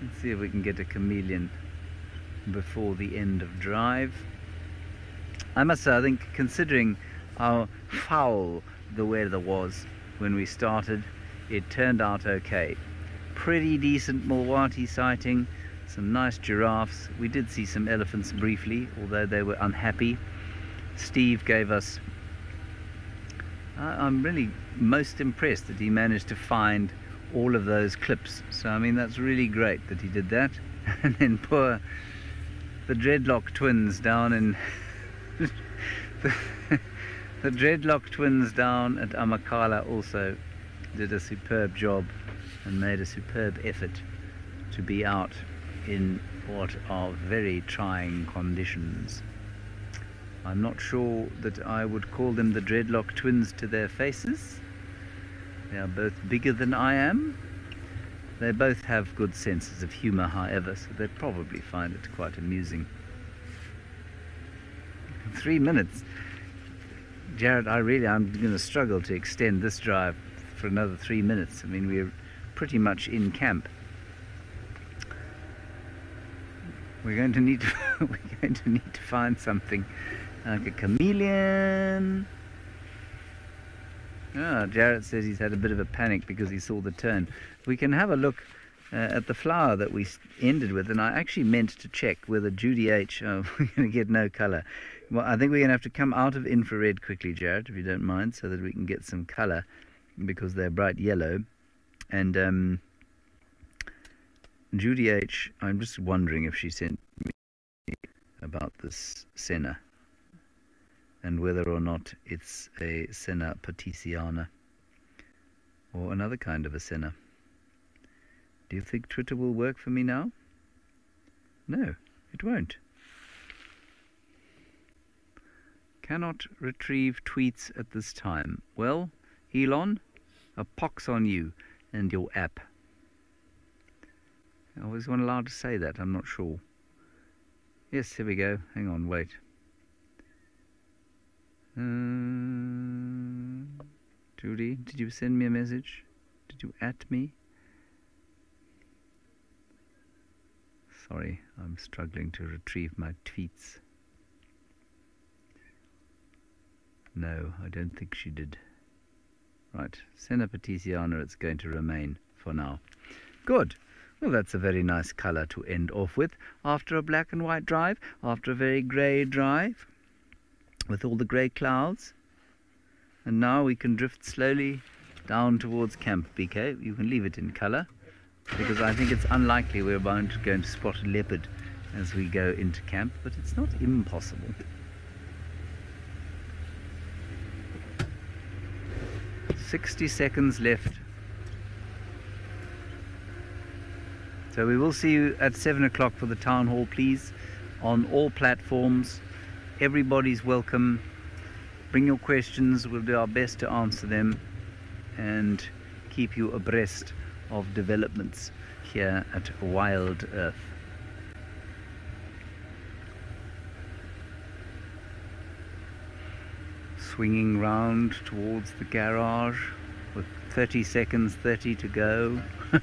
Let's see if we can get a chameleon before the end of drive. I must say, I think considering how foul the weather was when we started, it turned out okay. Pretty decent Mulwati sighting, some nice giraffes. We did see some elephants briefly, although they were unhappy. Steve gave us. I'm really most impressed that he managed to find all of those clips. So, I mean, that's really great that he did that. And then poor the dreadlock twins down in. the, the dreadlock twins down at Amakhala also did a superb job and made a superb effort to be out in what are very trying conditions. I'm not sure that I would call them the dreadlock twins to their faces. They are both bigger than I am. They both have good senses of humour, however, so they'd probably find it quite amusing. Three minutes. Jared, I really, I'm going to struggle to extend this drive for another three minutes. I mean, we're pretty much in camp. We're going to need to, we're going to need to find something like a chameleon. Ah, Jarrett says he's had a bit of a panic because he saw the turn. We can have a look uh, at the flower that we ended with, and I actually meant to check whether Judy H. Oh, we're going to get no colour. Well, I think we're going to have to come out of infrared quickly, Jarrett, if you don't mind, so that we can get some colour because they're bright yellow. And um, Judy H. I'm just wondering if she sent me about this senna and whether or not it's a senna petersiana or another kind of a senna. Do you think Twitter will work for me now? No, it won't. Cannot retrieve tweets at this time. Well, Elon, a pox on you and your app. I was one allowed to say that, I'm not sure. Yes, here we go. Hang on, wait. Uh, Judy, did you send me a message? Did you at me? Sorry, I'm struggling to retrieve my tweets. No, I don't think she did. Right, Senna petersiana, it's going to remain for now. Good. Well, that's a very nice colour to end off with after a black and white drive, after a very grey drive with all the grey clouds. And now we can drift slowly down towards Camp BK. You can leave it in colour because I think it's unlikely we're bound to going to spot a leopard as we go into camp, but it's not impossible. Sixty seconds left. So we will see you at seven o'clock for the town hall, please, on all platforms. Everybody's welcome. Bring your questions. We'll do our best to answer them and keep you abreast of developments here at Wild Earth. Swinging round towards the garage with 30 seconds, 30 to go.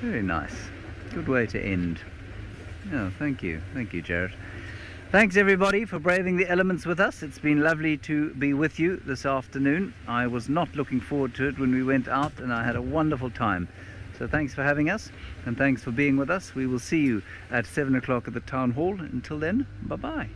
Very nice. Good way to end. Oh, thank you. Thank you, Jared. Thanks everybody for braving the elements with us. It's been lovely to be with you this afternoon. I was not looking forward to it when we went out and I had a wonderful time. So thanks for having us and thanks for being with us. We will see you at 7 o'clock at the town hall. Until then, bye-bye.